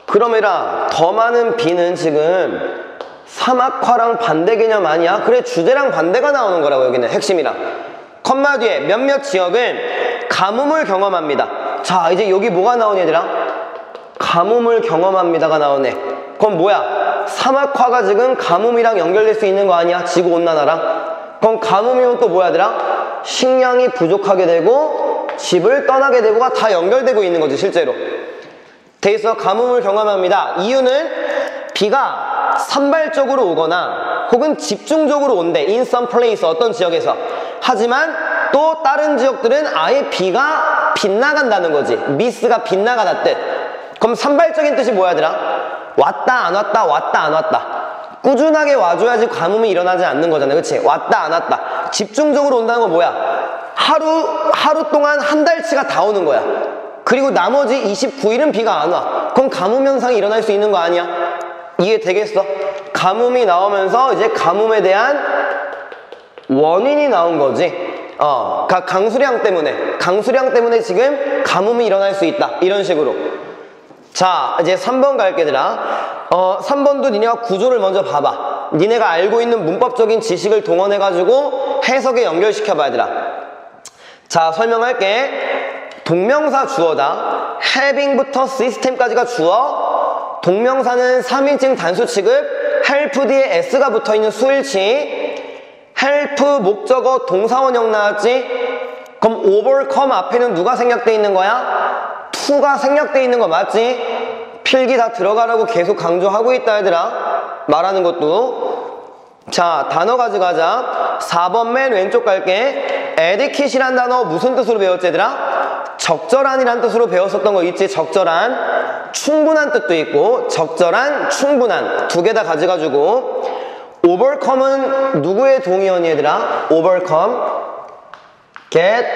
그러면라 더 많은 비는 지금 사막화랑 반대 개념 아니야? 그래 주제랑 반대가 나오는 거라고 여기는 핵심이랑 컴마 뒤에 몇몇 지역은 가뭄을 경험합니다 자 이제 여기 뭐가 나오니 얘들아? 가뭄을 경험합니다가 나오네 그럼 뭐야? 사막화가 지금 가뭄이랑 연결될 수 있는 거 아니야? 지구온난화랑 그럼 가뭄이면 또 뭐야 얘들아? 식량이 부족하게 되고 집을 떠나게 되고가 다 연결되고 있는 거지 실제로 돼 있어 가뭄을 경험합니다. 이유는 비가 산발적으로 오거나 혹은 집중적으로 온대. in some place 어떤 지역에서. 하지만 또 다른 지역들은 아예 비가 빗나간다는 거지. 미스가 빗나가다 뜻. 그럼 산발적인 뜻이 뭐야더라? 왔다 안 왔다 왔다 안 왔다. 꾸준하게 와줘야지 가뭄이 일어나지 않는 거잖아요. 그치? 왔다 안 왔다. 집중적으로 온다는 건 뭐야? 하루 하루 동안 한 달치가 다 오는 거야. 그리고 나머지 29일은 비가 안 와. 그럼 가뭄 현상이 일어날 수 있는 거 아니야? 이해되겠어? 가뭄이 나오면서 이제 가뭄에 대한 원인이 나온 거지. 어, 강수량 때문에, 강수량 때문에 지금 가뭄이 일어날 수 있다. 이런 식으로. 자, 이제 3번 갈게, 얘들아. 어, 3번도 니네가 구조를 먼저 봐봐. 니네가 알고 있는 문법적인 지식을 동원해가지고 해석에 연결시켜봐, 얘들아. 자, 설명할게. 동명사 주어다. having부터 system까지가 주어. 동명사는 3인칭 단수 취급. help 뒤에 s가 붙어있는 수일치. help 목적어 동사원형 나왔지? 그럼 overcome 앞에는 누가 생략돼 있는 거야? to가 생략돼 있는 거 맞지? 필기 다 들어가라고 계속 강조하고 있다 얘들아. 말하는 것도. 자, 단어 가져가자. 4번 맨 왼쪽 갈게. 에디킷이란 단어 무슨 뜻으로 배웠지 얘들아? 적절한이란 뜻으로 배웠었던 거 있지? 적절한 충분한 뜻도 있고 적절한 충분한 두 개 다 가져가지고 overcome은 누구의 동의어니 얘들아? overcome get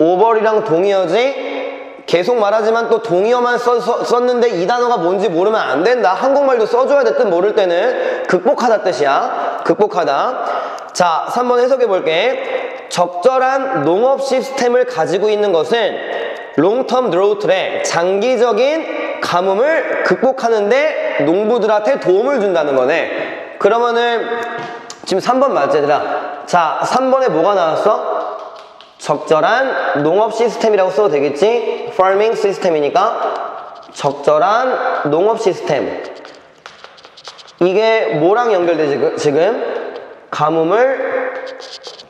over이랑 동의어지? 계속 말하지만 또 동의어만 써, 써, 썼는데 이 단어가 뭔지 모르면 안 된다. 한국말도 써줘야 될듯 모를 때는 극복하다 뜻이야. 극복하다. 자 3번 해석해 볼게 적절한 농업 시스템을 가지고 있는 것은 롱텀 드로우트의 장기적인 가뭄을 극복하는데 농부들한테 도움을 준다는 거네. 그러면은 지금 3번 맞지 얘들아? 자 3번에 뭐가 나왔어? 적절한 농업 시스템이라고 써도 되겠지? farming 시스템이니까 적절한 농업 시스템 이게 뭐랑 연결되지 지금? 가뭄을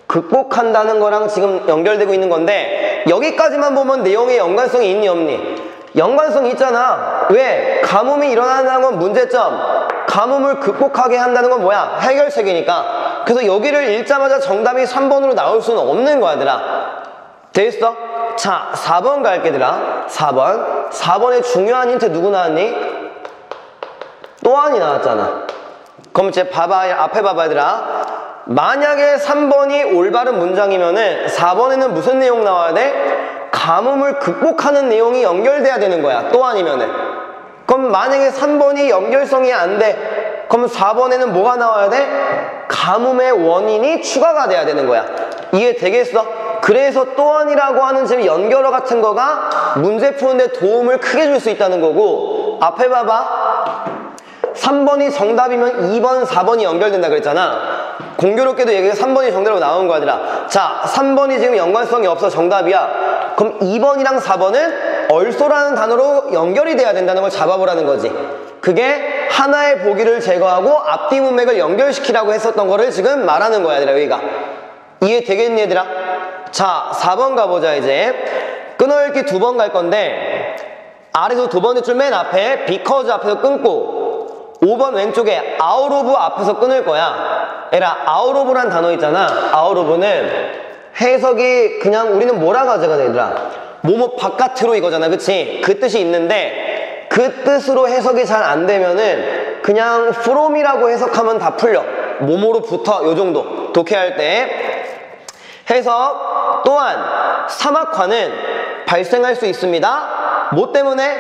극복한다는 거랑 지금 연결되고 있는 건데 여기까지만 보면 내용에 연관성이 있니 없니? 연관성이 있잖아. 왜? 가뭄이 일어나는 건 문제점. 가뭄을 극복하게 한다는 건 뭐야? 해결책이니까. 그래서 여기를 읽자마자 정답이 3번으로 나올 수는 없는 거야, 얘들아. 돼있어? 자, 4번 갈게, 얘들아. 4번. 4번에 중요한 힌트 누구 나왔니? 또한이 나왔잖아. 그럼 이제 봐봐, 앞에 봐봐, 얘들아. 만약에 3번이 올바른 문장이면은 4번에는 무슨 내용 나와야 돼? 가뭄을 극복하는 내용이 연결돼야 되는 거야. 또 아니면은. 그럼 만약에 3번이 연결성이 안 돼. 그럼 4번에는 뭐가 나와야 돼? 가뭄의 원인이 추가가 돼야 되는 거야. 이해 되겠어? 그래서 또한이라고 하는 지금 연결어 같은 거가 문제 푸는데 도움을 크게 줄 수 있다는 거고 앞에 봐봐. 3번이 정답이면 2번, 4번이 연결된다 그랬잖아. 공교롭게도 얘기가 3번이 정답으로 나온 거 아니라 자, 3번이 지금 연관성이 없어 정답이야. 그럼 2번이랑 4번은 얼소라는 단어로 연결이 돼야 된다는 걸 잡아보라는 거지. 그게 하나의 보기를 제거하고 앞뒤 문맥을 연결시키라고 했었던 거를 지금 말하는 거야, 얘들아, 여기가. 이해 되겠니, 얘들아? 자, 4번 가보자, 이제. 끊어읽기 두 번 갈 건데, 아래서 두 번째 줄 맨 앞에 because 앞에서 끊고, 5번 왼쪽에 out of 앞에서 끊을 거야. 에라, out of란 단어 있잖아. out of는 해석이 그냥 우리는 뭐라 가져가 되더라. 뭐뭐 바깥으로 이거잖아. 그치? 그 뜻이 있는데, 그 뜻으로 해석이 잘 안 되면은 그냥 from이라고 해석하면 다 풀려. 몸으로부터 요 정도 독해할 때 해석 또한 사막화는 발생할 수 있습니다. 뭐 때문에?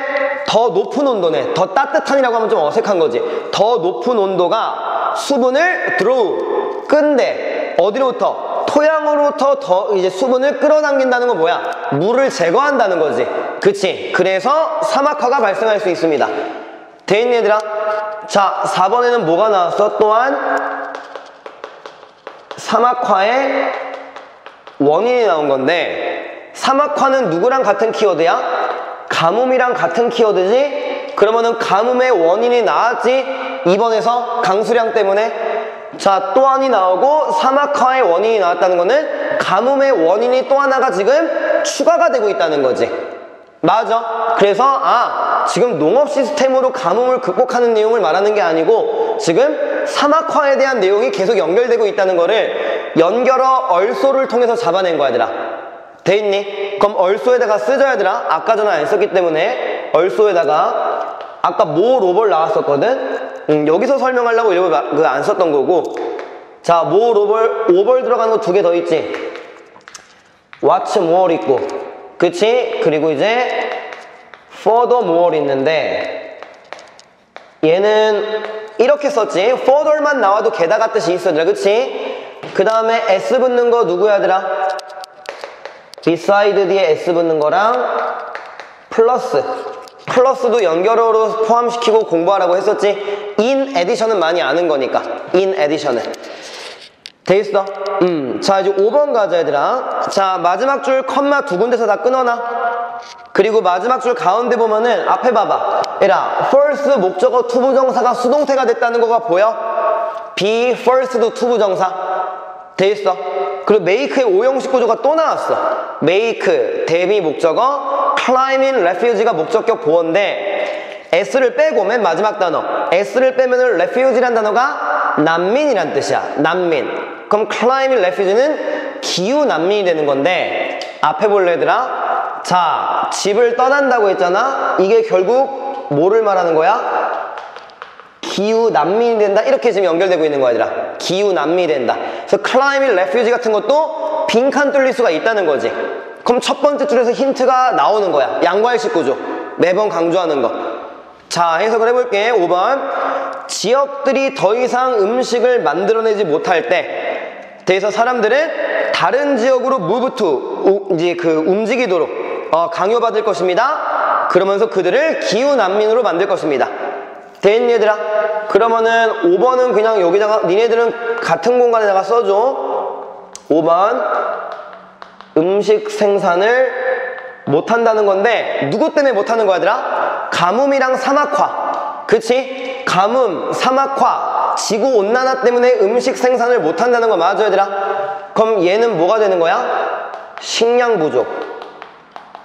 더 높은 온도네. 더 따뜻한이라고 하면 좀 어색한 거지. 더 높은 온도가 수분을 들어오 끈데 어디로부터? 토양으로부터 더 이제 수분을 끌어당긴다는 건 뭐야? 물을 제거한다는 거지. 그치? 그래서 사막화가 발생할 수 있습니다. 돼 있니 얘들아? 자, 4번에는 뭐가 나왔어? 또한 사막화의 원인이 나온 건데 사막화는 누구랑 같은 키워드야? 가뭄이랑 같은 키워드지? 그러면은 가뭄의 원인이 나왔지? 2번에서 강수량 때문에 자, 또 한이 나오고 사막화의 원인이 나왔다는 거는 가뭄의 원인이 또 하나가 지금 추가가 되고 있다는 거지. 맞아. 그래서 아, 지금 농업 시스템으로 가뭄을 극복하는 내용을 말하는 게 아니고 지금 사막화에 대한 내용이 계속 연결되고 있다는 거를 연결어 얼소를 통해서 잡아낸 거야, 얘들아. 돼 있니? 그럼 얼소에다가 쓰자, 얘들아. 아까 전에 안 썼기 때문에 얼소에다가 아까 모 로벌 나왔었거든? 음, 여기서 설명하려고 이거 그안 썼던 거고 자, 모 로벌, 오벌 들어가는 거 두 개 더 있지? what's more 있고 그치? 그리고 이제 further more 있는데 얘는 이렇게 썼지? further만 나와도 게다가 뜻이 있어더라 그치? 그 다음에 s 붙는 거 누구야 들아? Beside 뒤에 s 붙는 거랑 플러스 플러스도 연결어로 포함시키고 공부하라고 했었지 in addition은 많이 아는 거니까 in addition은 돼 있어? 음. 자, 이제 5번 가자, 얘들아. 자, 마지막 줄 컴마 두 군데서 다 끊어놔. 그리고 마지막 줄 가운데 보면은 앞에 봐봐. 얘라, force 목적어 투부정사가 수동태가 됐다는 거가 보여? be forced to 투부정사. 돼 있어. 그리고 make의 오형식 구조가 또 나왔어. make, them이 목적어, climate refugees가 목적격 보어인데 s를 빼고 맨 마지막 단어 s를 빼면은 refuge란 단어가 난민이란 뜻이야. 난민. 그럼 climbing refuge는 기후 난민이 되는 건데 앞에 볼래 얘들아? 자, 집을 떠난다고 했잖아. 이게 결국 뭐를 말하는 거야? 기후 난민이 된다. 이렇게 지금 연결되고 있는 거야 얘들아. 기후 난민이 된다. 그래서 클라이밍 레퓨지 같은 것도 빈칸 뚫릴 수가 있다는 거지. 그럼 첫 번째 줄에서 힌트가 나오는 거야. 양과일식 구조 매번 강조하는 거자 해석을 해볼게. 5번. 지역들이 더 이상 음식을 만들어내지 못할 때 대해서 사람들은 다른 지역으로 to 이제 그 움직이도록 어, 강요받을 것입니다. 그러면서 그들을 기후 난민으로 만들 것입니다 된 얘들아 그러면은 5번은 그냥 여기다가 니네들은 같은 공간에다가 써줘 5번 음식 생산을 못한다는 건데 누구 때문에 못하는 거야 얘들아? 가뭄이랑 사막화 그치? 가뭄, 사막화, 지구온난화 때문에 음식 생산을 못한다는 거 맞아 얘들아? 그럼 얘는 뭐가 되는 거야? 식량 부족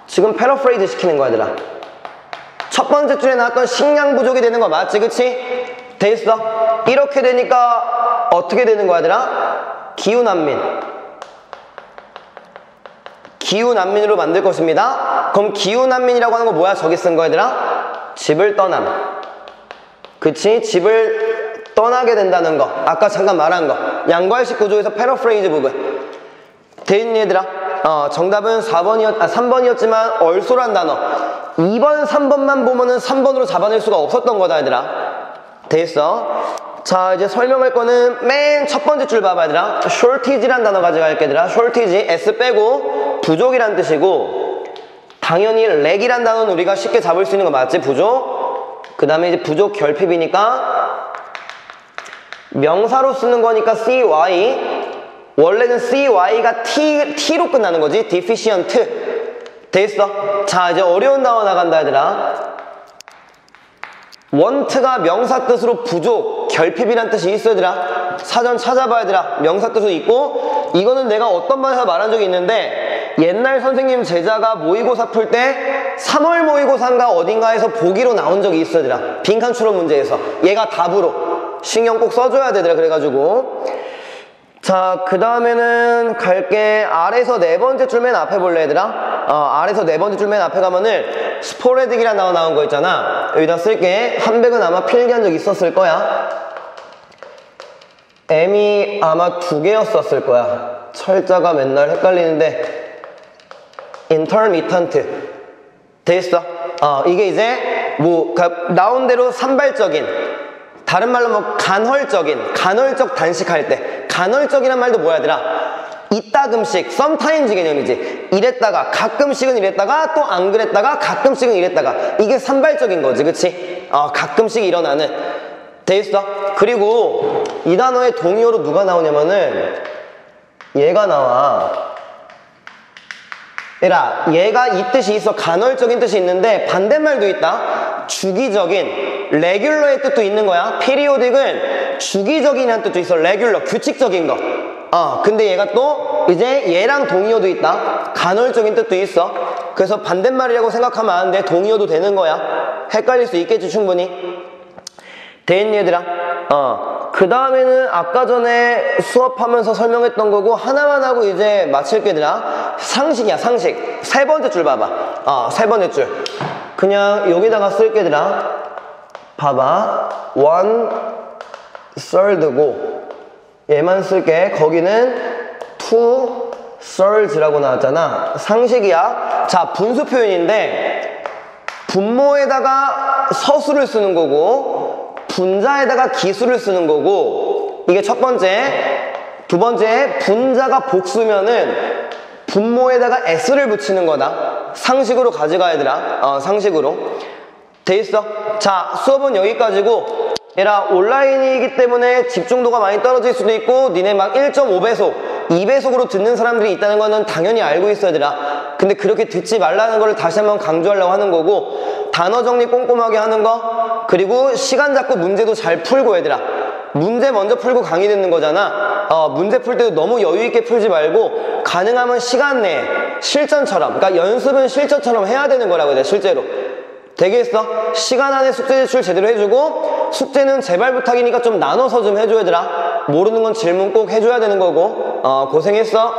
지금 패러프레이즈 시키는 거야 얘들아 첫 번째 줄에 나왔던 식량 부족이 되는 거 맞지 그치? 돼 있어 이렇게 되니까 어떻게 되는 거야 얘들아? 기후난민 기후난민으로 만들 것입니다 그럼 기후난민이라고 하는 거 뭐야 저기 쓴 거 얘들아? 집을 떠남 그치? 집을 떠나게 된다는 거 아까 잠깐 말한 거 양괄식 구조에서 paraphrase 부분 돼 있니 얘들아? 어, 정답은 4번이었, 아, 3번이었지만 also란 단어. 2번, 3번만 보면은 3번으로 잡아낼 수가 없었던 거다 얘들아. 됐어? 자 이제 설명할 거는 맨 첫 번째 줄 봐봐 얘들아. shortage란 단어 가져갈게 얘들아. shortage S 빼고 부족이란 뜻이고 당연히 lack이란 단어는 우리가 쉽게 잡을 수 있는 거 맞지? 부족? 그 다음에 이제 부족 결핍이니까 명사로 쓰는 거니까 CY 원래는 CY가 T, T로 끝나는 거지. Deficient. 돼 있어. 자 이제 어려운 단어 나간다 얘들아. want가 명사 뜻으로 부족, 결핍이란 뜻이 있어 얘들아. 사전 찾아봐야 되라 명사 뜻으로 있고 이거는 내가 어떤 반에서 말한 적이 있는데 옛날 선생님 제자가 모의고사 풀 때 3월 모의고사인가 어딘가에서 보기로 나온 적이 있어 얘들아. 빈칸 추론 문제에서. 얘가 답으로. 신경 꼭 써줘야 되더라 그래가지고 자, 그 다음에는 갈게. 아래서 네 번째 줄 맨 앞에 볼래, 얘들아? 어, 아래서 네 번째 줄 맨 앞에 가면은 스포레딕이라 나와 나온 거 있잖아. 여기다 쓸게. 한백은 아마 필기한 적 있었을 거야. M이 아마 두 개였었을 거야. 철자가 맨날 헷갈리는데. intermittent. 돼 있어. 어, 이게 이제 뭐, 그 나온 대로 산발적인 다른 말로 뭐 간헐적인 간헐적 단식할 때 간헐적이란 말도 뭐야더라 이따금씩 썸타임즈 개념이지. 이랬다가 가끔씩은 이랬다가 또 안 그랬다가 가끔씩은 이랬다가. 이게 산발적인 거지 그치? 어, 가끔씩 일어나는. 돼 있어? 그리고 이 단어의 동의어로 누가 나오냐면은 얘가 나와. 얘라 얘가 이 뜻이 있어. 간헐적인 뜻이 있는데 반대말도 있다 주기적인 레귤러의 뜻도 있는 거야. 피리오딕은 주기적인이라는 뜻도 있어. 레귤러 규칙적인 거. 어, 근데 얘가 또 이제 얘랑 동의어도 있다. 간헐적인 뜻도 있어. 그래서 반대말이라고 생각하면 안 돼. 동의어도 되는 거야. 헷갈릴 수 있겠지 충분히. 됐니 얘들아. 어. 그 다음에는 아까 전에 수업하면서 설명했던 거고 하나만 하고 이제 마칠 게들아. 상식이야 상식. 세 번째 줄 봐봐. 어, 세 번째 줄 그냥 여기다가 쓸 게들아 봐봐. One third고. 얘만 쓸게. 거기는 two thirds라고 나왔잖아. 상식이야. 자 분수 표현인데 분모에다가 서술을 쓰는 거고 분자에다가 기수를 쓰는 거고 이게 첫 번째. 두 번째 분자가 복수면은 분모에다가 s를 붙이는 거다 상식으로 가져가야 되라 어, 상식으로. 돼 있어? 자 수업은 여기까지고 얘라 온라인이기 때문에 집중도가 많이 떨어질 수도 있고 니네 막 1.5배속 2배속으로 듣는 사람들이 있다는 거는 당연히 알고 있어야 되라 근데 그렇게 듣지 말라는 거를 다시 한번 강조하려고 하는 거고 단어 정리 꼼꼼하게 하는 거 그리고 시간 잡고 문제도 잘 풀고 얘들아 문제 먼저 풀고 강의 듣는 거잖아. 어, 문제 풀 때도 너무 여유 있게 풀지 말고 가능하면 시간 내에 실전처럼. 그러니까 연습은 실전처럼 해야 되는 거라고 돼 실제로. 되겠어? 시간 안에 숙제 제출 제대로 해주고 숙제는 제발 부탁이니까 좀 나눠서 좀 해줘 얘들아. 모르는 건 질문 꼭 해줘야 되는 거고. 어, 고생했어